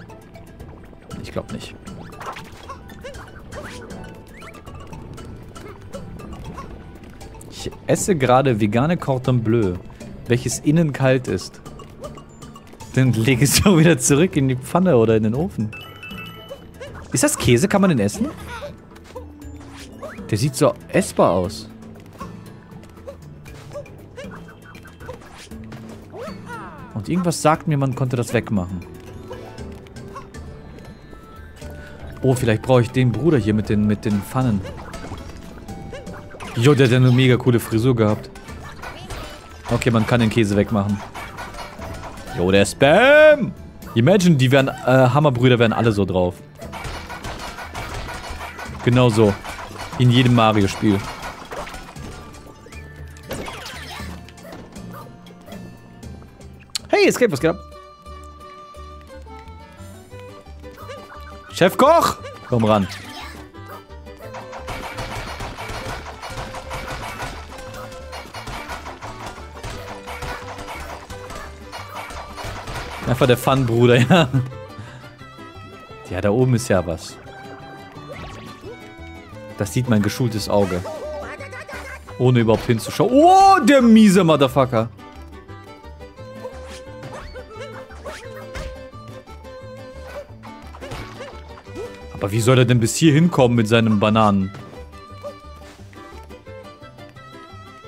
Ich glaube nicht. Ich esse gerade vegane Cordon Bleu, welches innen kalt ist. Dann lege ich es [laughs] doch wieder zurück in die Pfanne oder in den Ofen. Ist das Käse? Kann man den essen? Der sieht so essbar aus. Und irgendwas sagt mir, man konnte das wegmachen. Oh, vielleicht brauche ich den Bruder hier mit den, mit den Pfannen. Jo, der hat ja eine mega coole Frisur gehabt. Okay, man kann den Käse wegmachen. Jo, der Spam! Imagine, die wären, äh, Hammerbrüder wären alle so drauf. Genau so. In jedem Mario-Spiel. Hey, Escape, was geht ab? Chef Koch! Komm ran. Einfach der Fun-Bruder, [laughs] ja. Ja, da oben ist ja was. Das sieht mein geschultes Auge. Ohne überhaupt hinzuschauen. Oh, der miese Motherfucker. Wie soll er denn bis hier hinkommen mit seinen Bananen?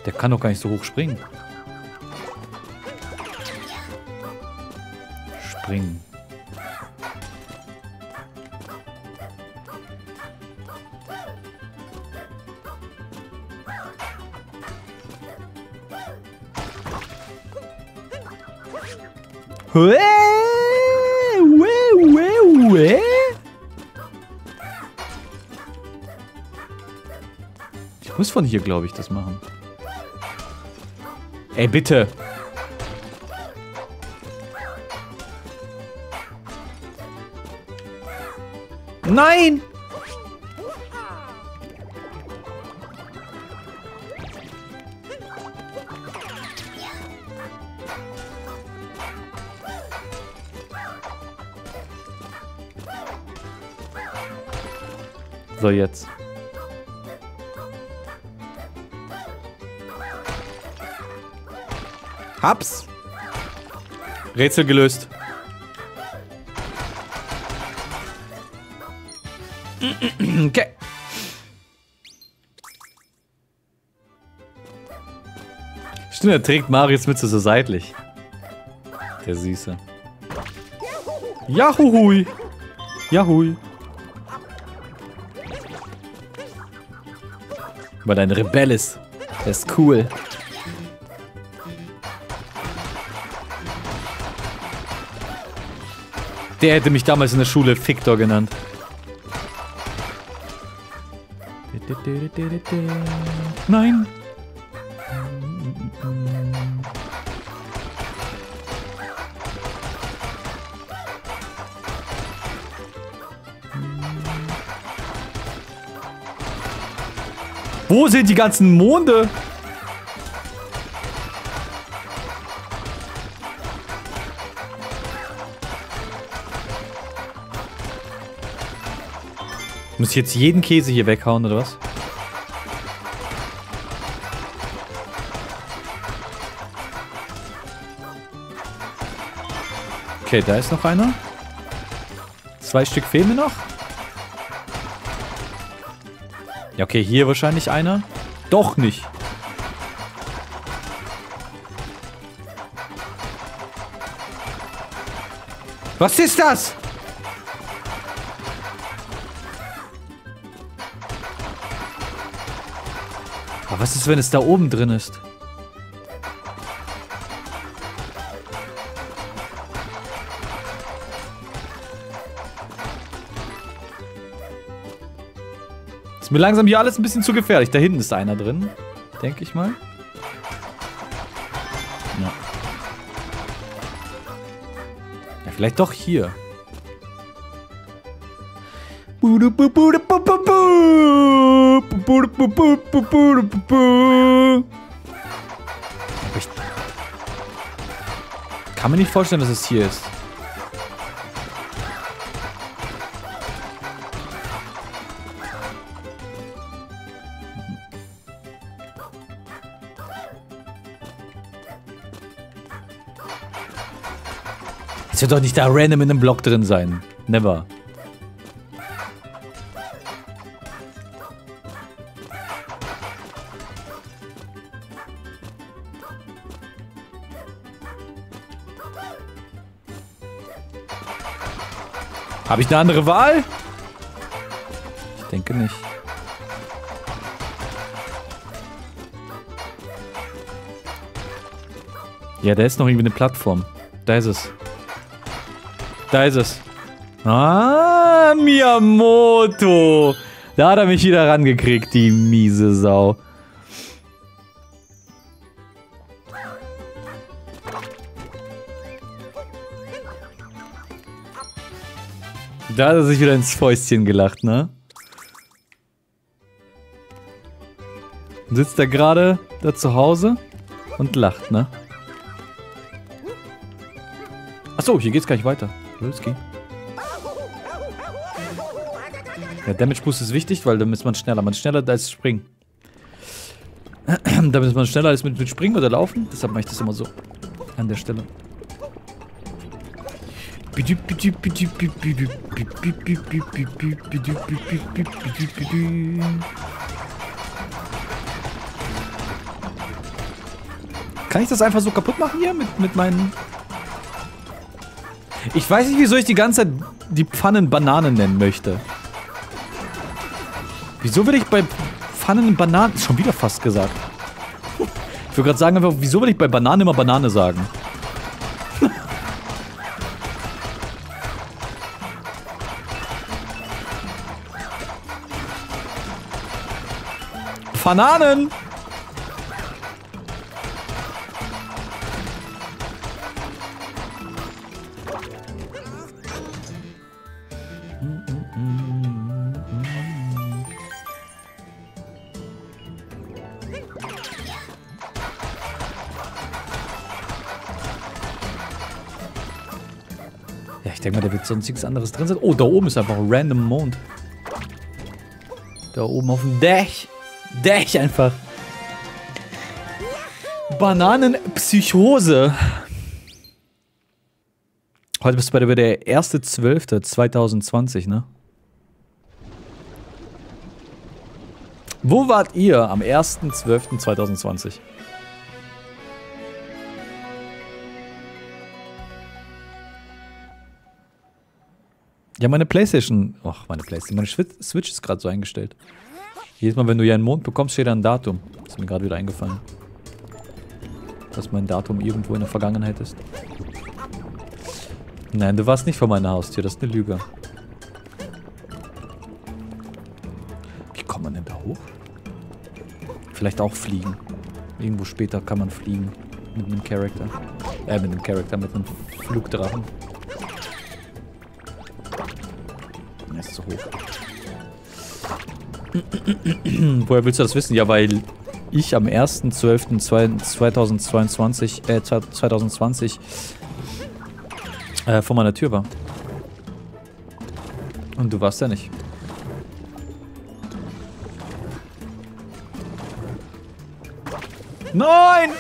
Der kann doch gar nicht so hoch springen. Springen. Uäh, muss von hier, glaube ich, das machen. Ey, bitte. Nein! So, jetzt. Hab's. Rätsel gelöst. Okay. Stimmt, er trägt Marius Mütze so seitlich. Der Süße. Jahuhui. Jahui. Weil er ein Rebell ist. Der ist cool. Der hätte mich damals in der Schule Victor genannt. Nein. Wo sind die ganzen Monde? Muss ich jetzt jeden Käse hier weghauen, oder was? Okay, da ist noch einer. Zwei Stück fehlen mir noch. Ja, okay, hier wahrscheinlich einer. Doch nicht. Was ist das? Ist, wenn es da oben drin ist? Ist mir langsam hier alles ein bisschen zu gefährlich. Da hinten ist einer drin, denke ich mal. Ja. Ja, vielleicht doch hier. Aber ich kann mir nicht vorstellen, dass es hier ist. Es wird doch nicht da random in einem Block drin sein. Never. Habe ich eine andere Wahl? Ich denke nicht. Ja, da ist noch irgendwie eine Plattform. Da ist es. Da ist es. Ah, Miyamoto. Da hat er mich wieder rangekriegt, die miese Sau. Da hat er sich wieder ins Fäustchen gelacht, ne? Sitzt er gerade da zu Hause und lacht, ne? Achso, hier geht's gleich weiter. Los, geh. Der Damage Boost ist wichtig, weil dann ist man schneller. Man ist schneller als Springen. [clears throat] damit ist man schneller als mit, mit Springen oder Laufen. Deshalb mache ich das immer so. An der Stelle. Kann ich das einfach so kaputt machen hier mit, mit meinen... Ich weiß nicht, wieso ich die ganze Zeit die Pfannen Bananen nennen möchte. Wieso will ich bei Pfannen Bananen... Schon wieder fast gesagt. Ich würde gerade sagen, wieso will ich bei Bananen immer Banane sagen? Bananen! Ja, ich denke mal, da wird sonst nichts anderes drin sein. Oh, da oben ist einfach ein random Mond. Da oben auf dem Dach. Dach einfach. Bananenpsychose. Heute bist du bei der, der 1.12.2020, ne? Wo wart ihr am 1.12.2020? Ja, meine Playstation. Ach, meine Playstation. Meine Switch ist gerade so eingestellt. Jedes Mal, wenn du ja einen Mond bekommst, steht da ein Datum. Ist mir gerade wieder eingefallen. Dass mein Datum irgendwo in der Vergangenheit ist. Nein, du warst nicht vor meiner Haustür. Das ist eine Lüge. Wie kommt man denn da hoch? Vielleicht auch fliegen. Irgendwo später kann man fliegen. Mit einem Charakter. Äh, mit einem Charakter, mit einem Flugdrachen. Er ist zu hoch. [clears throat] Woher willst du das wissen? Ja, weil ich am 1.12.2022, äh, 2020 äh, vor meiner Tür war. Und du warst ja nicht. Nein!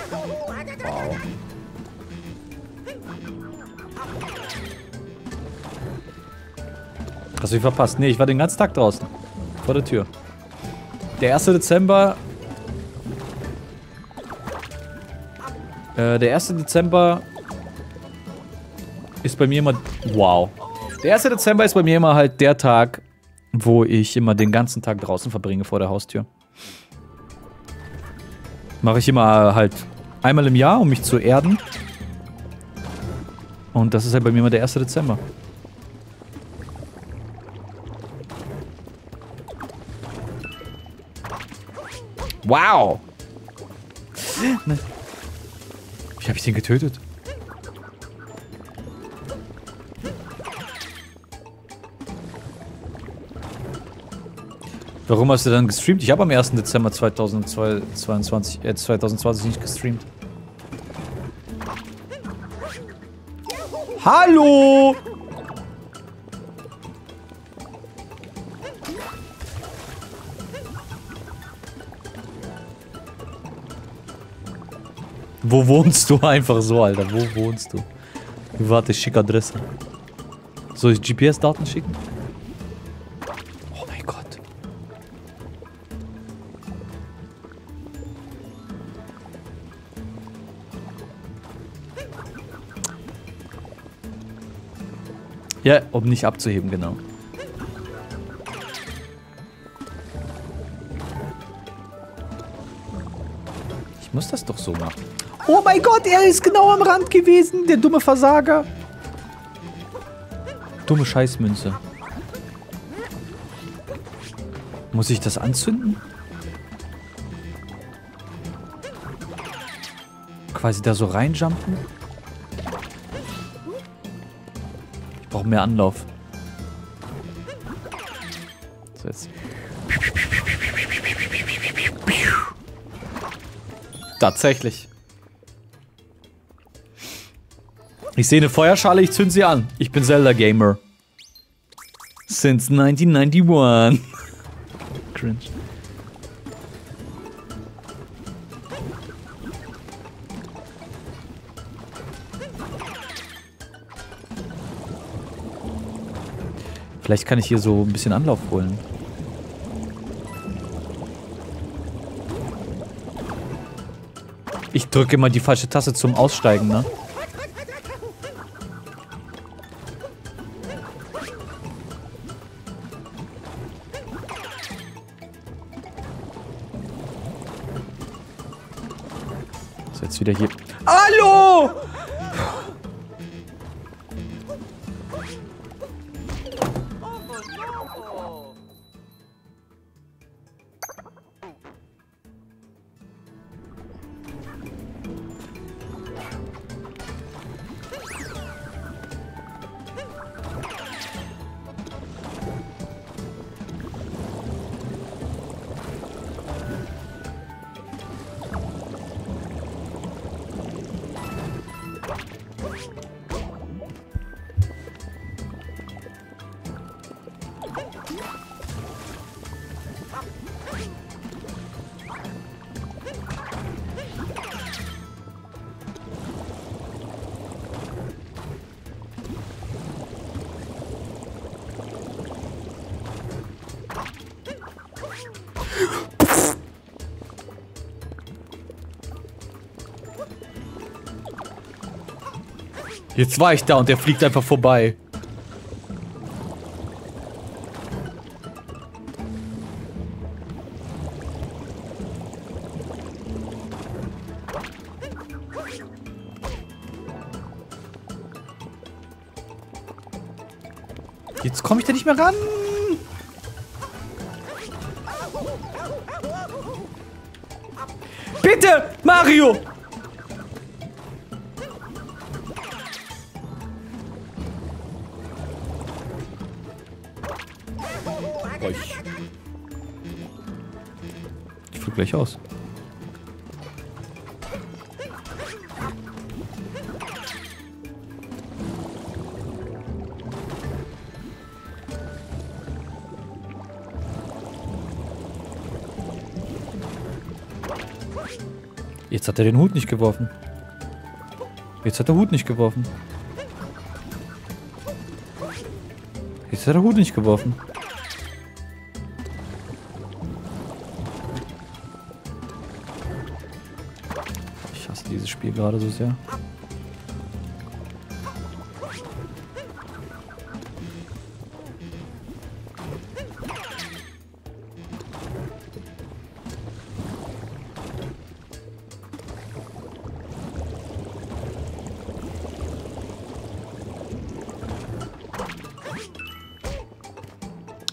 Hast du mich verpasst? Nee, ich war den ganzen Tag draußen. Vor der Tür. Der 1. Dezember. Äh, der 1. Dezember ist bei mir immer. Wow. Der 1. Dezember ist bei mir immer halt der Tag, wo ich immer den ganzen Tag draußen verbringe vor der Haustür. Mache ich immer halt einmal im Jahr, um mich zu erden. Und das ist halt bei mir immer der 1. Dezember. Wow! Ne. Wie habe ich den getötet? Warum hast du dann gestreamt? Ich habe am 1. Dezember 2022, äh, 2020 nicht gestreamt. Hallo! Wo wohnst du einfach so, Alter? Wo wohnst du? Warte, ich schicke Adresse. Soll ich GPS-Daten schicken? Oh mein Gott. Ja, um nicht abzuheben, genau. Ich muss das doch so machen. Oh mein Gott, er ist genau am Rand gewesen, der dumme Versager. Dumme Scheißmünze. Muss ich das anzünden? Quasi da so reinjumpen? Ich brauche mehr Anlauf. So jetzt. Tatsächlich. Ich sehe eine Feuerschale, ich zünd sie an. Ich bin Zelda Gamer. Since 1991. [laughs] Cringe. Vielleicht kann ich hier so ein bisschen Anlauf holen. Ich drücke immer die falsche Taste zum Aussteigen, ne? Wieder hier. Jetzt war ich da und der fliegt einfach vorbei. Jetzt komme ich da nicht mehr ran. Gleich. Jetzt hat er den Hut nicht geworfen. Jetzt hat der Hut nicht geworfen. Jetzt hat der Hut nicht geworfen. Gerade so sehr.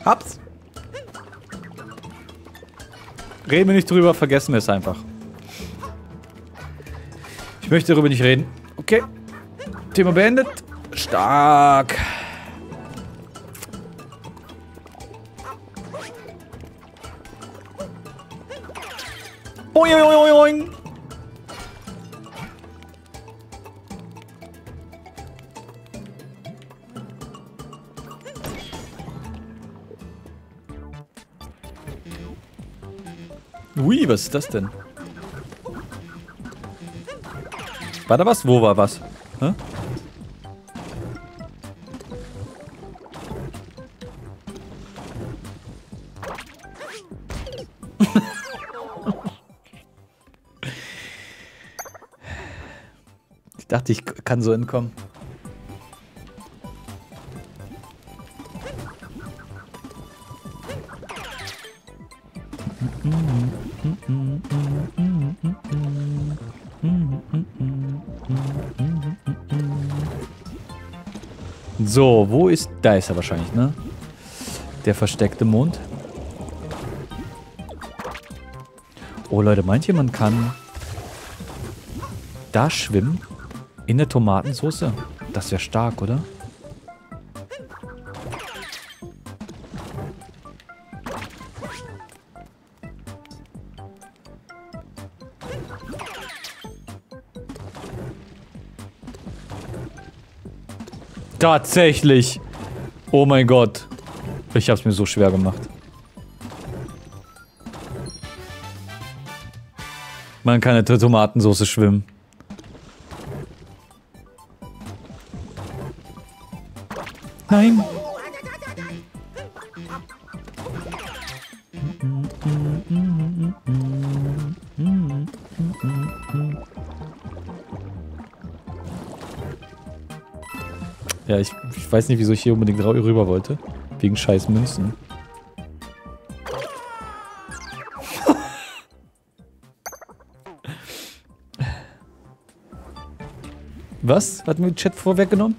Hab's. Reden wir nicht drüber, vergessen wir es einfach. Ich möchte darüber nicht reden. Okay. Thema beendet. Stark. Boing. Ui, was ist das denn? War da was? Wo war was? Hä? ich dachte, ich kann so entkommen. So, wo ist... Da ist er wahrscheinlich, ne? Der versteckte Mond. Oh, Leute, meint ihr, man kann da schwimmen? In der Tomatensauce? Das wäre stark, oder? Tatsächlich. Oh mein Gott. Ich hab's mir so schwer gemacht. Man kann in der Tomatensauce schwimmen. Nein. Weiß nicht, wieso ich hier unbedingt rüber wollte. Wegen scheiß Münzen. [laughs] Was? Hat mir Chat vorweggenommen?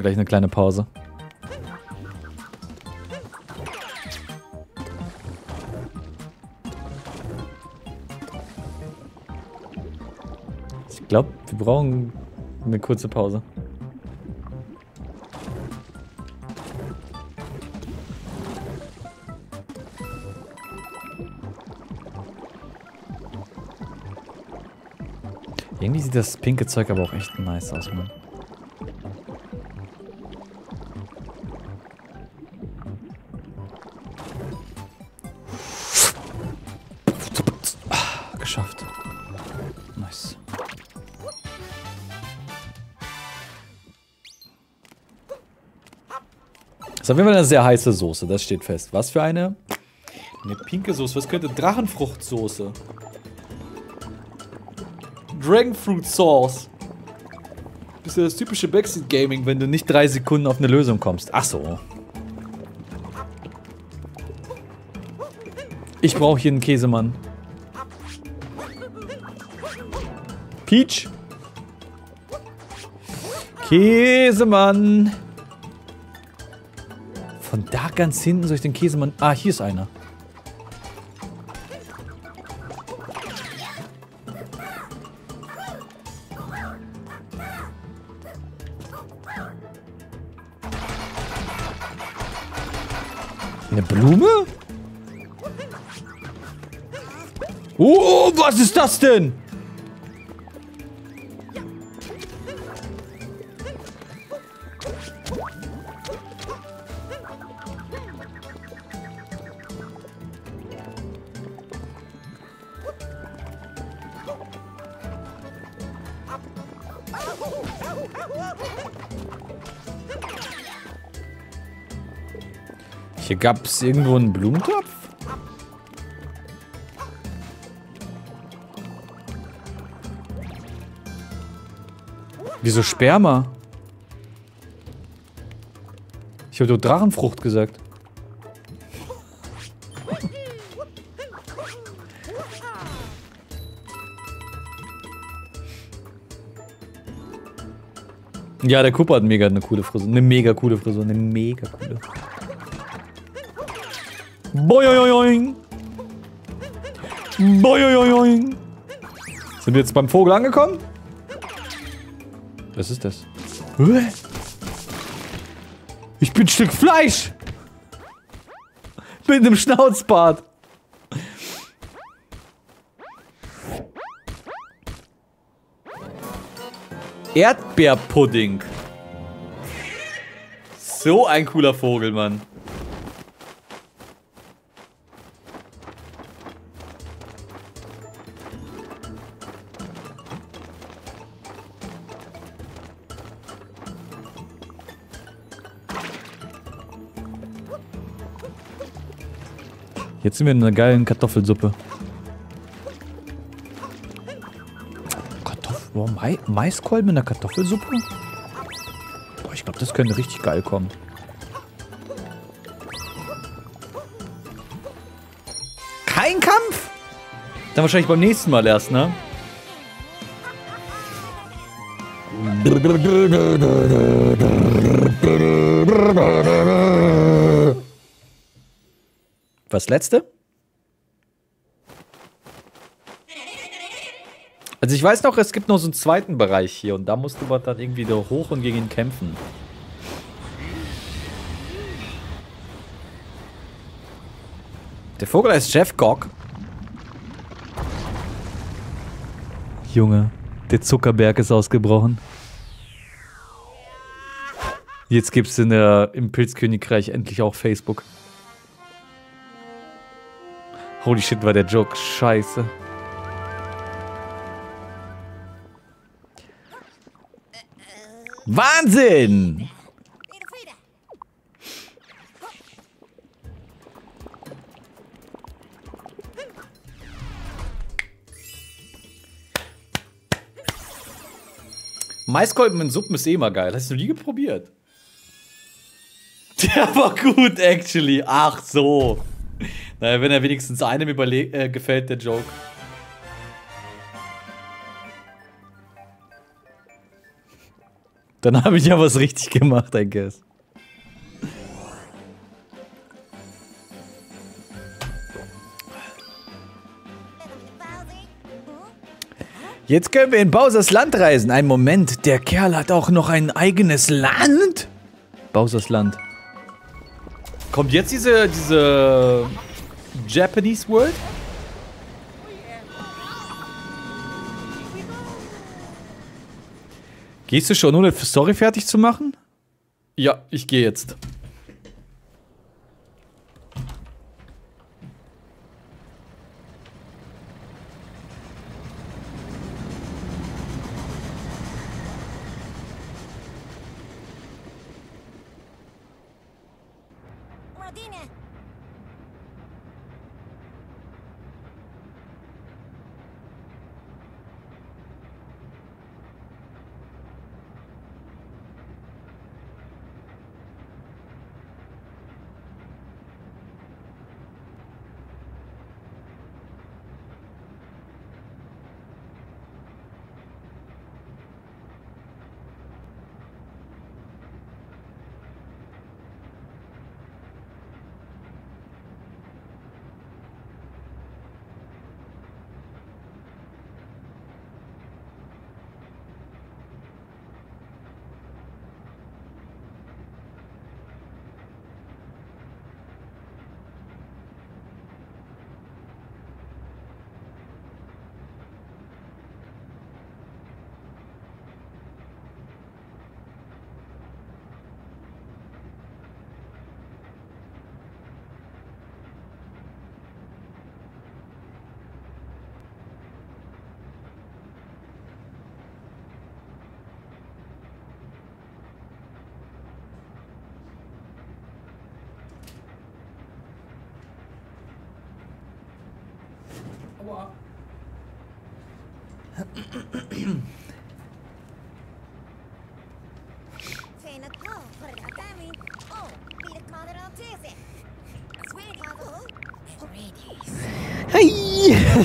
Brauchen gleich eine kleine Pause. Ich glaube, wir brauchen eine kurze Pause. Irgendwie sieht das pinke Zeug aber auch echt nice aus, Mann. Ist auf jeden Fall eine sehr heiße Soße, das steht fest. Was für eine? Eine pinke Soße. Was könnte Drachenfruchtsoße? Dragonfruit Sauce. Das ist ja das typische Backseat Gaming, wenn du nicht drei Sekunden auf eine Lösung kommst. Ach so. Ich brauche hier einen Käsemann. Peach. Käsemann. Von da ganz hinten soll ich den Käsemann... Ah, hier ist einer. Eine Blume? Oh, was ist das denn? Gab es irgendwo einen Blumentopf? Wieso Sperma? Ich habe doch Drachenfrucht gesagt. Ja, der Cooper hat mega eine coole Frisur. Eine mega coole Frisur. Eine mega coole. Boioioing. Boioioing. Sind wir jetzt beim Vogel angekommen? Was ist das? Ich bin ein Stück Fleisch. Mit einem Schnauzbart. Erdbeerpudding. So ein cooler Vogel, Mann. Jetzt sind wir in einer geilen Kartoffelsuppe. Kartoffel, boah, Mai Maiskolben in der Kartoffelsuppe? Boah, ich glaube, das könnte richtig geil kommen. Kein Kampf? Dann wahrscheinlich beim nächsten Mal erst, ne? Was letzte? Also ich weiß noch, es gibt noch so einen zweiten Bereich hier und da musst du dann irgendwie da hoch und gegen ihn kämpfen. Der Vogel heißt Jeff Gog. Junge, der Zuckerberg ist ausgebrochen. Jetzt gibt's in der, im Pilzkönigreich endlich auch Facebook. Holy shit, war der Joke scheiße. Wahnsinn! Maiskolben in Suppen ist eh immer geil. Hast du nie geprobiert? [laughs] Der war gut, actually. Ach so. Naja, wenn er wenigstens einem überle äh, gefällt, der Joke. Dann habe ich ja was richtig gemacht, I guess. Jetzt können wir in Bowsers Land reisen. Ein Moment, der Kerl hat auch noch ein eigenes Land? Bowsers Land. Kommt jetzt diese, diese Japanese World. Gehst du schon, ohne Story fertig zu machen? Ja, ich gehe jetzt.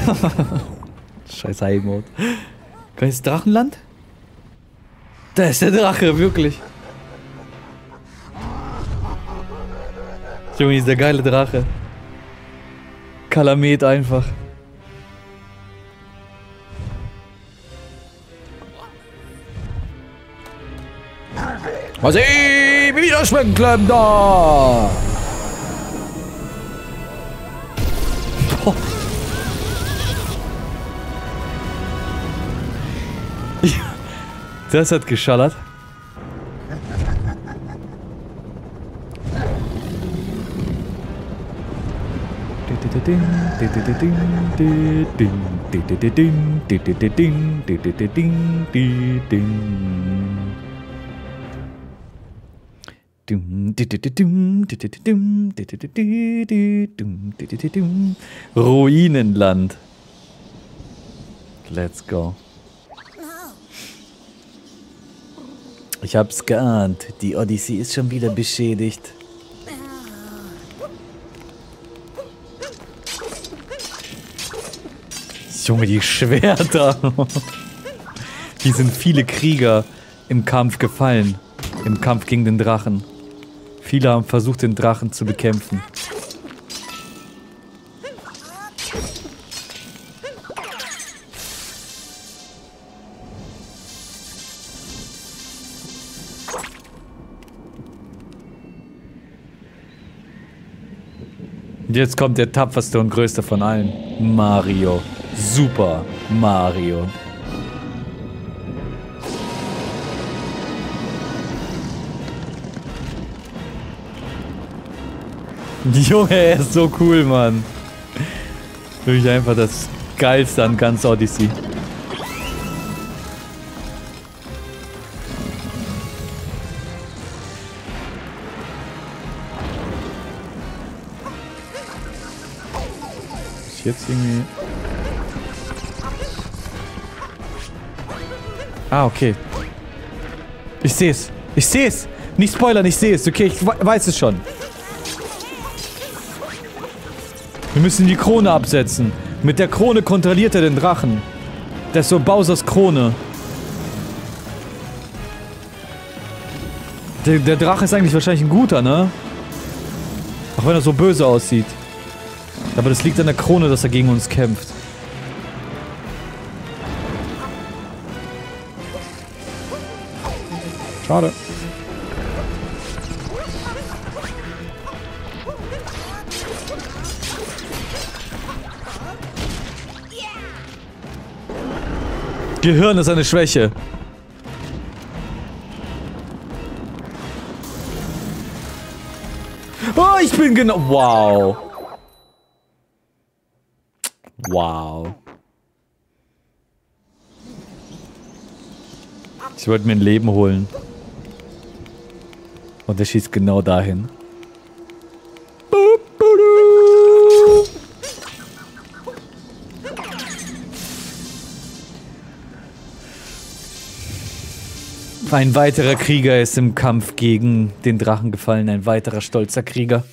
[laughs] Scheiß High-Mode. Geiles Drachenland? Da ist der Drache, wirklich. Junge, ist der geile Drache. Kalamet einfach. Was ich wieder schmecken klemmt da! Das hat geschallert. Ruinenland. Let's go. Ich hab's geahnt. Die Odyssey ist schon wieder beschädigt. Junge, die Schwerter. [laughs] Hier sind viele Krieger im Kampf gefallen. Im Kampf gegen den Drachen. Viele haben versucht, den Drachen zu bekämpfen. Jetzt kommt der tapferste und größte von allen. Mario. Super Mario. [laughs] Junge, er ist so cool, Mann. Wirklich einfach das Geilste an ganz Odyssey. Jetzt irgendwie... Ah, okay. Ich seh's. Ich seh's. Nicht spoilern, ich seh's. Okay, ich we- weiß es schon. Wir müssen die Krone absetzen. Mit der Krone kontrolliert er den Drachen. Das ist so Bowsers Krone. Der, der Drache ist eigentlich wahrscheinlich ein guter, ne? Auch wenn er so böse aussieht. Aber das liegt an der Krone, dass er gegen uns kämpft. Schade. Gehirn ist eine Schwäche. Oh, ich bin genau... Wow. Wow. Ich wollte mir ein Leben holen. Und der schießt genau dahin. Ein weiterer Krieger ist im Kampf gegen den Drachen gefallen. Ein weiterer stolzer Krieger.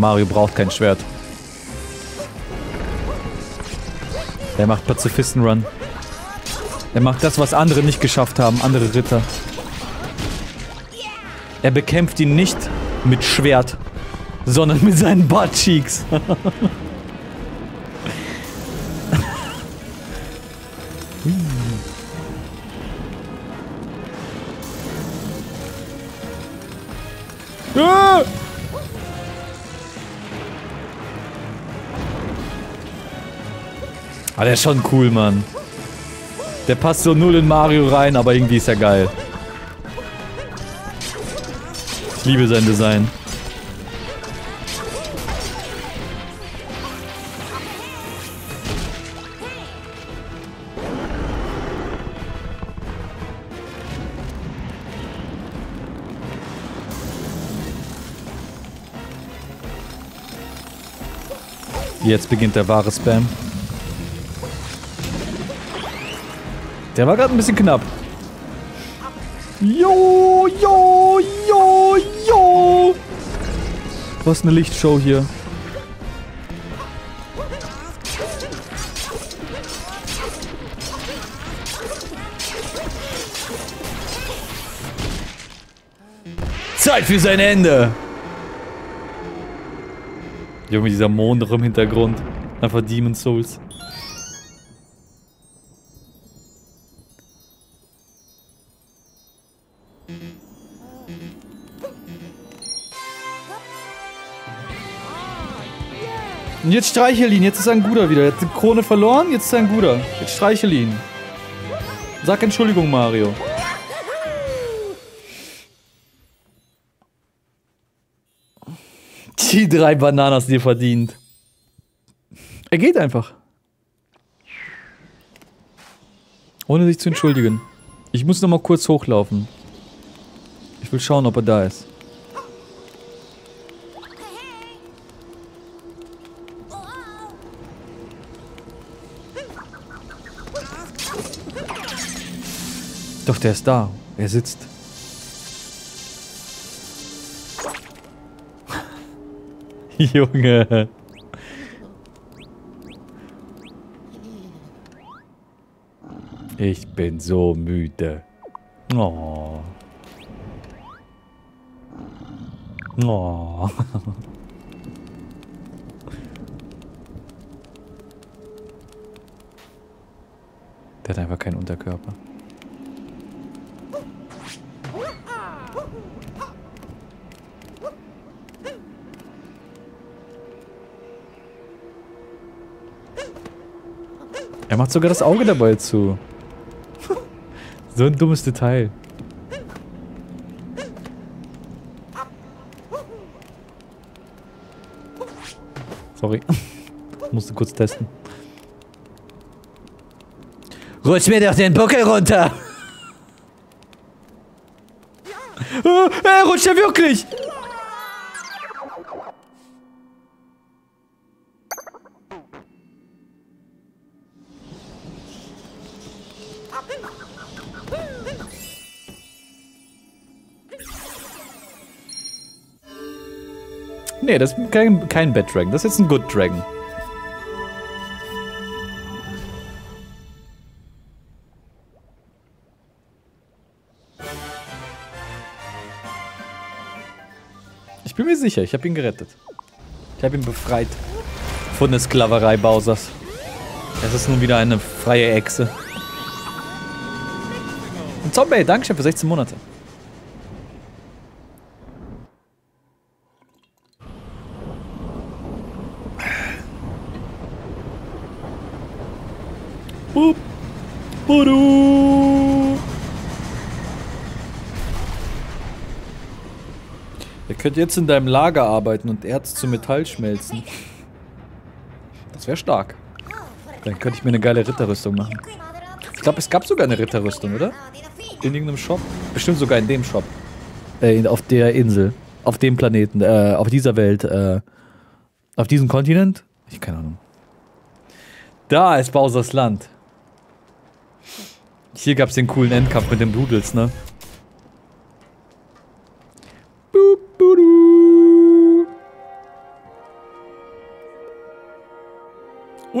Mario braucht kein Schwert. Er macht Pazifisten-Run. Er macht das, was andere nicht geschafft haben, andere Ritter. Er bekämpft ihn nicht mit Schwert, sondern mit seinen Buttcheeks. [laughs] Ah, der ist schon cool, Mann. Der passt so null in Mario rein, aber irgendwie ist er geil. Ich liebe sein Design. Jetzt beginnt der wahre Spam. Der war gerade ein bisschen knapp. Jo, jo, jo, jo. Was eine Lichtshow hier. Zeit für sein Ende. Junge, dieser Mond noch im Hintergrund. Einfach Demon Souls. Und jetzt streichel ihn, jetzt ist er ein guter wieder. Er hat die Krone verloren, jetzt ist er ein guter. Jetzt streichel ihn. Sag Entschuldigung, Mario. Die drei Bananas dir verdient. Er geht einfach. Ohne sich zu entschuldigen. Ich muss noch mal kurz hochlaufen. Ich will schauen, ob er da ist. Der ist da. Er sitzt. [laughs] Junge. Ich bin so müde. Oh. Oh. [laughs] Der hat einfach keinen Unterkörper. Er macht sogar das Auge dabei zu. so ein dummes Detail. Sorry. Musste kurz testen. Rutsch mir doch den Buckel runter! Ah, [laughs] Er rutscht ja wirklich! Nee, das ist kein, kein Bad Dragon. Das ist jetzt ein Good Dragon. Ich bin mir sicher, ich habe ihn gerettet. Ich habe ihn befreit von der Sklaverei Bowsers. Es ist nun wieder eine freie Echse. Und Zombie, Dankeschön für 16 Monate. Könnt jetzt in deinem Lager arbeiten und Erz zu Metall schmelzen. Das wäre stark. Dann könnte ich mir eine geile Ritterrüstung machen. Ich glaube, es gab sogar eine Ritterrüstung, oder? In irgendeinem Shop. Bestimmt sogar in dem Shop. Äh, auf der Insel. Auf dem Planeten. Äh, auf dieser Welt. Äh, auf diesem Kontinent? Ich keine Ahnung. Da ist Bowsers Land. Hier gab es den coolen Endkampf mit den Doodles, ne?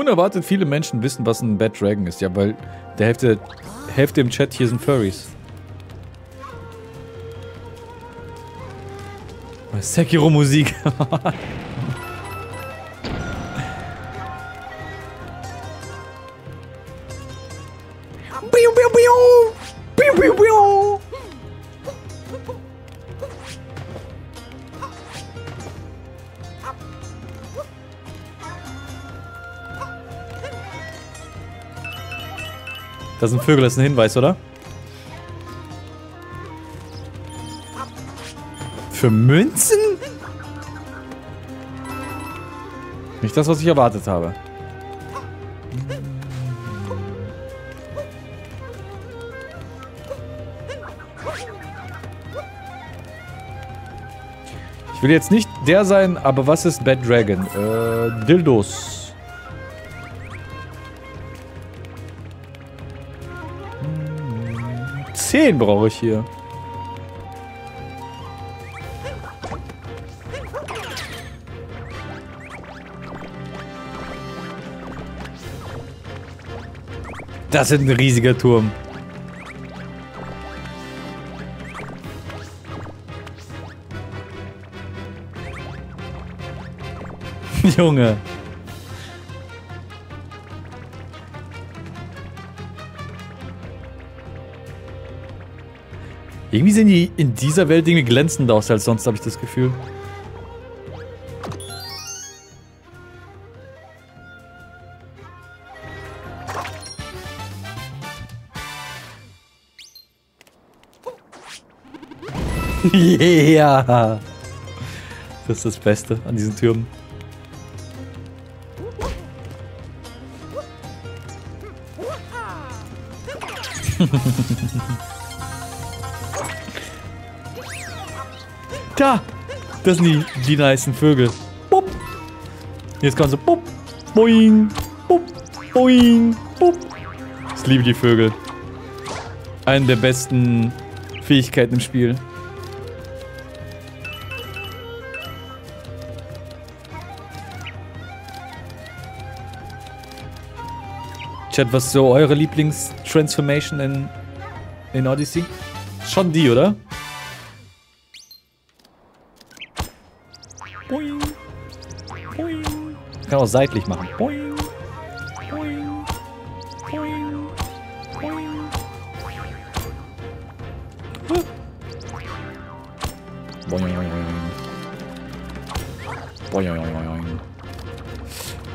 Unerwartet viele Menschen wissen, was ein Bad Dragon ist. Ja, weil der Hälfte, Hälfte im Chat hier sind Furries. Sekiro-Musik. [laughs] Sind Vögel, das ist ein Hinweis, oder? Für Münzen? Nicht das, was ich erwartet habe. Ich will jetzt nicht der sein, aber was ist Bad Dragon? Äh, Dildos. Hm, Zehn brauche ich hier. Das ist ein riesiger Turm. [laughs] Junge. Irgendwie sehen die in dieser Welt Dinge glänzender aus als sonst, habe ich das Gefühl. [laughs] yeah! Das ist das Beste an diesen Türmen. [laughs] Da! Das sind die, die nicen Vögel. Bup. Jetzt kommen sie. Bup, boing, bup, boing, bup. Ich liebe die Vögel. Eine der besten Fähigkeiten im Spiel. Chat, was ist so eure Lieblings-Transformation in, in Odyssey? Schon die, oder? Kann auch seitlich machen. Boing. Boing. Boing. Boing. Huh. Boing. Boing.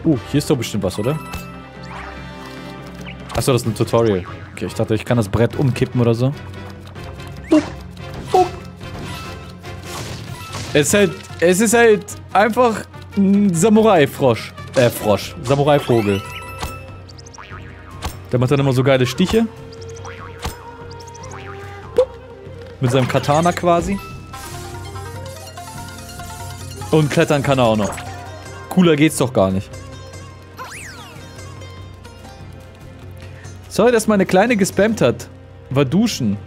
Uh, hier ist doch bestimmt was, oder? Achso, das ist ein Tutorial. Okay, ich dachte, ich kann das Brett umkippen oder so. Bup. Bup. Es ist halt, es ist halt einfach ein Samurai-Frosch. Äh, Frosch. Samurai-Vogel. Der macht dann immer so geile Stiche. Mit seinem Katana quasi. Und klettern kann er auch noch. Cooler geht's doch gar nicht. Sorry, dass meine Kleine gespammt hat. War duschen.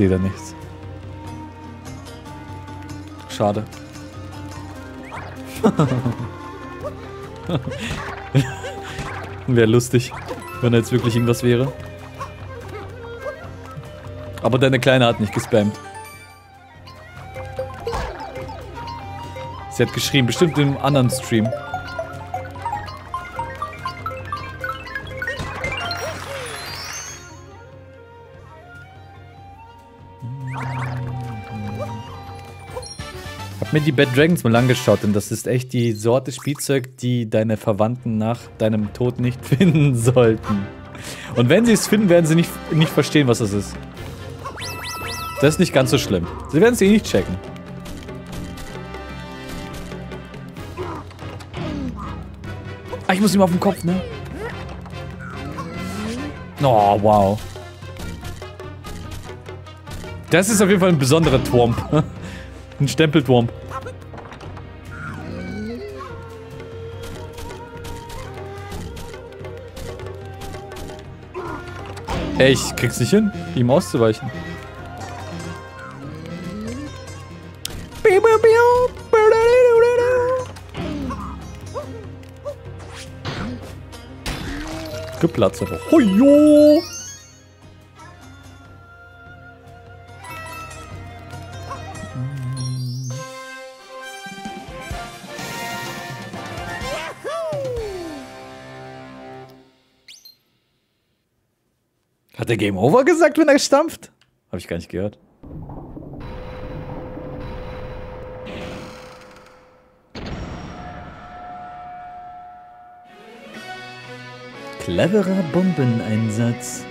Sehe da nichts. Schade. [laughs] Wäre lustig, wenn da jetzt wirklich irgendwas wäre. Aber deine Kleine hat nicht gespammt. Sie hat geschrieben, bestimmt im anderen Stream. Hab mir die Bad Dragons mal angeschaut und das ist echt die Sorte Spielzeug, die deine Verwandten nach deinem Tod nicht [laughs] finden sollten. Und wenn sie es finden, werden sie nicht, nicht verstehen, was das ist. Das ist nicht ganz so schlimm. Sie werden es eh nicht checken. Ah, ich muss ihm auf den Kopf, ne? Oh, wow. Das ist auf jeden Fall ein besonderer Twomp. [laughs] ein Stempeltwomp. Ey, ich krieg's nicht hin, ihm auszuweichen. Geplatzt. Hojo! Der Game Over gesagt, wenn er stampft? Hab ich gar nicht gehört. Cleverer Bombeneinsatz.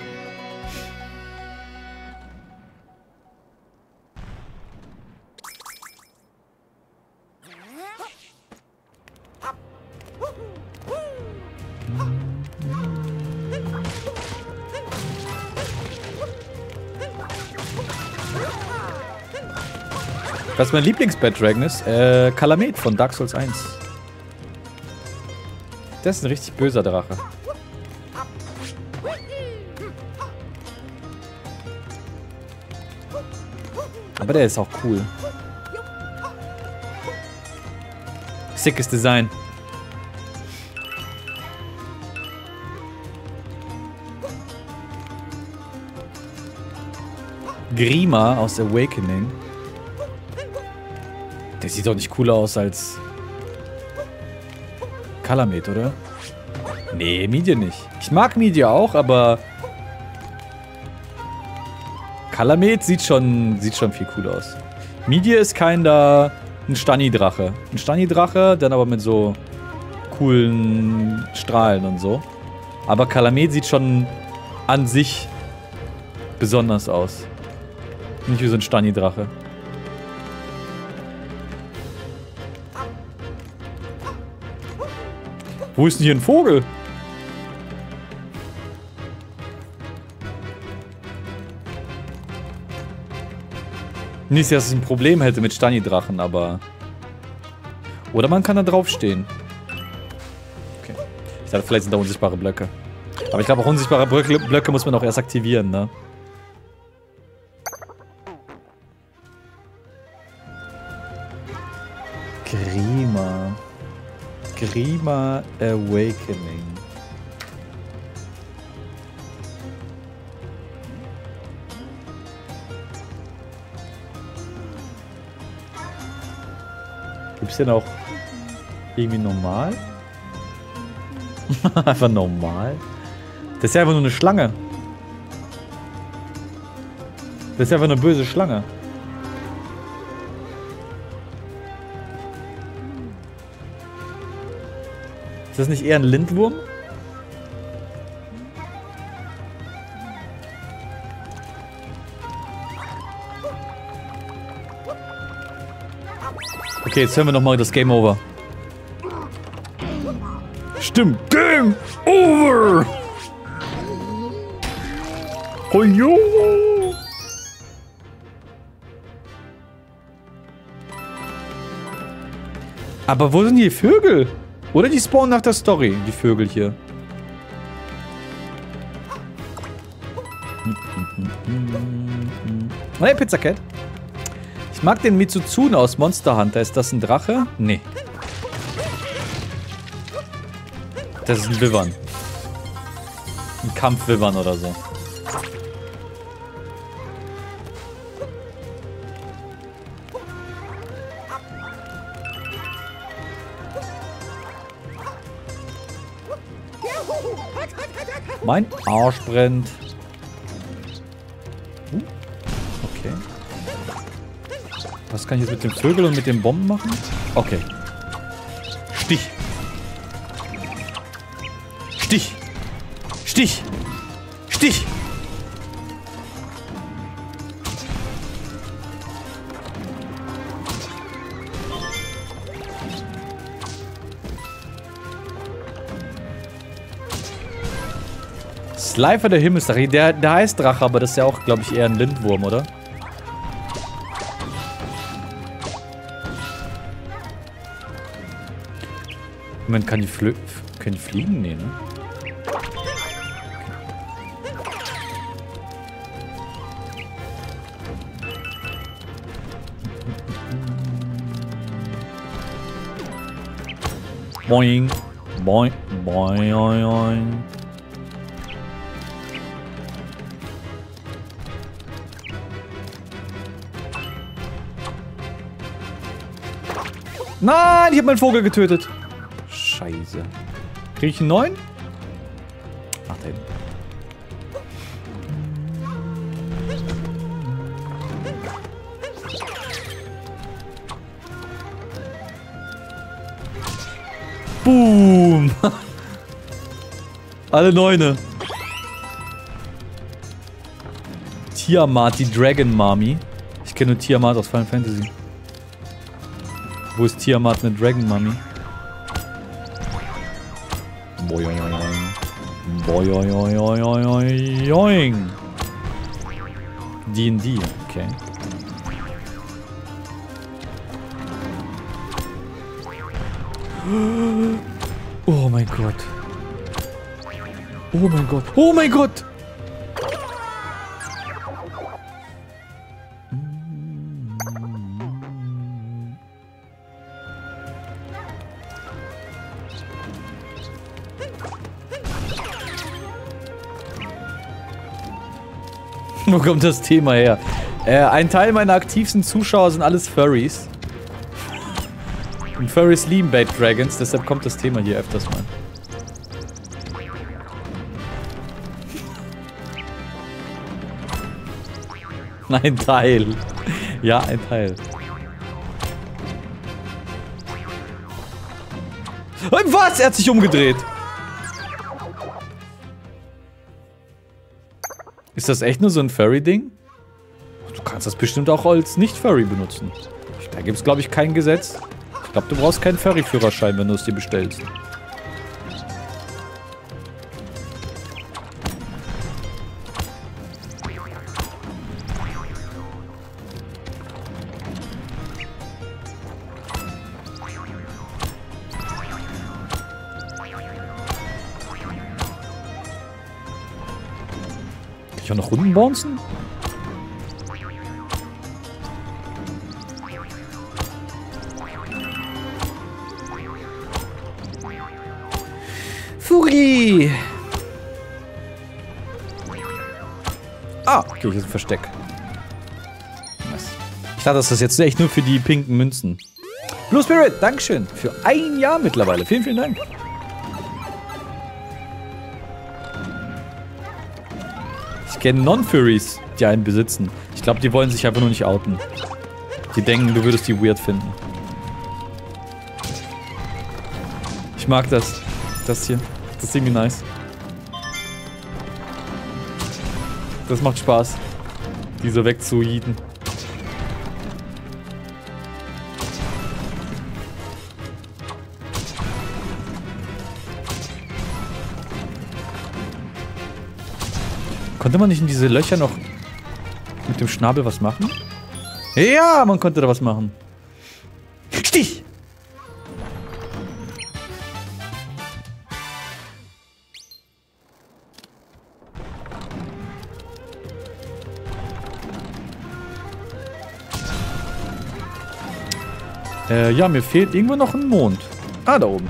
Was mein Lieblings-Bad Dragon ist? Äh, Kalamet von Dark Souls 1. Das ist ein richtig böser Drache. Aber der ist auch cool. Sickes Design. Grima aus Awakening. Der sieht doch nicht cooler aus als Kalamet, oder? Nee, Media nicht. Ich mag Media auch, aber Kalamet sieht schon, sieht schon viel cooler aus. Media ist kein da ein Stani-Drache. Ein Stani-Drache, dann aber mit so coolen Strahlen und so. Aber Kalamet sieht schon an sich besonders aus. Nicht wie so ein Stani-Drache. Wo ist denn hier ein Vogel? Nicht, dass ich ein Problem hätte mit Stani-Drachen, aber... Oder man kann da draufstehen. Okay. Ich dachte, vielleicht sind da unsichtbare Blöcke. Aber ich glaube, auch unsichtbare Blöcke, Blöcke muss man auch erst aktivieren, ne? Grima Awakening. Gibt's den auch irgendwie normal? [laughs] einfach normal? Das ist ja einfach nur eine Schlange. Das ist ja einfach eine böse Schlange. Das nicht eher ein Lindwurm? Okay, jetzt hören wir nochmal das Game Over. Stimmt, Game Over! Hojo! Aber wo sind die Vögel? Oder die spawnen nach der Story, die Vögel hier. Hey, Pizzacat. Ich mag den Mitsuzune aus Monster Hunter. Ist das ein Drache? Nee. Das ist ein Wivern. Ein Kampfwivern oder so. Mein Arsch brennt. Uh, okay. Was kann ich jetzt mit dem Vögel und mit den Bomben machen? Okay. Stich. Stich. Stich. Stich. Slifer der Himmelsdrache. Der, der heißt Drache, aber das ist ja auch, glaube ich, eher ein Lindwurm, oder? Moment, kann die, Flö können die fliegen? Nee, ne? Boing. Boing. Boing. Nein, ich habe meinen Vogel getötet. Scheiße. Kriege ich einen neuen? Ach, da hinten. Boom. [laughs] Alle Neune. Tiamat, die Dragon Mami. Ich kenne nur Tiamat aus Final Fantasy. Wo ist Tiamat eine Dragon Mami? Boing. Boing. D&D, okay. [gasps] Oh mein Gott. Oh mein Gott. Oh mein Gott. Wo kommt das Thema her? Äh, ein Teil meiner aktivsten Zuschauer sind alles Furries. Und Furries lieben Bait Dragons, deshalb kommt das Thema hier öfters mal. [laughs] Ein Teil. Ja, ein Teil. Was? Er hat sich umgedreht. Ist das echt nur so ein Furry-Ding? Du kannst das bestimmt auch als Nicht-Furry benutzen. Da gibt es, glaube ich, kein Gesetz. Ich glaube, du brauchst keinen Furry-Führerschein, wenn du es dir bestellst. Bouncen? Furi! Ah, okay, hier ist ein Versteck. Nice. Ich dachte, das ist jetzt echt nur für die pinken Münzen. Blue Spirit, Dankeschön. Für ein Jahr mittlerweile. Vielen, vielen Dank. Ich Non-Furries, die einen besitzen. Ich glaube, die wollen sich einfach nur nicht outen. Die denken, du würdest die weird finden. Ich mag das. Das hier. Das ist irgendwie nice. Das macht Spaß. Die so wegzuhieten. Konnte man nicht in diese Löcher noch mit dem Schnabel was machen? Ja, man konnte da was machen. Stich! Äh, ja, mir fehlt irgendwo noch ein Mond. Ah, da oben.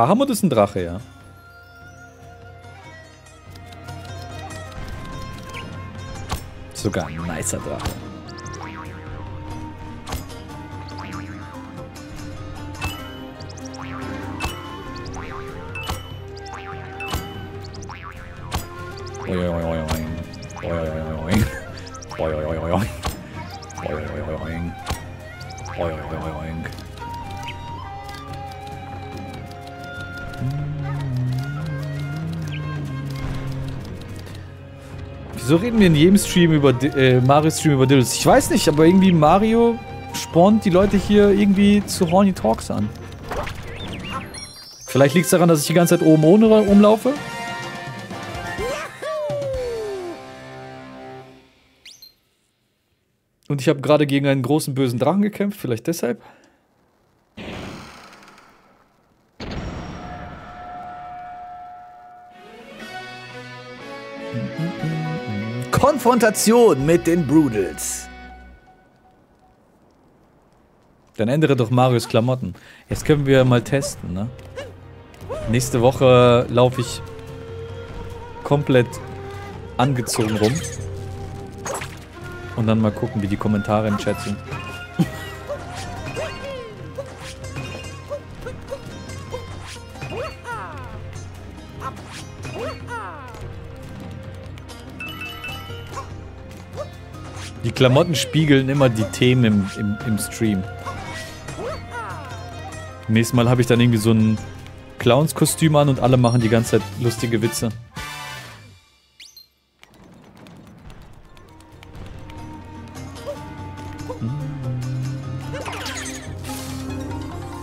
Bahamut ist ein Drache, ja. Sogar ein nicer Drache. Oi, oi, oi. Wieso reden wir in jedem Stream über äh, Mario-Stream über Dildos? Ich weiß nicht, aber irgendwie Mario spornt die Leute hier irgendwie zu Horny Talks an. Vielleicht liegt es daran, dass ich die ganze Zeit oben ohne rumlaufe. Und ich habe gerade gegen einen großen bösen Drachen gekämpft, vielleicht deshalb. Konfrontation mit den Brudels. Dann ändere doch Marios Klamotten. Jetzt können wir mal testen, ne? Nächste Woche laufe ich komplett angezogen rum. Und dann mal gucken, wie die Kommentare im Chat sind. Klamotten spiegeln immer die Themen im, im, im Stream. Nächstes Mal habe ich dann irgendwie so ein Clownskostüm an und alle machen die ganze Zeit lustige Witze.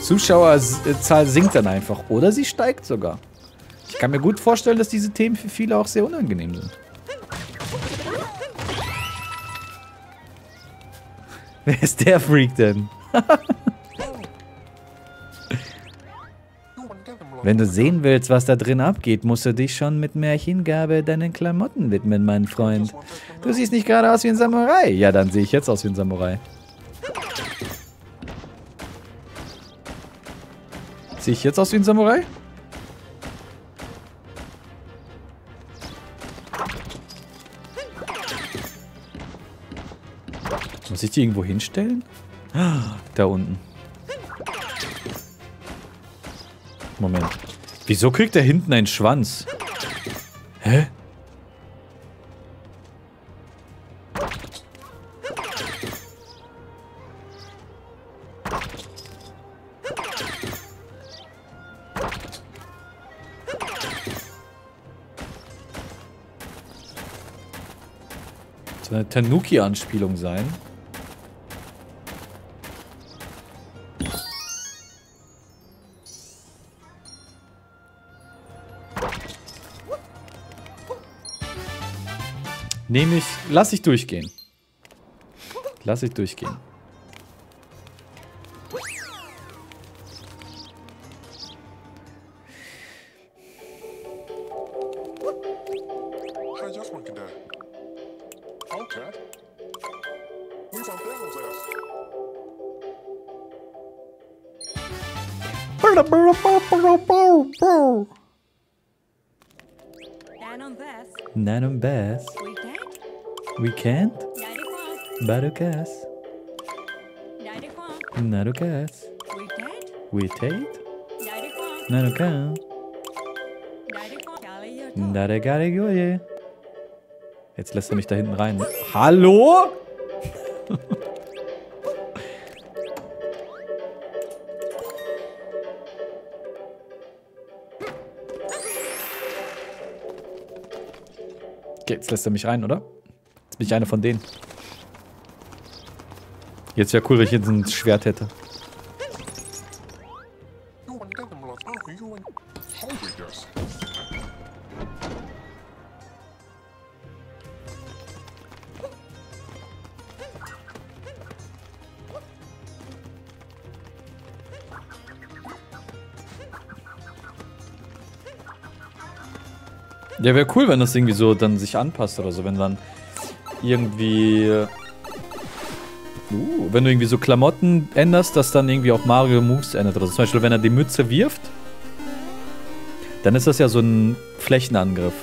Zuschauerzahl sinkt dann einfach. Oder sie steigt sogar. Ich kann mir gut vorstellen, dass diese Themen für viele auch sehr unangenehm sind. Wer ist der Freak denn? Wenn du sehen willst, was da drin abgeht, musst du dich schon mit mehr Hingabe deinen Klamotten widmen, mein Freund. Du siehst nicht gerade aus wie ein Samurai. Ja, dann sehe ich jetzt aus wie ein Samurai. Sehe ich jetzt aus wie ein Samurai? Muss ich die irgendwo hinstellen? Ah, Da unten. Moment. Wieso kriegt er hinten einen Schwanz? Hä? Soll eine Tanuki-Anspielung sein? Nehme ich. Lass ich durchgehen. Lass ich durchgehen. On bass. We can't. Barukas. Narukas. We tate. Talking. Dadagadagoye. Jetzt lässt er mich da hinten rein. Hallo? [laughs] Okay, jetzt lässt er mich rein, oder? Jetzt bin ich einer von denen. Jetzt wäre cool, wenn ich jetzt ein Schwert hätte. Ja, wäre cool, wenn das irgendwie so dann sich anpasst oder so, wenn dann irgendwie. Uh, wenn du irgendwie so Klamotten änderst, dass dann irgendwie auch Mario Moves ändert. Also zum Beispiel, wenn er die Mütze wirft, dann ist das ja so ein Flächenangriff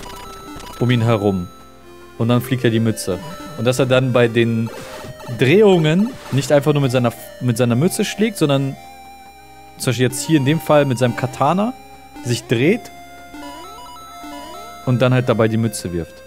um ihn herum. Und dann fliegt er die Mütze. Und dass er dann bei den Drehungen nicht einfach nur mit seiner, mit seiner Mütze schlägt, sondern zum Beispiel jetzt hier in dem Fall mit seinem Katana sich dreht und dann halt dabei die Mütze wirft.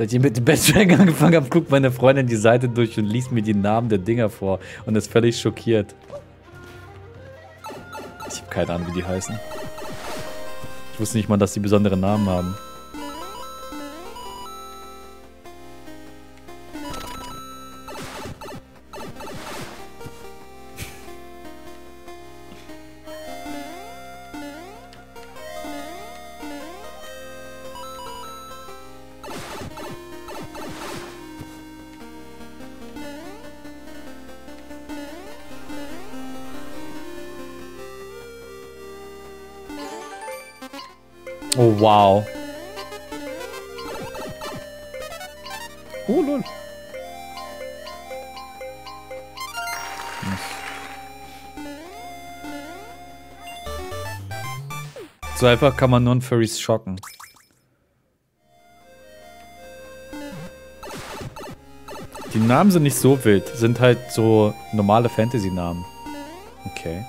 Seit ich mit dem Batman [laughs] angefangen habe, guckt meine Freundin die Seite durch und liest mir die Namen der Dinger vor und ist völlig schockiert. Ich habe keine Ahnung, wie die heißen. Ich wusste nicht mal, dass die besondere Namen haben. Wow. Oh, lol. So einfach kann man Non-Furries schocken. Die Namen sind nicht so wild, sind halt so normale Fantasy-Namen. Okay.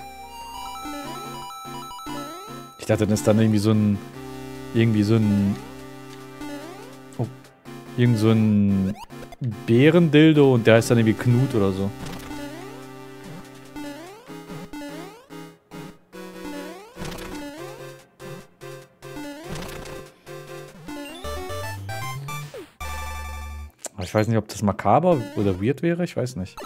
Ich dachte, das ist dann irgendwie so ein. Irgendwie so ein. Oh. Irgend so ein Bärendildo und der heißt dann irgendwie Knut oder so. Ich weiß nicht, ob das makaber oder weird wäre, ich weiß nicht.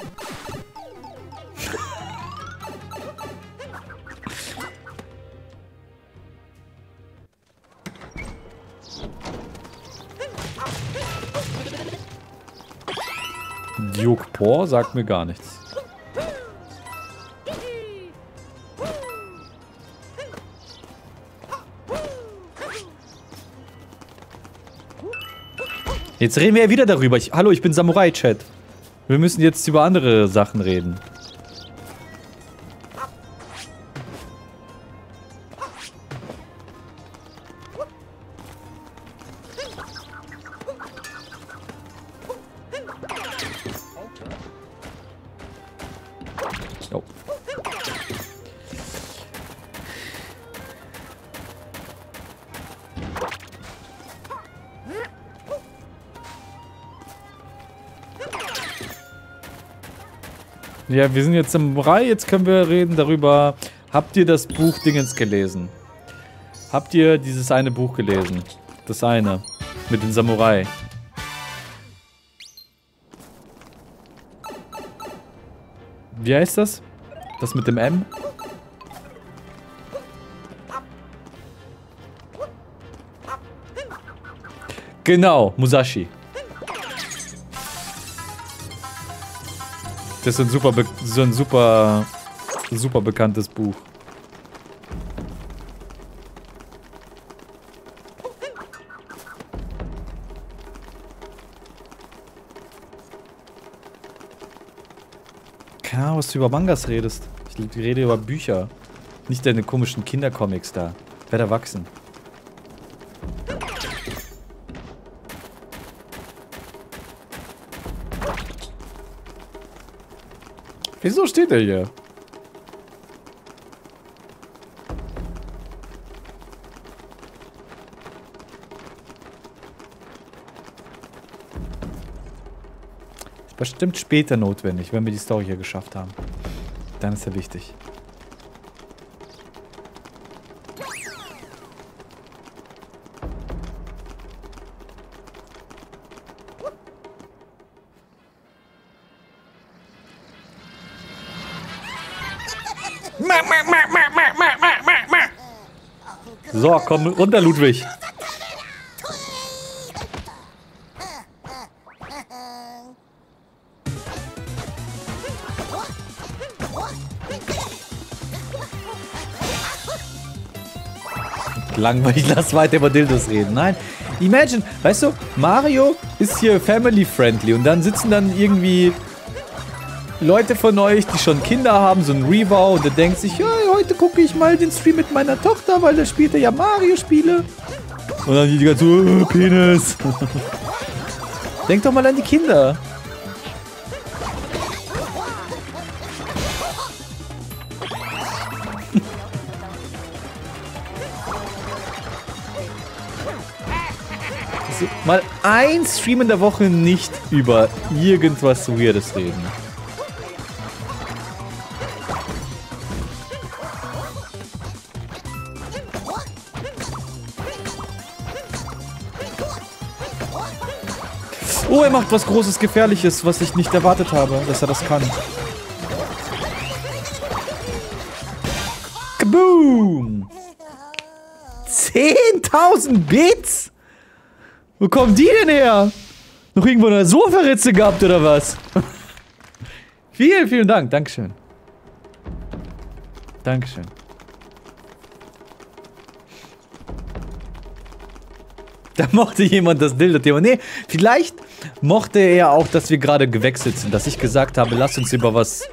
Por sagt mir gar nichts. Jetzt reden wir ja wieder darüber. Ich, hallo, ich bin Samurai-Chat. Wir müssen jetzt über andere Sachen reden. Ja, wir sind jetzt im Samurai, jetzt können wir reden darüber. Habt ihr das Buch Dingens gelesen? Habt ihr dieses eine Buch gelesen? Das eine. Mit den Samurai. Wie heißt das? Das mit dem M? Genau, Musashi. Das ist ein super, so ein super, super bekanntes Buch. Keine Ahnung, was du über Mangas redest. Ich rede über Bücher. Nicht deine komischen Kindercomics da. Werd erwachsen. Wieso steht er hier? Ist bestimmt später notwendig, wenn wir die Story hier geschafft haben. Dann ist er wichtig. So, komm runter, Ludwig. Langweilig, [laughs] lass weiter über Dildos reden. Nein, imagine, weißt du, Mario ist hier family-friendly und dann sitzen dann irgendwie Leute von euch, die schon Kinder haben, so ein Revow und der denkt sich, ja, heute gucke ich mal den Stream mit meiner Tochter, weil da spielt er ja Mario-Spiele. Und dann die ganze oh, Penis. [laughs] Denk doch mal an die Kinder. [laughs] mal ein Stream in der Woche nicht über irgendwas Weirdes reden. Oh, er macht was Großes, Gefährliches, was ich nicht erwartet habe, dass er das kann. Kaboom! 10.000 Bits? Wo kommen die denn her? Noch irgendwo eine Sofaritze gehabt oder was? [laughs] vielen, vielen Dank. Dankeschön. Dankeschön. [laughs] Da mochte jemand das Dildo-Thema. Nee, vielleicht mochte er auch, dass wir gerade gewechselt sind. Dass ich gesagt habe, lass uns über was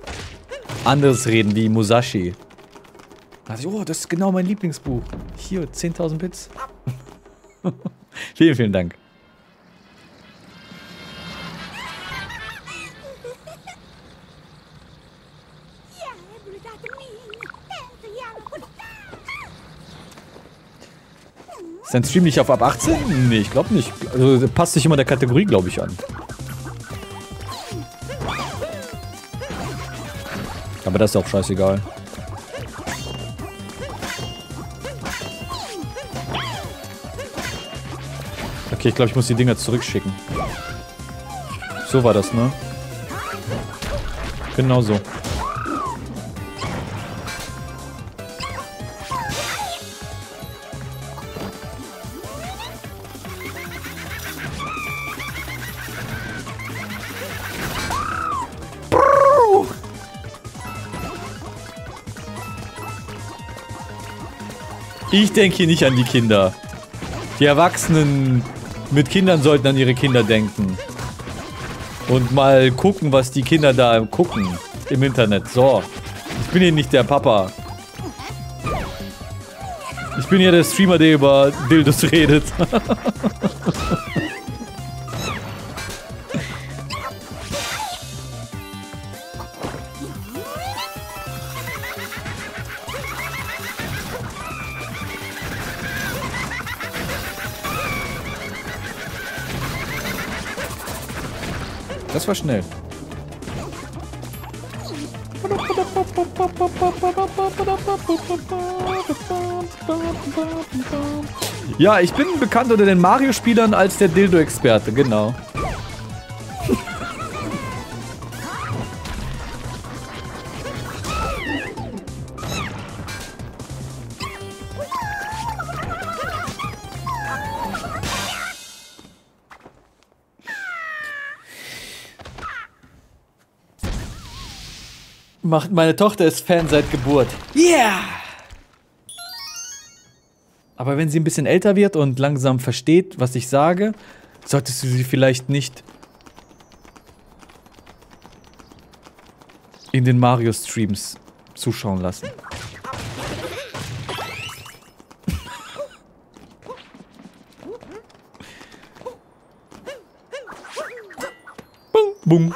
anderes reden, wie Musashi. Da oh, das ist genau mein Lieblingsbuch. Hier, 10.000 Bits. [laughs] vielen, vielen Dank. Ist dein Stream nicht auf ab 18? Nee, ich glaube nicht. Also passt sich immer der Kategorie, glaube ich, an. Aber das ist auch scheißegal. Okay, ich glaube, ich muss die Dinger zurückschicken. So war das, ne? Genau so. Ich denke hier nicht an die Kinder. Die Erwachsenen mit Kindern sollten an ihre Kinder denken. Und mal gucken, was die Kinder da gucken im Internet. So. Ich bin hier nicht der Papa. Ich bin hier der Streamer, der über Dildos [laughs] redet. Das war schnell. Ja, ich bin bekannt unter den Mario-Spielern als der Dildo-Experte, genau. Macht, meine Tochter ist Fan seit Geburt. Yeah! Aber wenn sie ein bisschen älter wird und langsam versteht, was ich sage, solltest du sie vielleicht nicht in den Mario-Streams zuschauen lassen. [laughs] Bum, bum.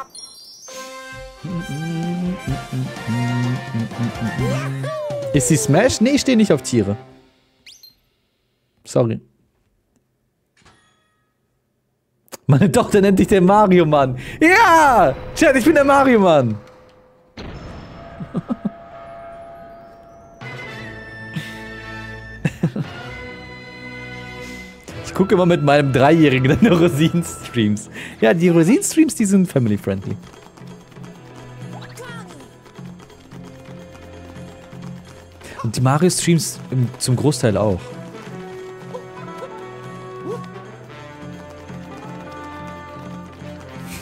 Ist sie Smash? Nee, ich stehe nicht auf Tiere. Sorry. Meine Tochter nennt dich der Mario-Mann. Ja! Chat, ich bin der Mario-Mann. [laughs] Ich gucke immer mit meinem Dreijährigen [laughs] deine Rosinen-Streams. Ja, die Rosinen-Streams, die sind family-friendly. Und die Mario-Streams zum Großteil auch. [laughs]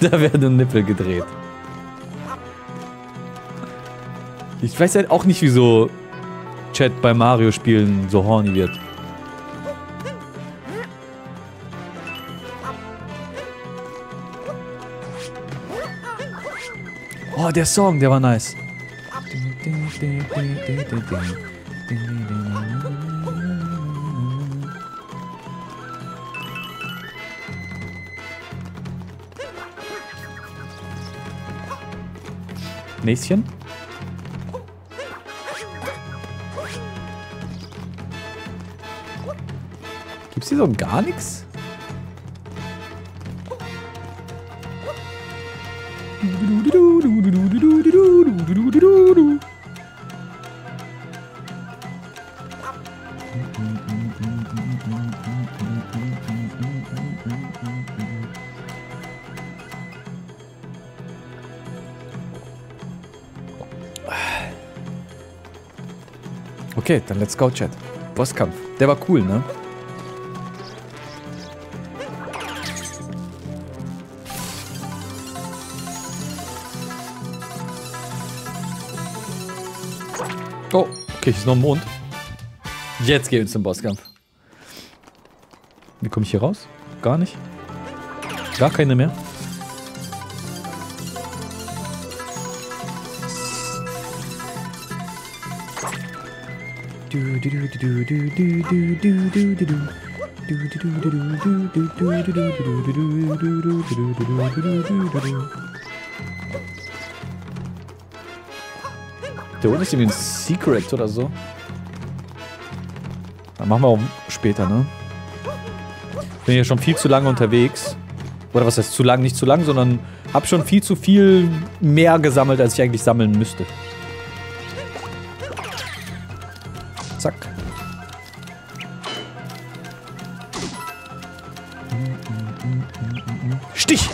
Da werden Nippel gedreht. Ich weiß halt auch nicht, wieso Chat bei Mario-Spielen so horny wird. Oh, der Song, der war nice. Näschen? Gibt's hier so gar nichts? Okay, dann let's go, Chat. Bosskampf. Der war cool, ne? Oh, okay, hier ist noch ein Mond. Jetzt gehen wir zum Bosskampf. Wie komme ich hier raus? Gar nicht. Gar keine mehr. Der unten ist irgendwie ein Secret oder so. Dann machen wir auch später, ne? Bin hier schon viel zu lange unterwegs. Oder was heißt zu lang? Nicht zu lang, sondern hab schon viel zu viel mehr gesammelt, als ich eigentlich sammeln müsste. Zack. Stich!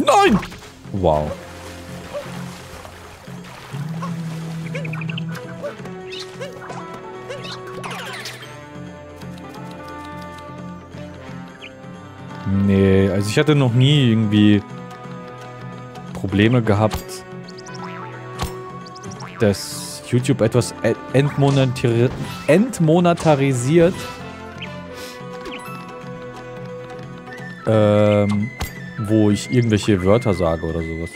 Nein! Wow. Nee, also ich hatte noch nie irgendwie Probleme gehabt, dass YouTube etwas e- entmonetari entmonetarisiert. Ähm, wo ich irgendwelche Wörter sage oder sowas.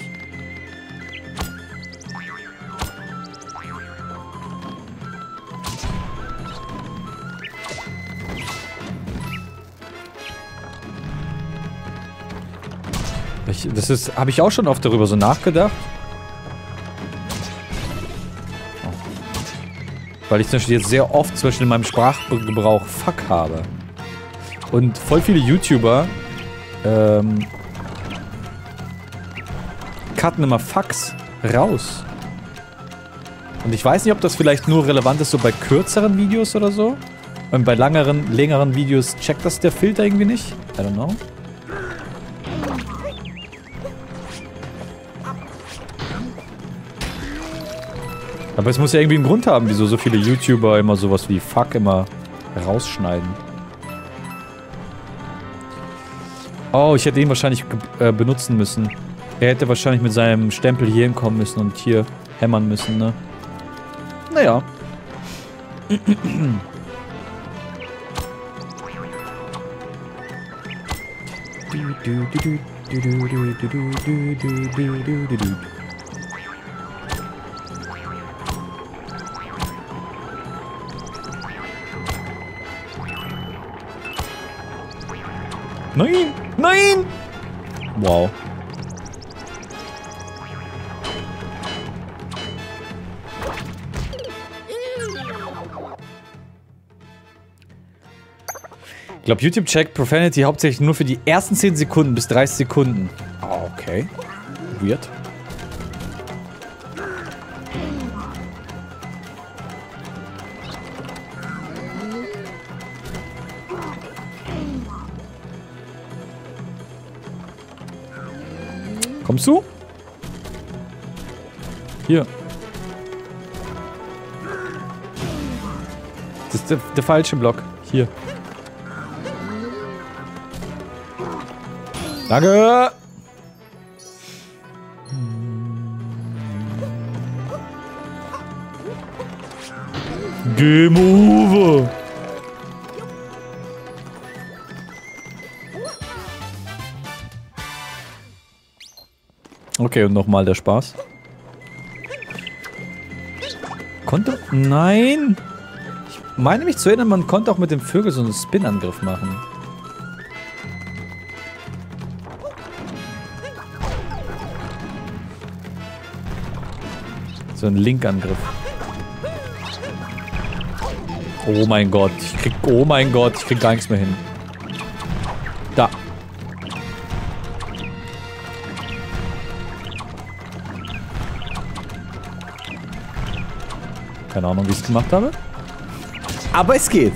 Das ist, habe ich auch schon oft darüber so nachgedacht. Weil ich zum Beispiel jetzt sehr oft Beispiel in meinem Sprachgebrauch Fuck habe. Und voll viele YouTuber ähm, cutten immer Fucks raus. Und ich weiß nicht, ob das vielleicht nur relevant ist so bei kürzeren Videos oder so. Und bei langeren, längeren Videos checkt das der Filter irgendwie nicht. I don't know. Aber es muss ja irgendwie einen Grund haben, wieso so viele YouTuber immer sowas wie Fuck immer rausschneiden. Oh, ich hätte ihn wahrscheinlich äh, benutzen müssen. Er hätte wahrscheinlich mit seinem Stempel hier hinkommen müssen und hier hämmern müssen, ne? Naja. Nein! Nein! Wow. Ich glaube, YouTube checkt Profanity hauptsächlich nur für die ersten 10 Sekunden bis 30 Sekunden. Ah, okay. Weird. Kommst du? Hier. Das ist der, der falsche Block. Hier. Danke! Game over! Okay, und nochmal der Spaß. Konnte... Nein! Ich meine mich zu erinnern, man konnte auch mit dem Vögel so einen Spin-Angriff machen. So, ein Link-Angriff. Oh mein Gott, ich krieg. Oh mein Gott, ich krieg gar nichts mehr hin. Keine Ahnung, wie ich es gemacht habe. Aber es geht.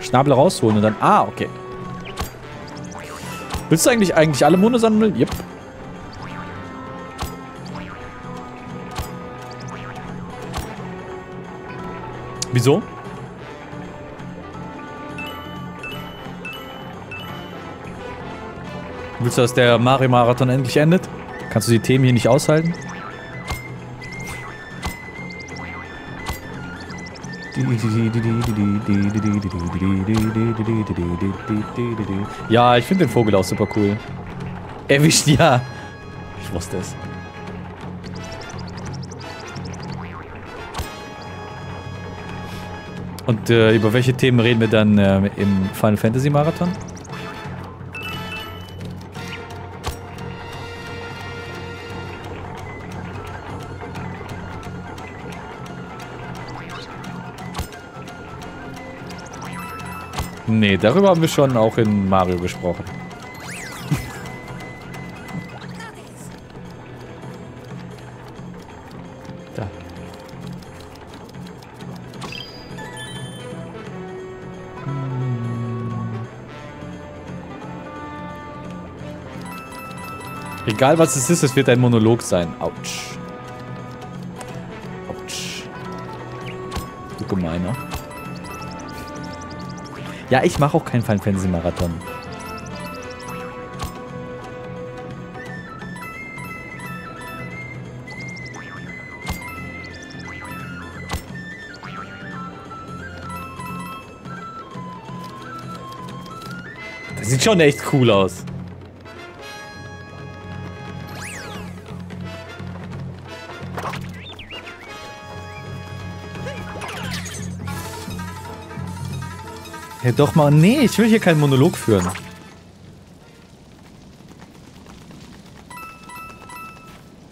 Schnabel rausholen und dann... Ah, okay. Willst du eigentlich eigentlich alle Monde sammeln? Yep. Wieso? Willst du, dass der Mario-Marathon endlich endet? Kannst du die Themen hier nicht aushalten? Ja, ich finde den Vogel auch super cool. Erwischt, ja. Ich wusste es. Und äh, über welche Themen reden wir dann äh, im Final Fantasy Marathon? Nee, darüber haben wir schon auch in Mario gesprochen. Egal was es ist, es wird ein Monolog sein. Autsch. Autsch. Du gemeiner. Ja, ich mache auch keinen Final Fantasy Marathon. Das sieht schon echt cool aus. Ja, doch mal. Nee, ich will hier keinen Monolog führen.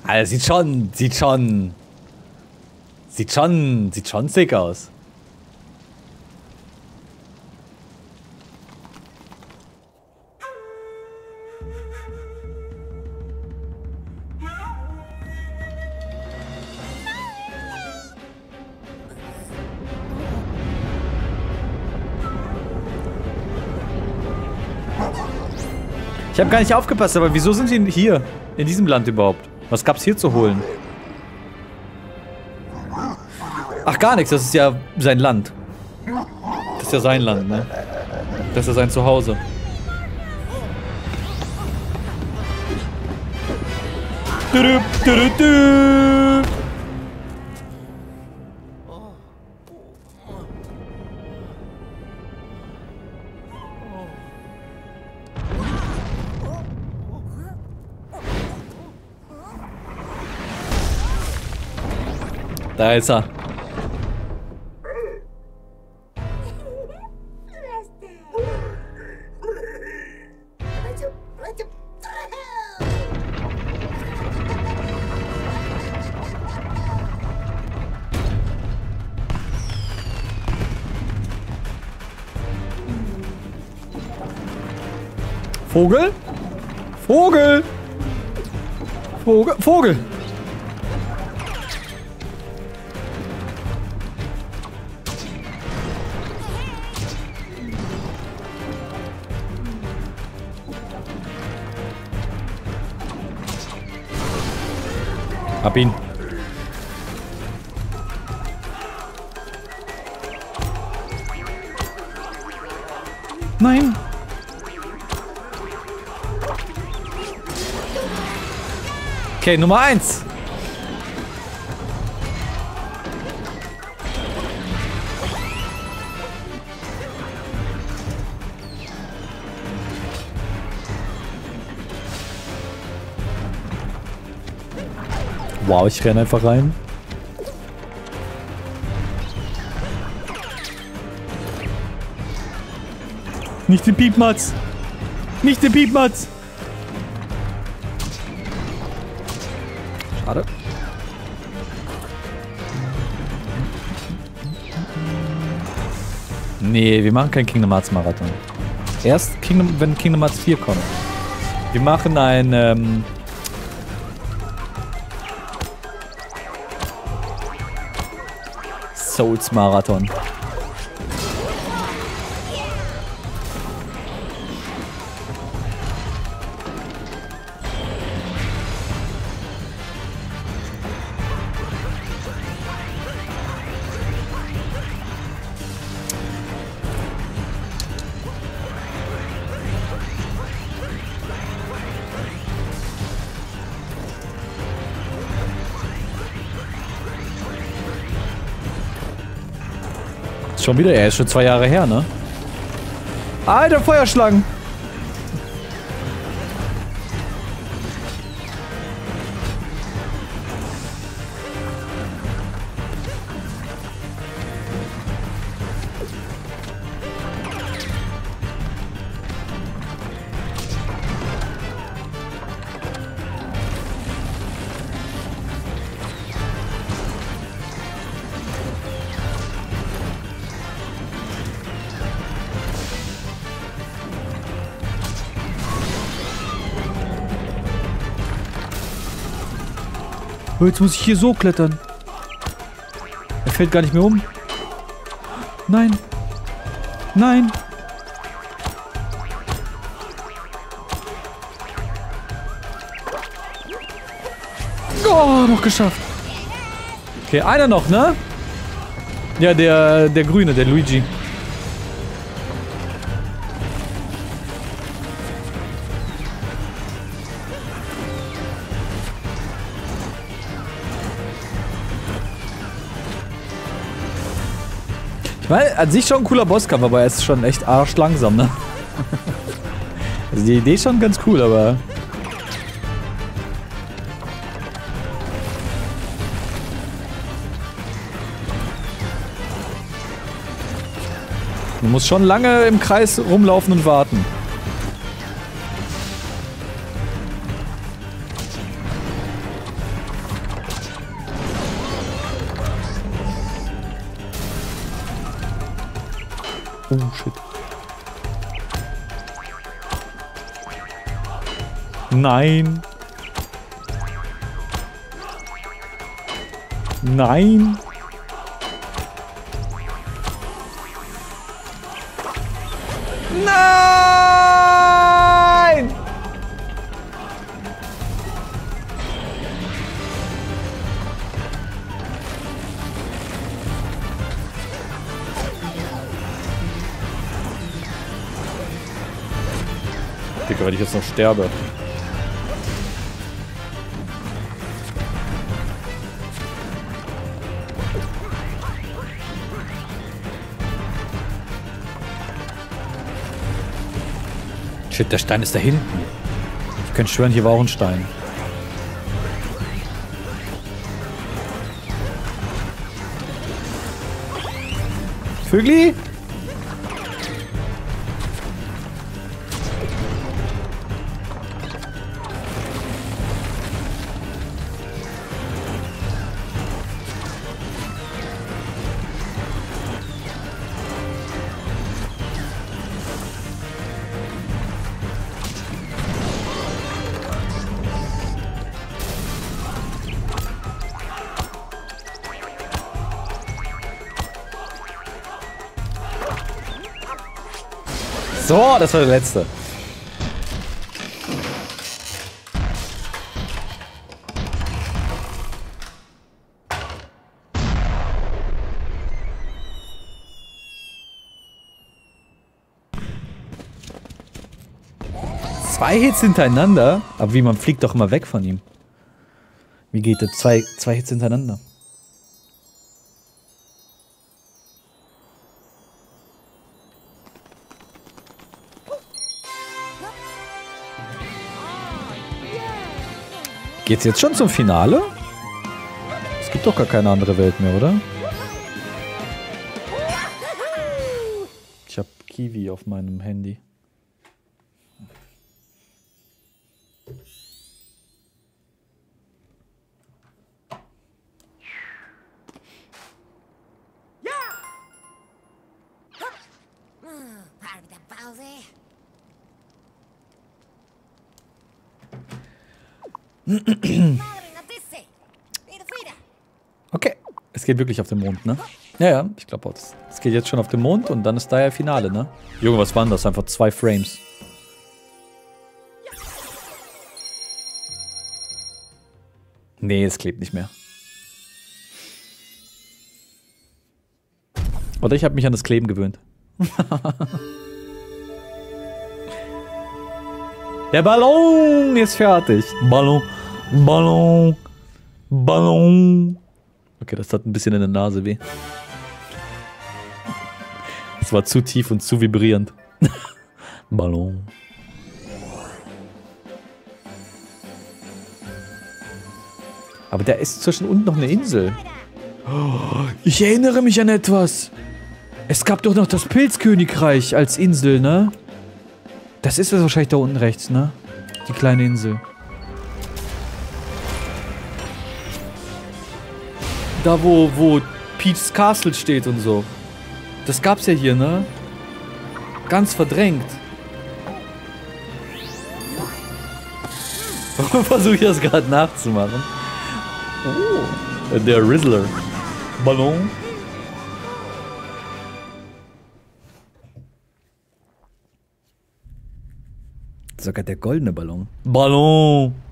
Alter, sieht schon, sieht schon. Sieht schon, sieht schon sick aus. Ich habe gar nicht aufgepasst, aber wieso sind sie hier? In diesem Land überhaupt? Was gab's hier zu holen? Ach, gar nichts. Das ist ja sein Land. Das ist ja sein Land, ne? Das ist ja sein Zuhause. Dürüp, dürüp, dürüp. Da ist er. Vogel? Vogel! Vogel, Vogel! Okay, Nummer 1. Wow, ich renne einfach rein. Nicht den Piepmatz! Nicht den Piepmatz! Nee, wir machen keinen Kingdom Hearts Marathon. Erst Kingdom, wenn Kingdom Hearts 4 kommt. Wir machen ein, ähm, Souls Marathon. Schon wieder, er ist schon zwei Jahre her, ne? Alter, Feuerschlangen! Jetzt muss ich hier so klettern. Er fällt gar nicht mehr um. Nein. Nein. Oh, noch geschafft. Okay, einer noch, ne? Ja, der, der Grüne, der Luigi. An sich schon ein cooler Bosskampf, aber er ist schon echt arschlangsam, ne? Also die Idee ist schon ganz cool, aber... Du musst schon lange im Kreis rumlaufen und warten. Nein. Nein. Nein! Digga, wenn ich jetzt noch sterbe. Shit, der Stein ist da hinten. Ich könnte schwören, hier war auch ein Stein. Vögli? So, das war der letzte. Zwei Hits hintereinander? Aber wie, man fliegt doch immer weg von ihm. Wie geht das? Zwei, zwei Hits hintereinander. Geht's jetzt schon zum Finale? Es gibt doch gar keine andere Welt mehr, oder? Ich hab Kiwi auf meinem Handy. Geht wirklich auf den Mond, ne? Ja, ja, ich glaube auch. das- Es geht jetzt schon auf den Mond und dann ist da ja Finale, ne? Junge, was waren das? Einfach zwei Frames. Nee, es klebt nicht mehr. Oder ich habe mich an das Kleben gewöhnt. [laughs] Der Ballon ist fertig. Ballon, Ballon, Ballon. Okay, das hat ein bisschen in der Nase weh. Das war zu tief und zu vibrierend. [laughs] Ballon. Aber da ist zwischen unten noch eine Insel. Ich erinnere mich an etwas. Es gab doch noch das Pilzkönigreich als Insel, ne? Das ist es wahrscheinlich da unten rechts, ne? Die kleine Insel. Da, wo, wo Pete's Castle steht und so. Das gab's ja hier, ne? Ganz verdrängt. [laughs] Versuche ich das gerade nachzumachen. Oh, der Rizzler. Ballon. Sogar der goldene Ballon. Ballon.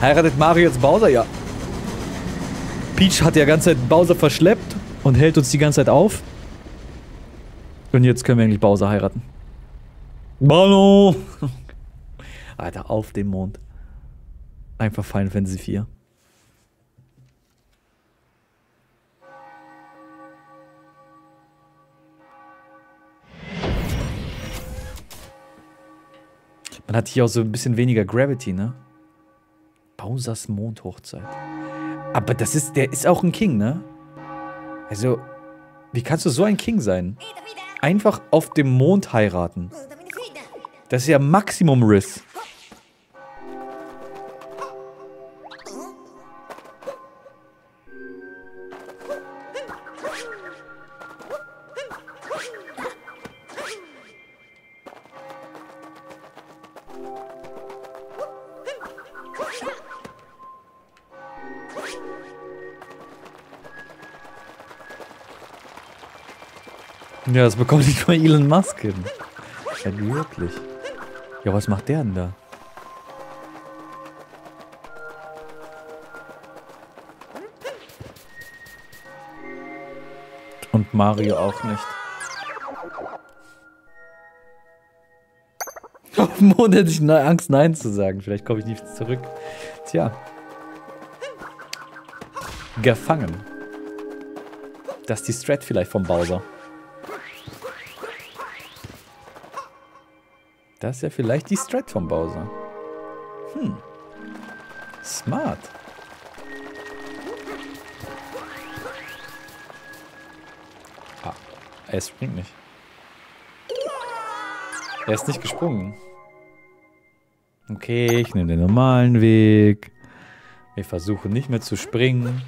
Heiratet Mario jetzt Bowser? Ja. Peach hat ja ganze Zeit Bowser verschleppt und hält uns die ganze Zeit auf. Und jetzt können wir eigentlich Bowser heiraten. Ballon. [laughs] Alter, auf dem Mond. Einfach Final Fantasy 4. Man hat hier auch so ein bisschen weniger Gravity, ne? Bowsers Mondhochzeit. Aber das ist, der ist auch ein King, ne? Also, wie kannst du so ein King sein? Einfach auf dem Mond heiraten. Das ist ja Maximum Riss. Ja, das bekommt nicht mal Elon Musk hin. Ja, wirklich. Ja, was macht der denn da? Und Mario auch nicht. [laughs] Auf Mond hätte ich ne- Angst, Nein zu sagen. Vielleicht komme ich nicht zurück. Tja. Gefangen. Das ist die Strat vielleicht vom Bowser. Das ist ja vielleicht die Strat vom Bowser. Hm. Smart. Ah, er springt nicht. Er ist nicht gesprungen. Okay, ich nehme den normalen Weg. Wir versuchen nicht mehr zu springen.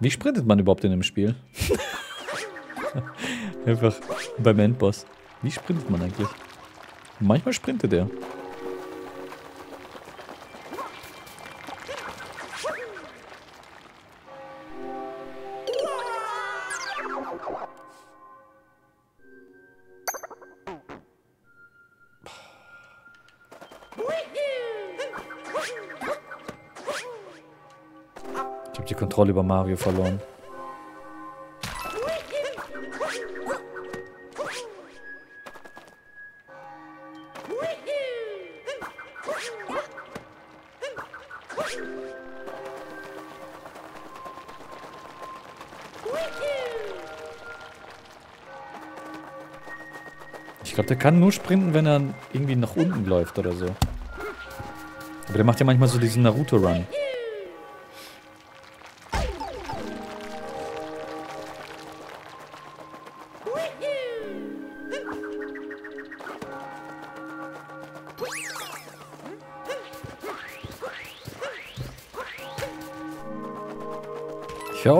Wie sprintet man überhaupt in dem Spiel? [laughs] Einfach beim Endboss. Wie sprintet man eigentlich? Manchmal sprintet er. Kontrolle über Mario verloren. Ich glaube, der kann nur sprinten, wenn er irgendwie nach unten läuft oder so. Aber der macht ja manchmal so diesen Naruto-Run.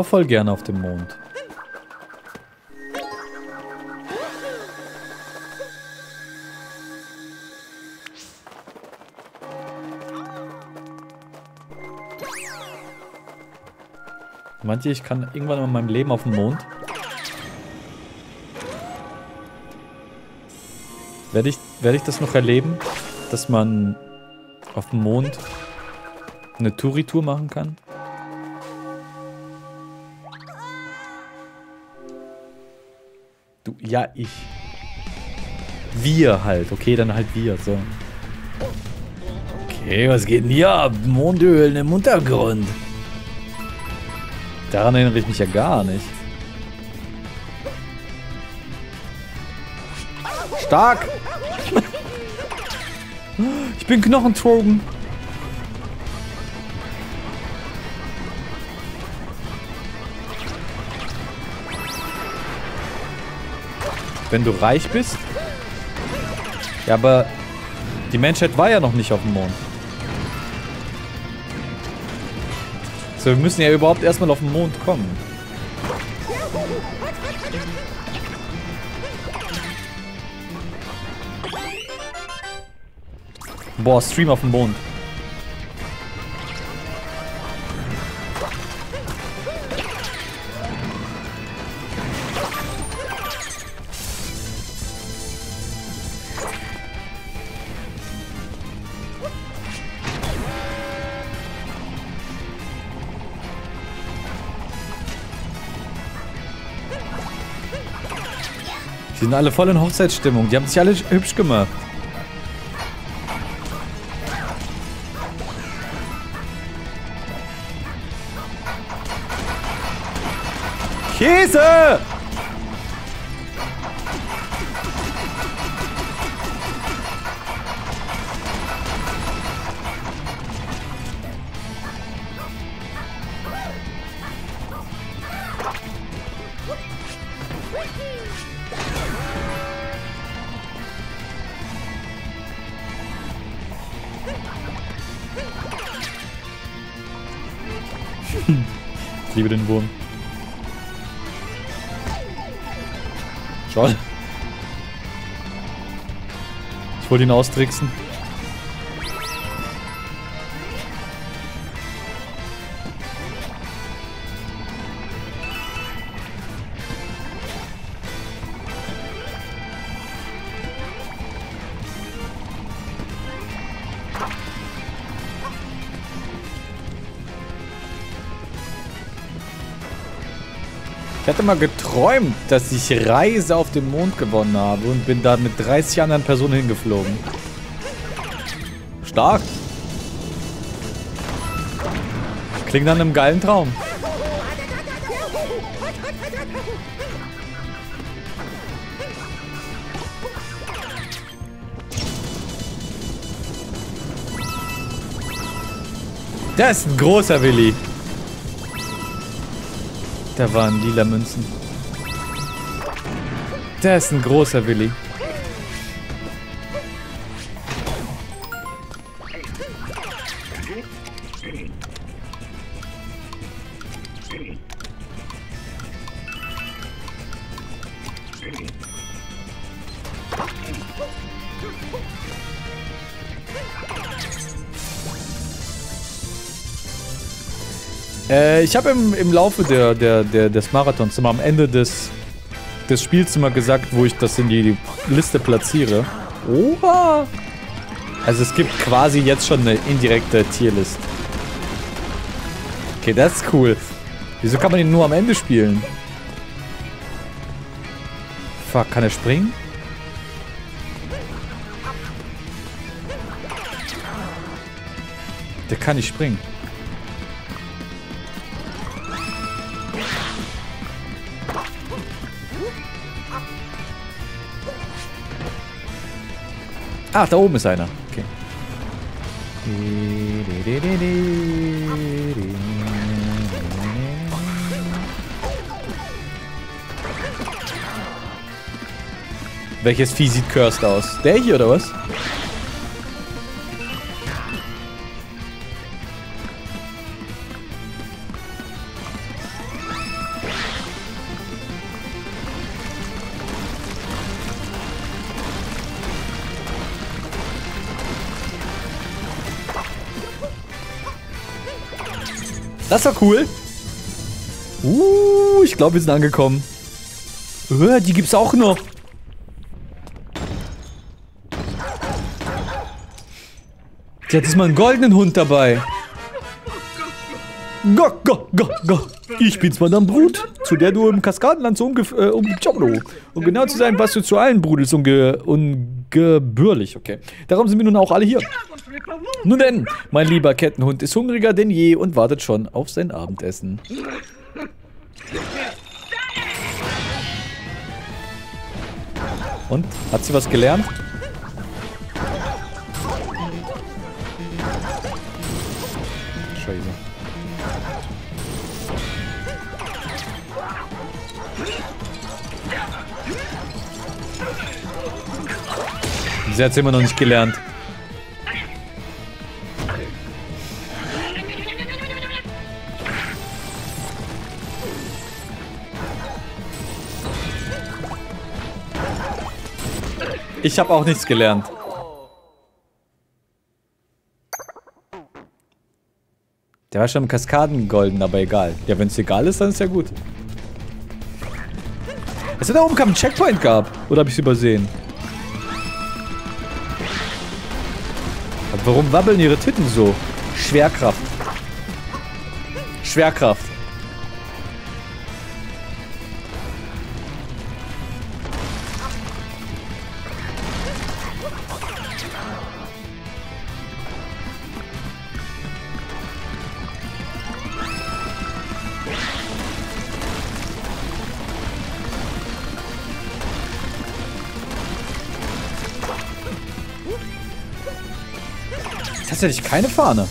Auch voll gerne auf dem Mond. Meint ihr, ich kann irgendwann in meinem Leben auf dem Mond? Werde ich, werde ich das noch erleben? Dass man auf dem Mond eine Touri-Tour machen kann? Ja, ich. Wir halt, okay, dann halt wir, so. Okay, was geht denn hier ab? Mondölen im Untergrund. Daran erinnere ich mich ja gar nicht. Stark! [laughs] Ich bin Knochentrogen. Wenn du reich bist? Ja, aber die Menschheit war ja noch nicht auf dem Mond. So, wir müssen ja überhaupt erstmal auf den Mond kommen. Boah, Stream auf dem Mond. Sind alle voll in Hochzeitsstimmung. Die haben sich alle hübsch gemacht. Käse! Ich liebe den Wurm. Schau. Ich wollte ihn austricksen. Ich hatte mal geträumt, dass ich Reise auf dem Mond gewonnen habe und bin da mit 30 anderen Personen hingeflogen. Stark. Klingt nach einem geilen Traum. Das ist ein großer Willi. Da waren lila Münzen. Das ist ein großer Willi. Äh, ich habe im, im Laufe der, der, der, des Marathons immer am Ende des, des Spiels immer gesagt, wo ich das in die Liste platziere. Oha! Also es gibt quasi jetzt schon eine indirekte Tierlist. Okay, das ist cool. Wieso kann man ihn nur am Ende spielen? Fuck, kann er springen? Der kann nicht springen. Ach, da oben ist einer. Okay. Welches Vieh sieht cursed aus? Der hier oder was? Das war cool. Uh, ich glaube, wir sind angekommen. Äh, die gibt's auch noch. Die hat diesmal einen goldenen Hund dabei. Go, go, go, go. Ich bin's, Madame Brut, zu der du im Kaskadenland so umge... Äh, um, um genau zu sein, was du zu allen brudelst, unge, ungebührlich, okay. Darum sind wir nun auch alle hier. Nun denn, mein lieber Kettenhund ist hungriger denn je und wartet schon auf sein Abendessen. Und? Hat sie was gelernt? Scheiße. Sie hat es immer noch nicht gelernt. Ich habe auch nichts gelernt. Der war schon im Kaskadengolden, aber egal. Ja, wenn es egal ist, dann ist ja gut. Es hat da oben keinen Checkpoint gab. Oder habe ich es übersehen? Warum wabbeln ihre Titten so? Schwerkraft. Schwerkraft. Tatsächlich keine Fahne.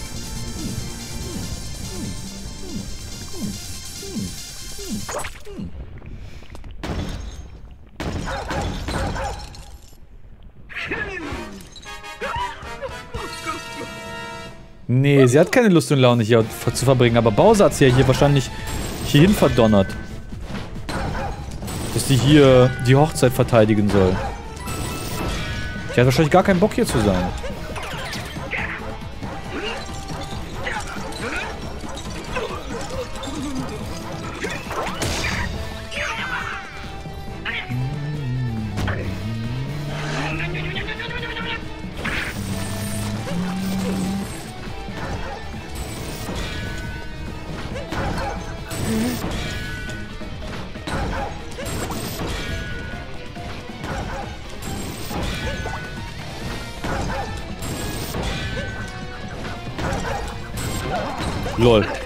Nee, sie hat keine Lust und Laune hier zu verbringen, aber Bowser hat sie ja hier wahrscheinlich hierhin verdonnert. Dass sie hier die Hochzeit verteidigen soll. Die hat wahrscheinlich gar keinen Bock hier zu sein.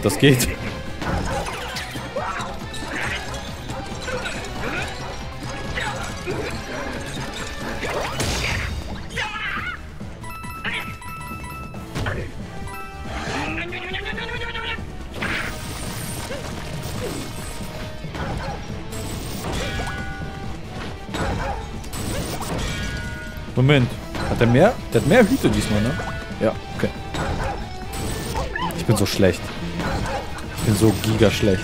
Das geht. Moment. Hat er mehr? Der hat mehr Hüte diesmal, ne? Ja, okay. Ich bin so schlecht. So giga schlecht.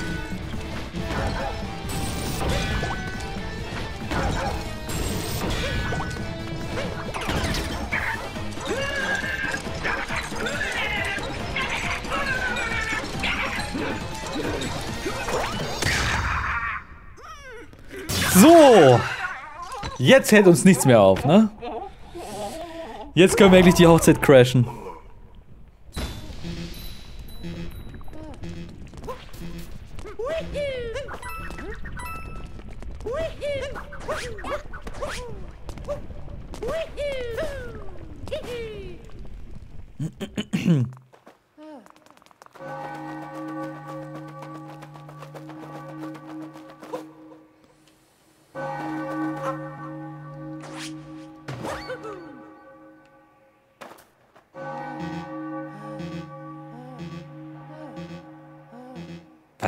So. Jetzt hält uns nichts mehr auf, ne? Jetzt können wir eigentlich die Hochzeit crashen.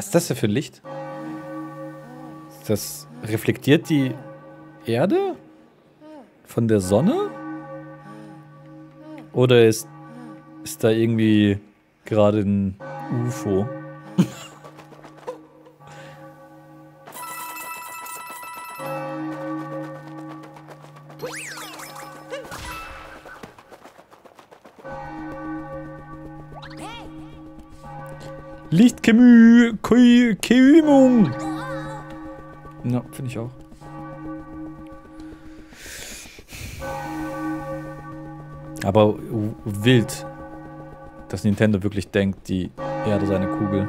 Was ist das denn für ein Licht? Das reflektiert die Erde von der Sonne? Oder ist, ist da irgendwie gerade ein UFO? [laughs] Lichtkämung. Ja, finde ich auch. Aber wild, dass Nintendo wirklich denkt, die Erde sei eine Kugel.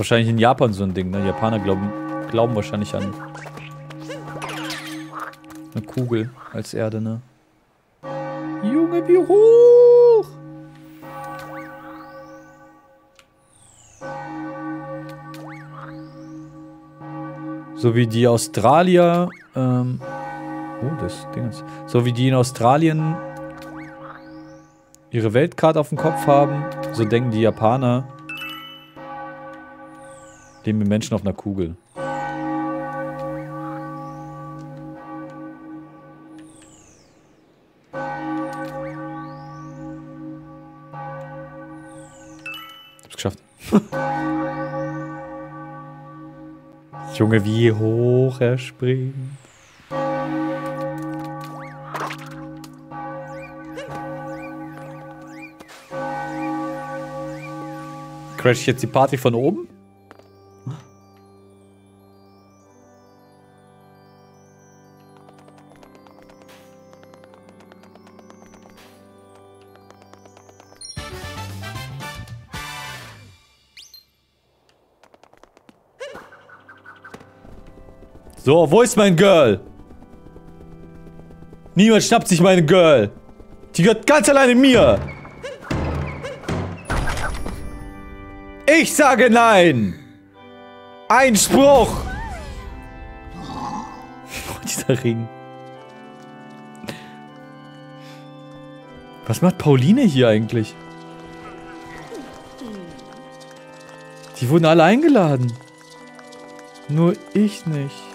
Wahrscheinlich in Japan so ein Ding, ne? Japaner glauben, glauben wahrscheinlich an eine Kugel als Erde, ne? Junge, wie hoch! So wie die Australier, ähm, oh, das Ding ist, so wie die in Australien ihre Weltkarte auf dem Kopf haben, so denken die Japaner, leben wir Menschen auf einer Kugel. Hab's geschafft. [laughs] Junge, wie hoch er springt. Crash ich jetzt die Party von oben? So, wo ist mein Girl? Niemand schnappt sich meine Girl. Die gehört ganz alleine mir. Ich sage nein. Einspruch. [laughs] Oh, dieser Ring. Was macht Pauline hier eigentlich? Die wurden alle eingeladen. Nur ich nicht.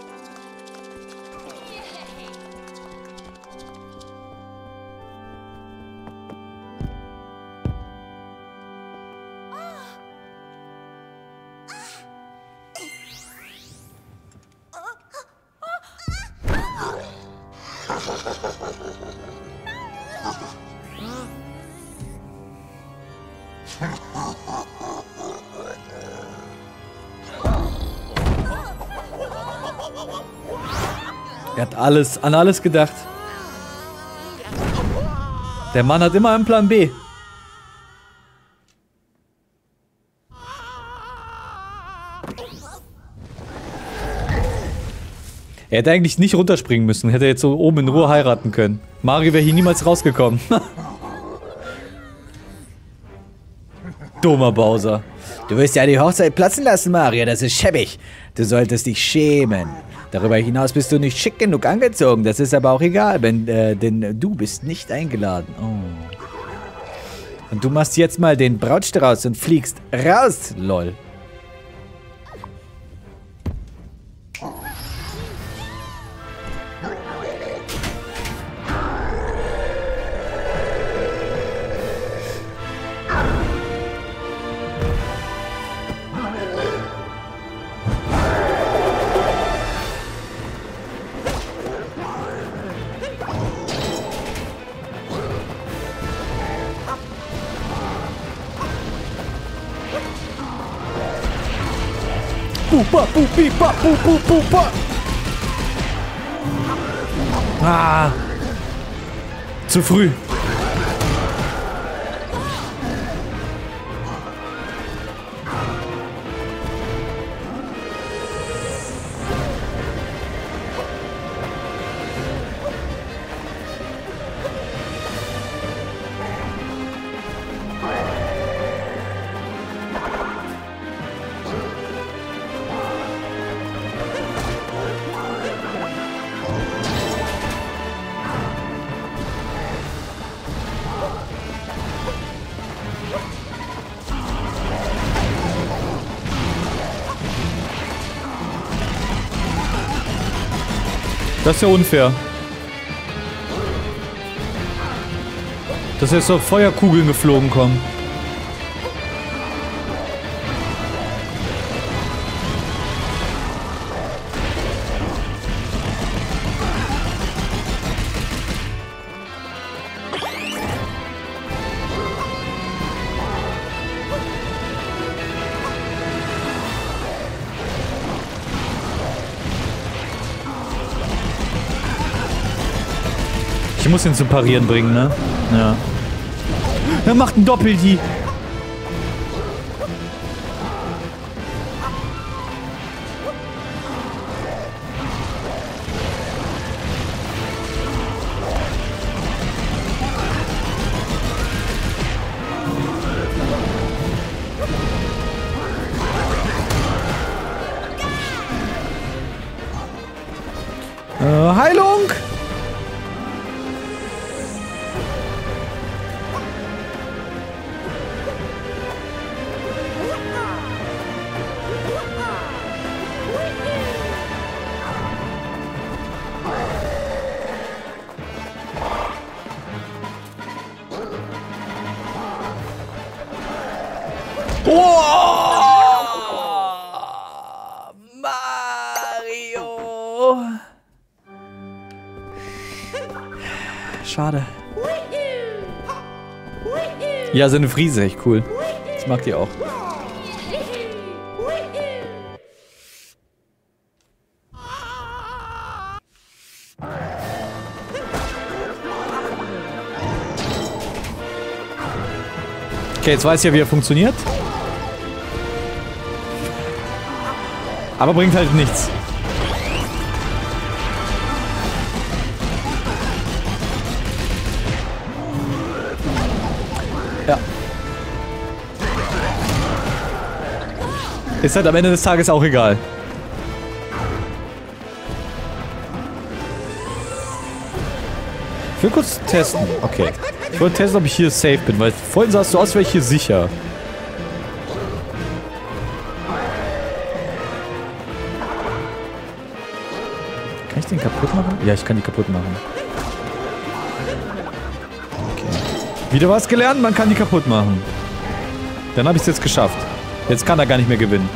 Alles, an alles gedacht. Der Mann hat immer einen Plan B. Er hätte eigentlich nicht runterspringen müssen. Hätte jetzt so oben in Ruhe heiraten können. Mario wäre hier niemals rausgekommen. [laughs] Dummer Bowser. Du willst ja die Hochzeit platzen lassen, Mario. Das ist schäbig. Du solltest dich schämen. Darüber hinaus bist du nicht schick genug angezogen. Das ist aber auch egal, wenn, äh, denn du bist nicht eingeladen. Oh. Und du machst jetzt mal den Brautstrauß und fliegst raus, lol. Pu, pu, pu, pa. Ah. Zu früh. Das ist ja unfair. Dass jetzt so Feuerkugeln geflogen kommen. Muss ihn zum Parieren bringen, ne? Ja. Er macht ein Doppel-Die. Ja, seine Friese, echt cool. Das mag die auch. Okay, jetzt weiß ich ja, wie er funktioniert. Aber bringt halt nichts. Ist halt am Ende des Tages auch egal. Ich will kurz testen. Okay. Ich wollte testen, ob ich hier safe bin, weil vorhin sah es so aus, wäre ich hier sicher. Kann ich den kaputt machen? Ja, ich kann die kaputt machen. Okay. Wieder was gelernt, man kann die kaputt machen. Dann habe ich es jetzt geschafft. Jetzt kann er gar nicht mehr gewinnen.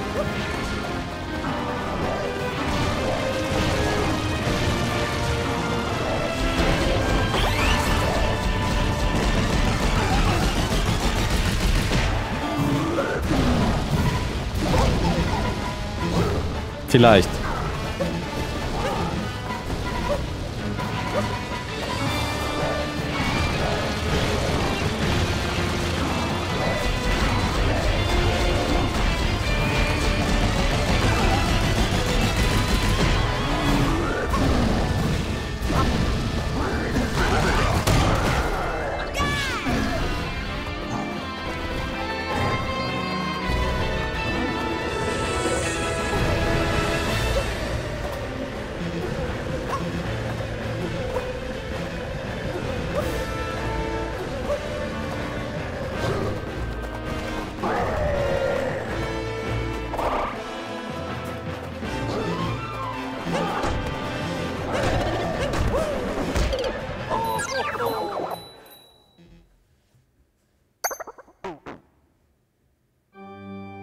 Vielleicht.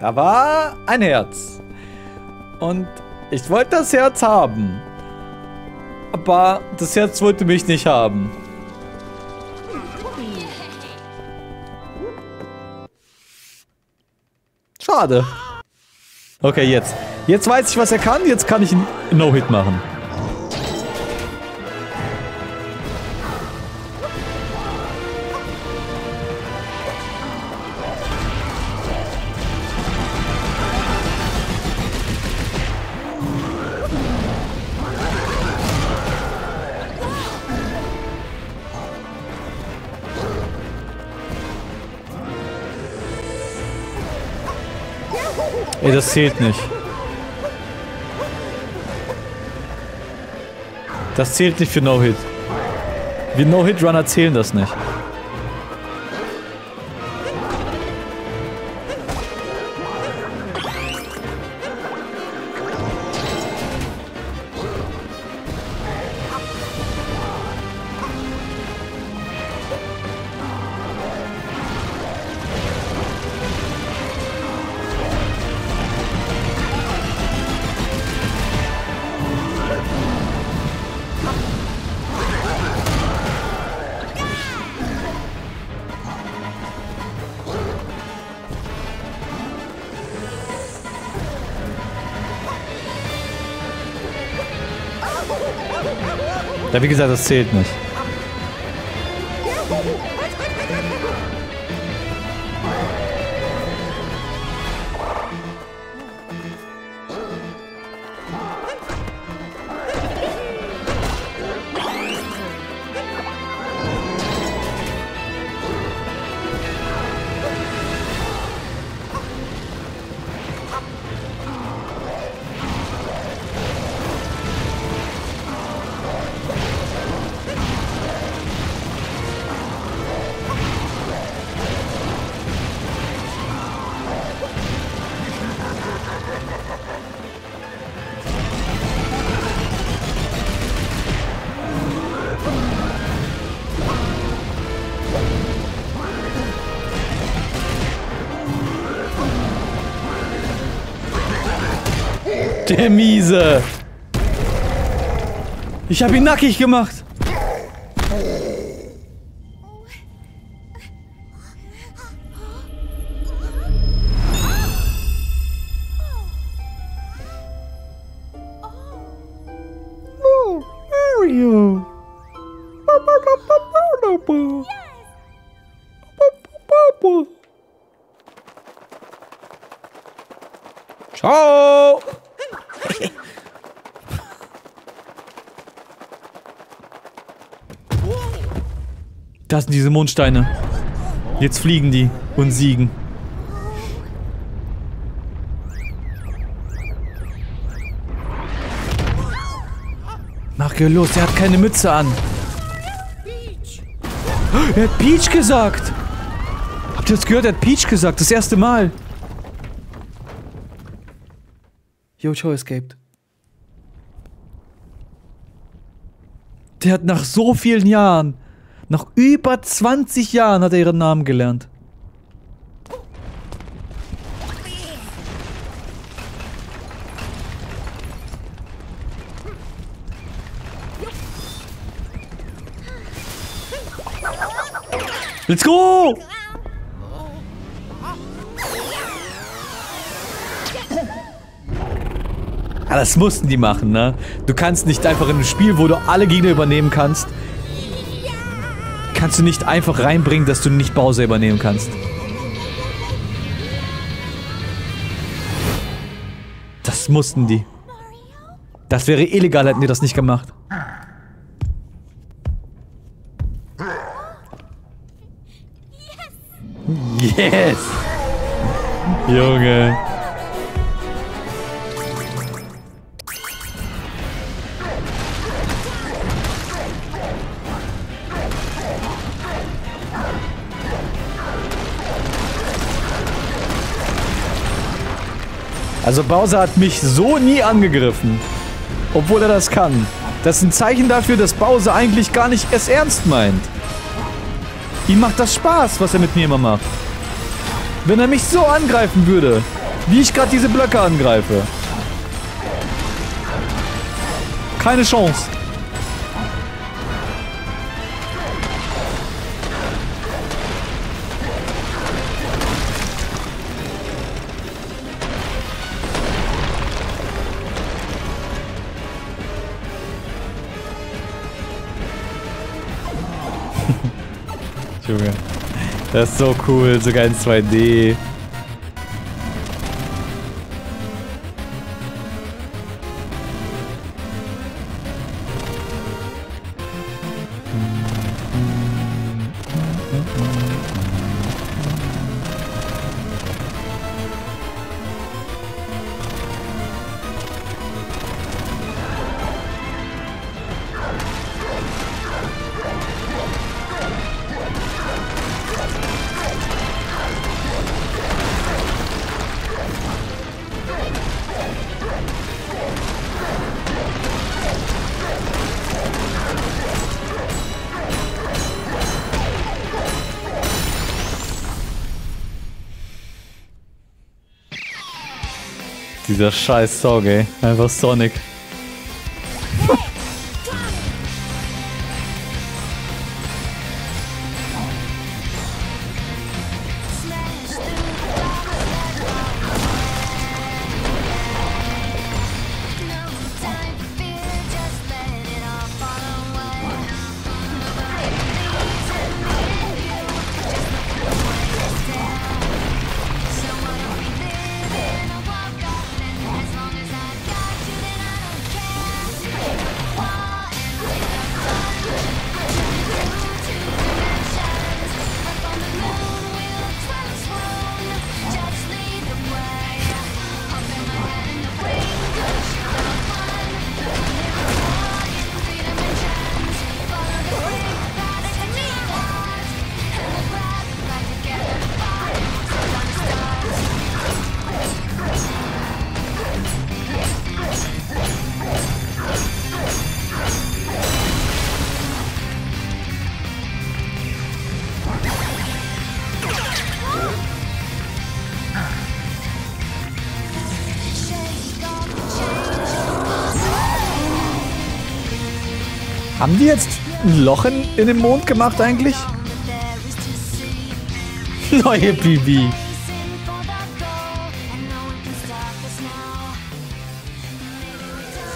Da war ein Herz. Und ich wollte das Herz haben. Aber das Herz wollte mich nicht haben. Schade. Okay, jetzt. Jetzt weiß ich, was er kann. Jetzt kann ich einen No-Hit machen. Ey, das zählt nicht. Das zählt nicht für No-Hit. Wir No-Hit-Runner zählen das nicht. Ja, wie gesagt, das zählt nicht. Der Miese. Ich habe ihn nackig gemacht. Sind diese Mondsteine. Jetzt fliegen die und siegen. Mario, los, er hat keine Mütze an. Er hat Peach gesagt. Habt ihr das gehört? Er hat Peach gesagt. Das erste Mal. Jojo escaped. Der hat nach so vielen Jahren, nach über 20 Jahren hat er ihren Namen gelernt. Let's go! Ah, das mussten die machen, ne? Du kannst nicht einfach in ein Spiel, wo du alle Gegner übernehmen kannst, kannst du nicht einfach reinbringen, dass du nicht Bowser übernehmen kannst. Das mussten die. Das wäre illegal, hätten die das nicht gemacht. Also Bowser hat mich so nie angegriffen. Obwohl er das kann. Das ist ein Zeichen dafür, dass Bowser eigentlich gar nicht es ernst meint. Ihm macht das Spaß, was er mit mir immer macht. Wenn er mich so angreifen würde, wie ich gerade diese Blöcke angreife. Keine Chance. Das ist so cool, sogar in 2D. Dieser scheiß Song, ey. Einfach Sonic. Die jetzt ein Loch in, in den Mond gemacht eigentlich? [laughs] Neue Bibi.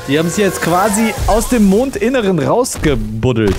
Die haben sie jetzt quasi aus dem Mondinneren rausgebuddelt.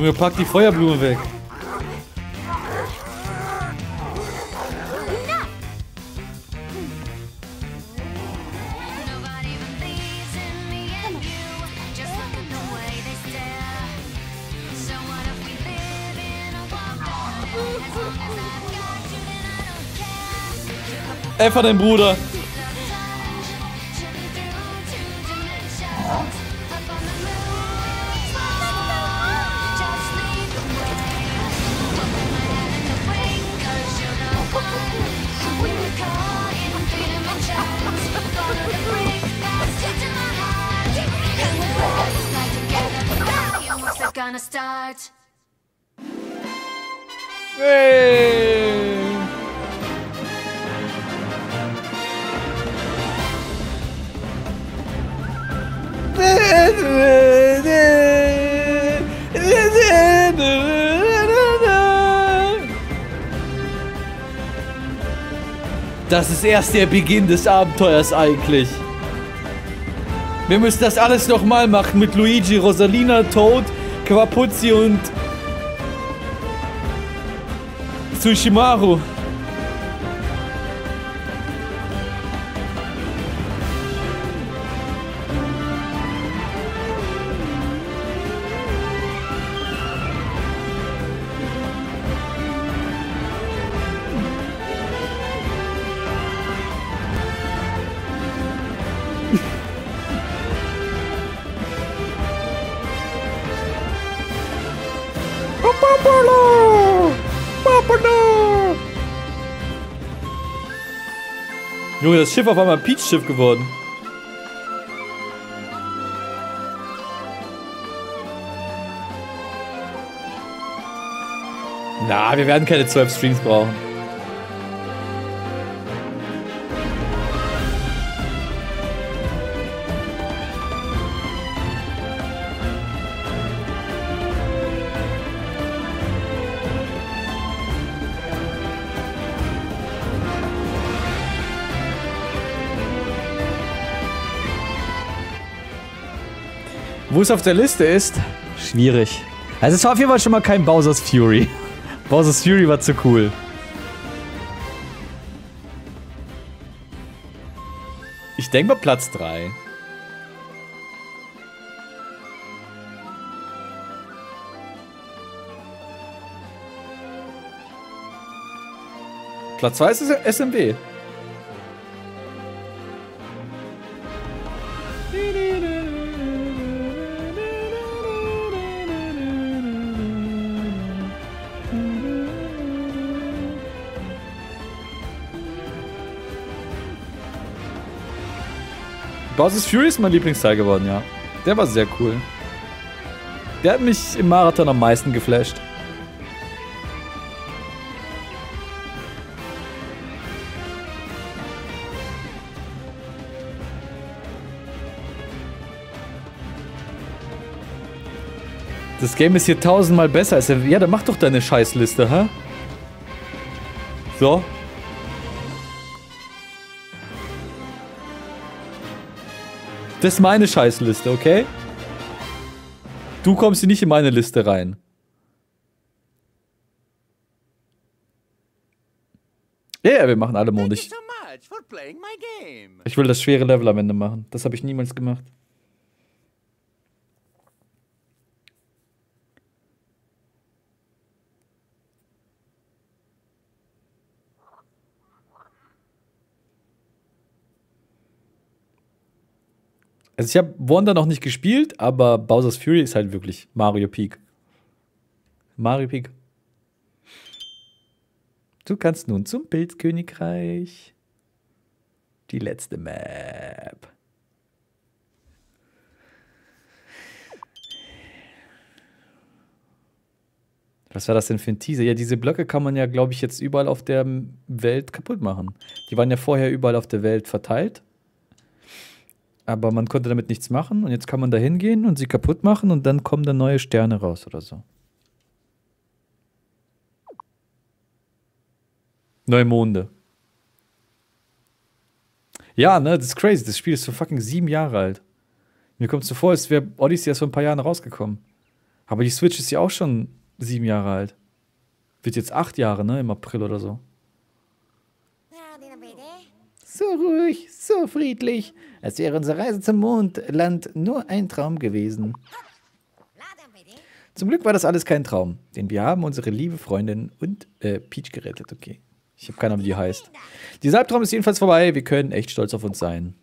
Junge, pack die Feuerblume weg. Einfach dein Bruder. Start. Das ist erst der Beginn des Abenteuers eigentlich. Wir müssen das alles nochmal machen mit Luigi, Rosalina, Toad, Quapuzzi und Tsushimaru. Schiff auf einmal ein Peach-Schiff geworden. Na, wir werden keine 12 Streams brauchen. Es auf der Liste ist, schwierig. Also es war auf jeden Fall schon mal kein Bowser's Fury. [laughs] Bowser's Fury war zu cool. Ich denke mal Platz 3. Platz 2 ist SMW. Bowser's Fury ist mein Lieblingsteil geworden, ja. Der war sehr cool. Der hat mich im Marathon am meisten geflasht. Das Game ist hier tausendmal besser. als- Ja, dann mach doch deine Scheißliste, hä? So. Das ist meine Scheißliste, okay? Du kommst hier nicht in meine Liste rein. Ja, ja, wir machen alle Mond. Ich, so much for playing my game. ich will das schwere Level am Ende machen. Das habe ich niemals gemacht. Also ich habe Wonder noch nicht gespielt, aber Bowser's Fury ist halt wirklich Mario Peak. Mario Peak. Du kannst nun zum Pilzkönigreich. Die letzte Map. Was war das denn für ein Teaser? Ja, diese Blöcke kann man ja, glaube ich, jetzt überall auf der Welt kaputt machen. Die waren ja vorher überall auf der Welt verteilt. Aber man konnte damit nichts machen und jetzt kann man da hingehen und sie kaputt machen und dann kommen da neue Sterne raus oder so. Neue Monde. Ja, ne, das ist crazy. Das Spiel ist so fucking sieben Jahre alt. Mir kommt es so vor, als wäre Odyssey erst vor ein paar Jahren rausgekommen. Aber die Switch ist ja auch schon sieben Jahre alt. Wird jetzt acht Jahre, ne, im April oder so. So ruhig, so friedlich, als wäre unsere Reise zum Mondland nur ein Traum gewesen. Zum Glück war das alles kein Traum, denn wir haben unsere liebe Freundin und äh, Peach gerettet, okay. Ich habe keine Ahnung, wie die heißt. Dieser Albtraum ist jedenfalls vorbei, wir können echt stolz auf uns sein.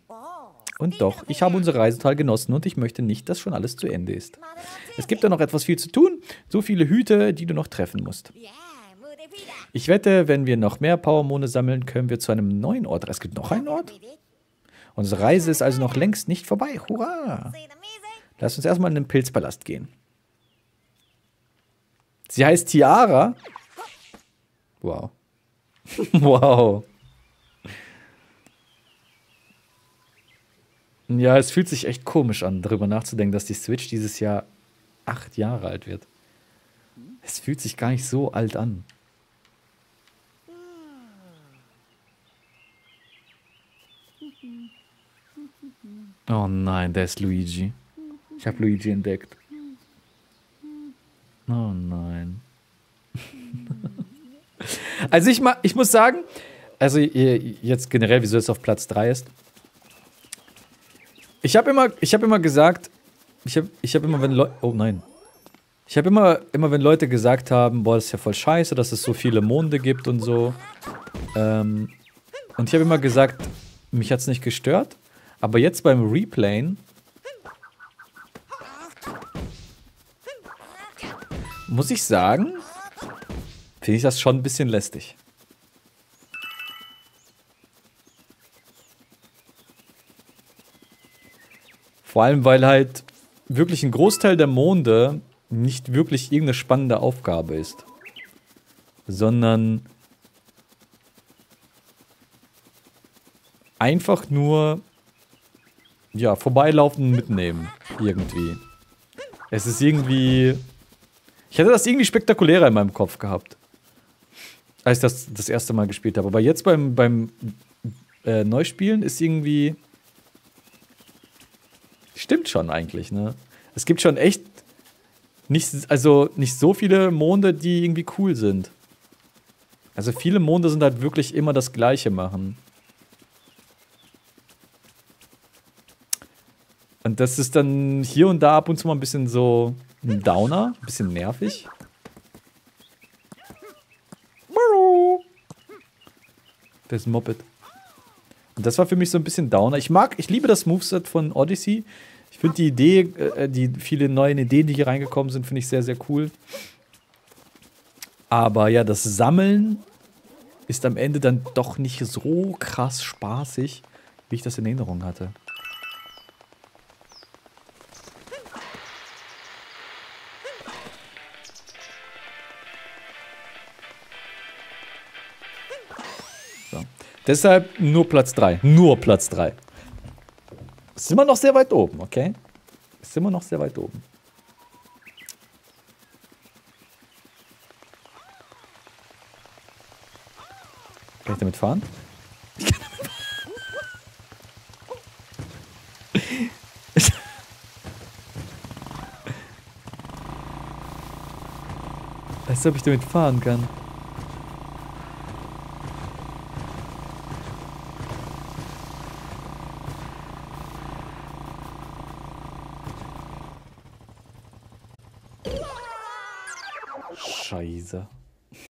Und doch, ich habe unsere Reise total genossen und ich möchte nicht, dass schon alles zu Ende ist. Es gibt da noch etwas viel zu tun, so viele Hüte, die du noch treffen musst. Ich wette, wenn wir noch mehr Powermone sammeln, können wir zu einem neuen Ort. Es gibt noch einen Ort? Unsere Reise ist also noch längst nicht vorbei. Hurra! Lass uns erstmal in den Pilzpalast gehen. Sie heißt Tiara. Wow. [laughs] wow. Ja, es fühlt sich echt komisch an, darüber nachzudenken, dass die Switch dieses Jahr acht Jahre alt wird. Es fühlt sich gar nicht so alt an. Oh nein, der ist Luigi. Ich habe Luigi entdeckt. Oh nein. [laughs] also ich, ich muss sagen, also jetzt generell, wieso es auf Platz 3 ist. Ich habe immer, ich hab immer gesagt, ich habe ich hab immer, wenn Leute, oh nein. Ich habe immer, immer, wenn Leute gesagt haben, boah, das ist ja voll scheiße, dass es so viele Monde gibt und so. Ähm, und ich habe immer gesagt, mich hat es nicht gestört. Aber jetzt beim Replayen muss ich sagen, finde ich das schon ein bisschen lästig. Vor allem, weil halt wirklich ein Großteil der Monde nicht wirklich irgendeine spannende Aufgabe ist. Sondern einfach nur ja, vorbeilaufen mitnehmen. Irgendwie. Es ist irgendwie. Ich hätte das irgendwie spektakulärer in meinem Kopf gehabt. Als ich das das erste Mal gespielt habe. Aber jetzt beim, beim äh, Neuspielen ist irgendwie. Stimmt schon eigentlich, ne? Es gibt schon echt nicht, also nicht so viele Monde, die irgendwie cool sind. Also viele Monde sind halt wirklich immer das Gleiche machen. Und das ist dann hier und da ab und zu mal ein bisschen so ein Downer, ein bisschen nervig. Das ist ein Moped. Und das war für mich so ein bisschen Downer. Ich mag, ich liebe das Moveset von Odyssey. Ich finde die Idee, äh, die viele neuen Ideen, die hier reingekommen sind, finde ich sehr, sehr cool. Aber ja, das Sammeln ist am Ende dann doch nicht so krass spaßig, wie ich das in Erinnerung hatte. Deshalb nur Platz 3. Nur Platz 3. Ist immer noch sehr weit oben, okay? Ist immer noch sehr weit oben. Kann ich damit fahren? Ich kann damit fahren. [laughs] Als ob ich damit fahren kann. Scheiße.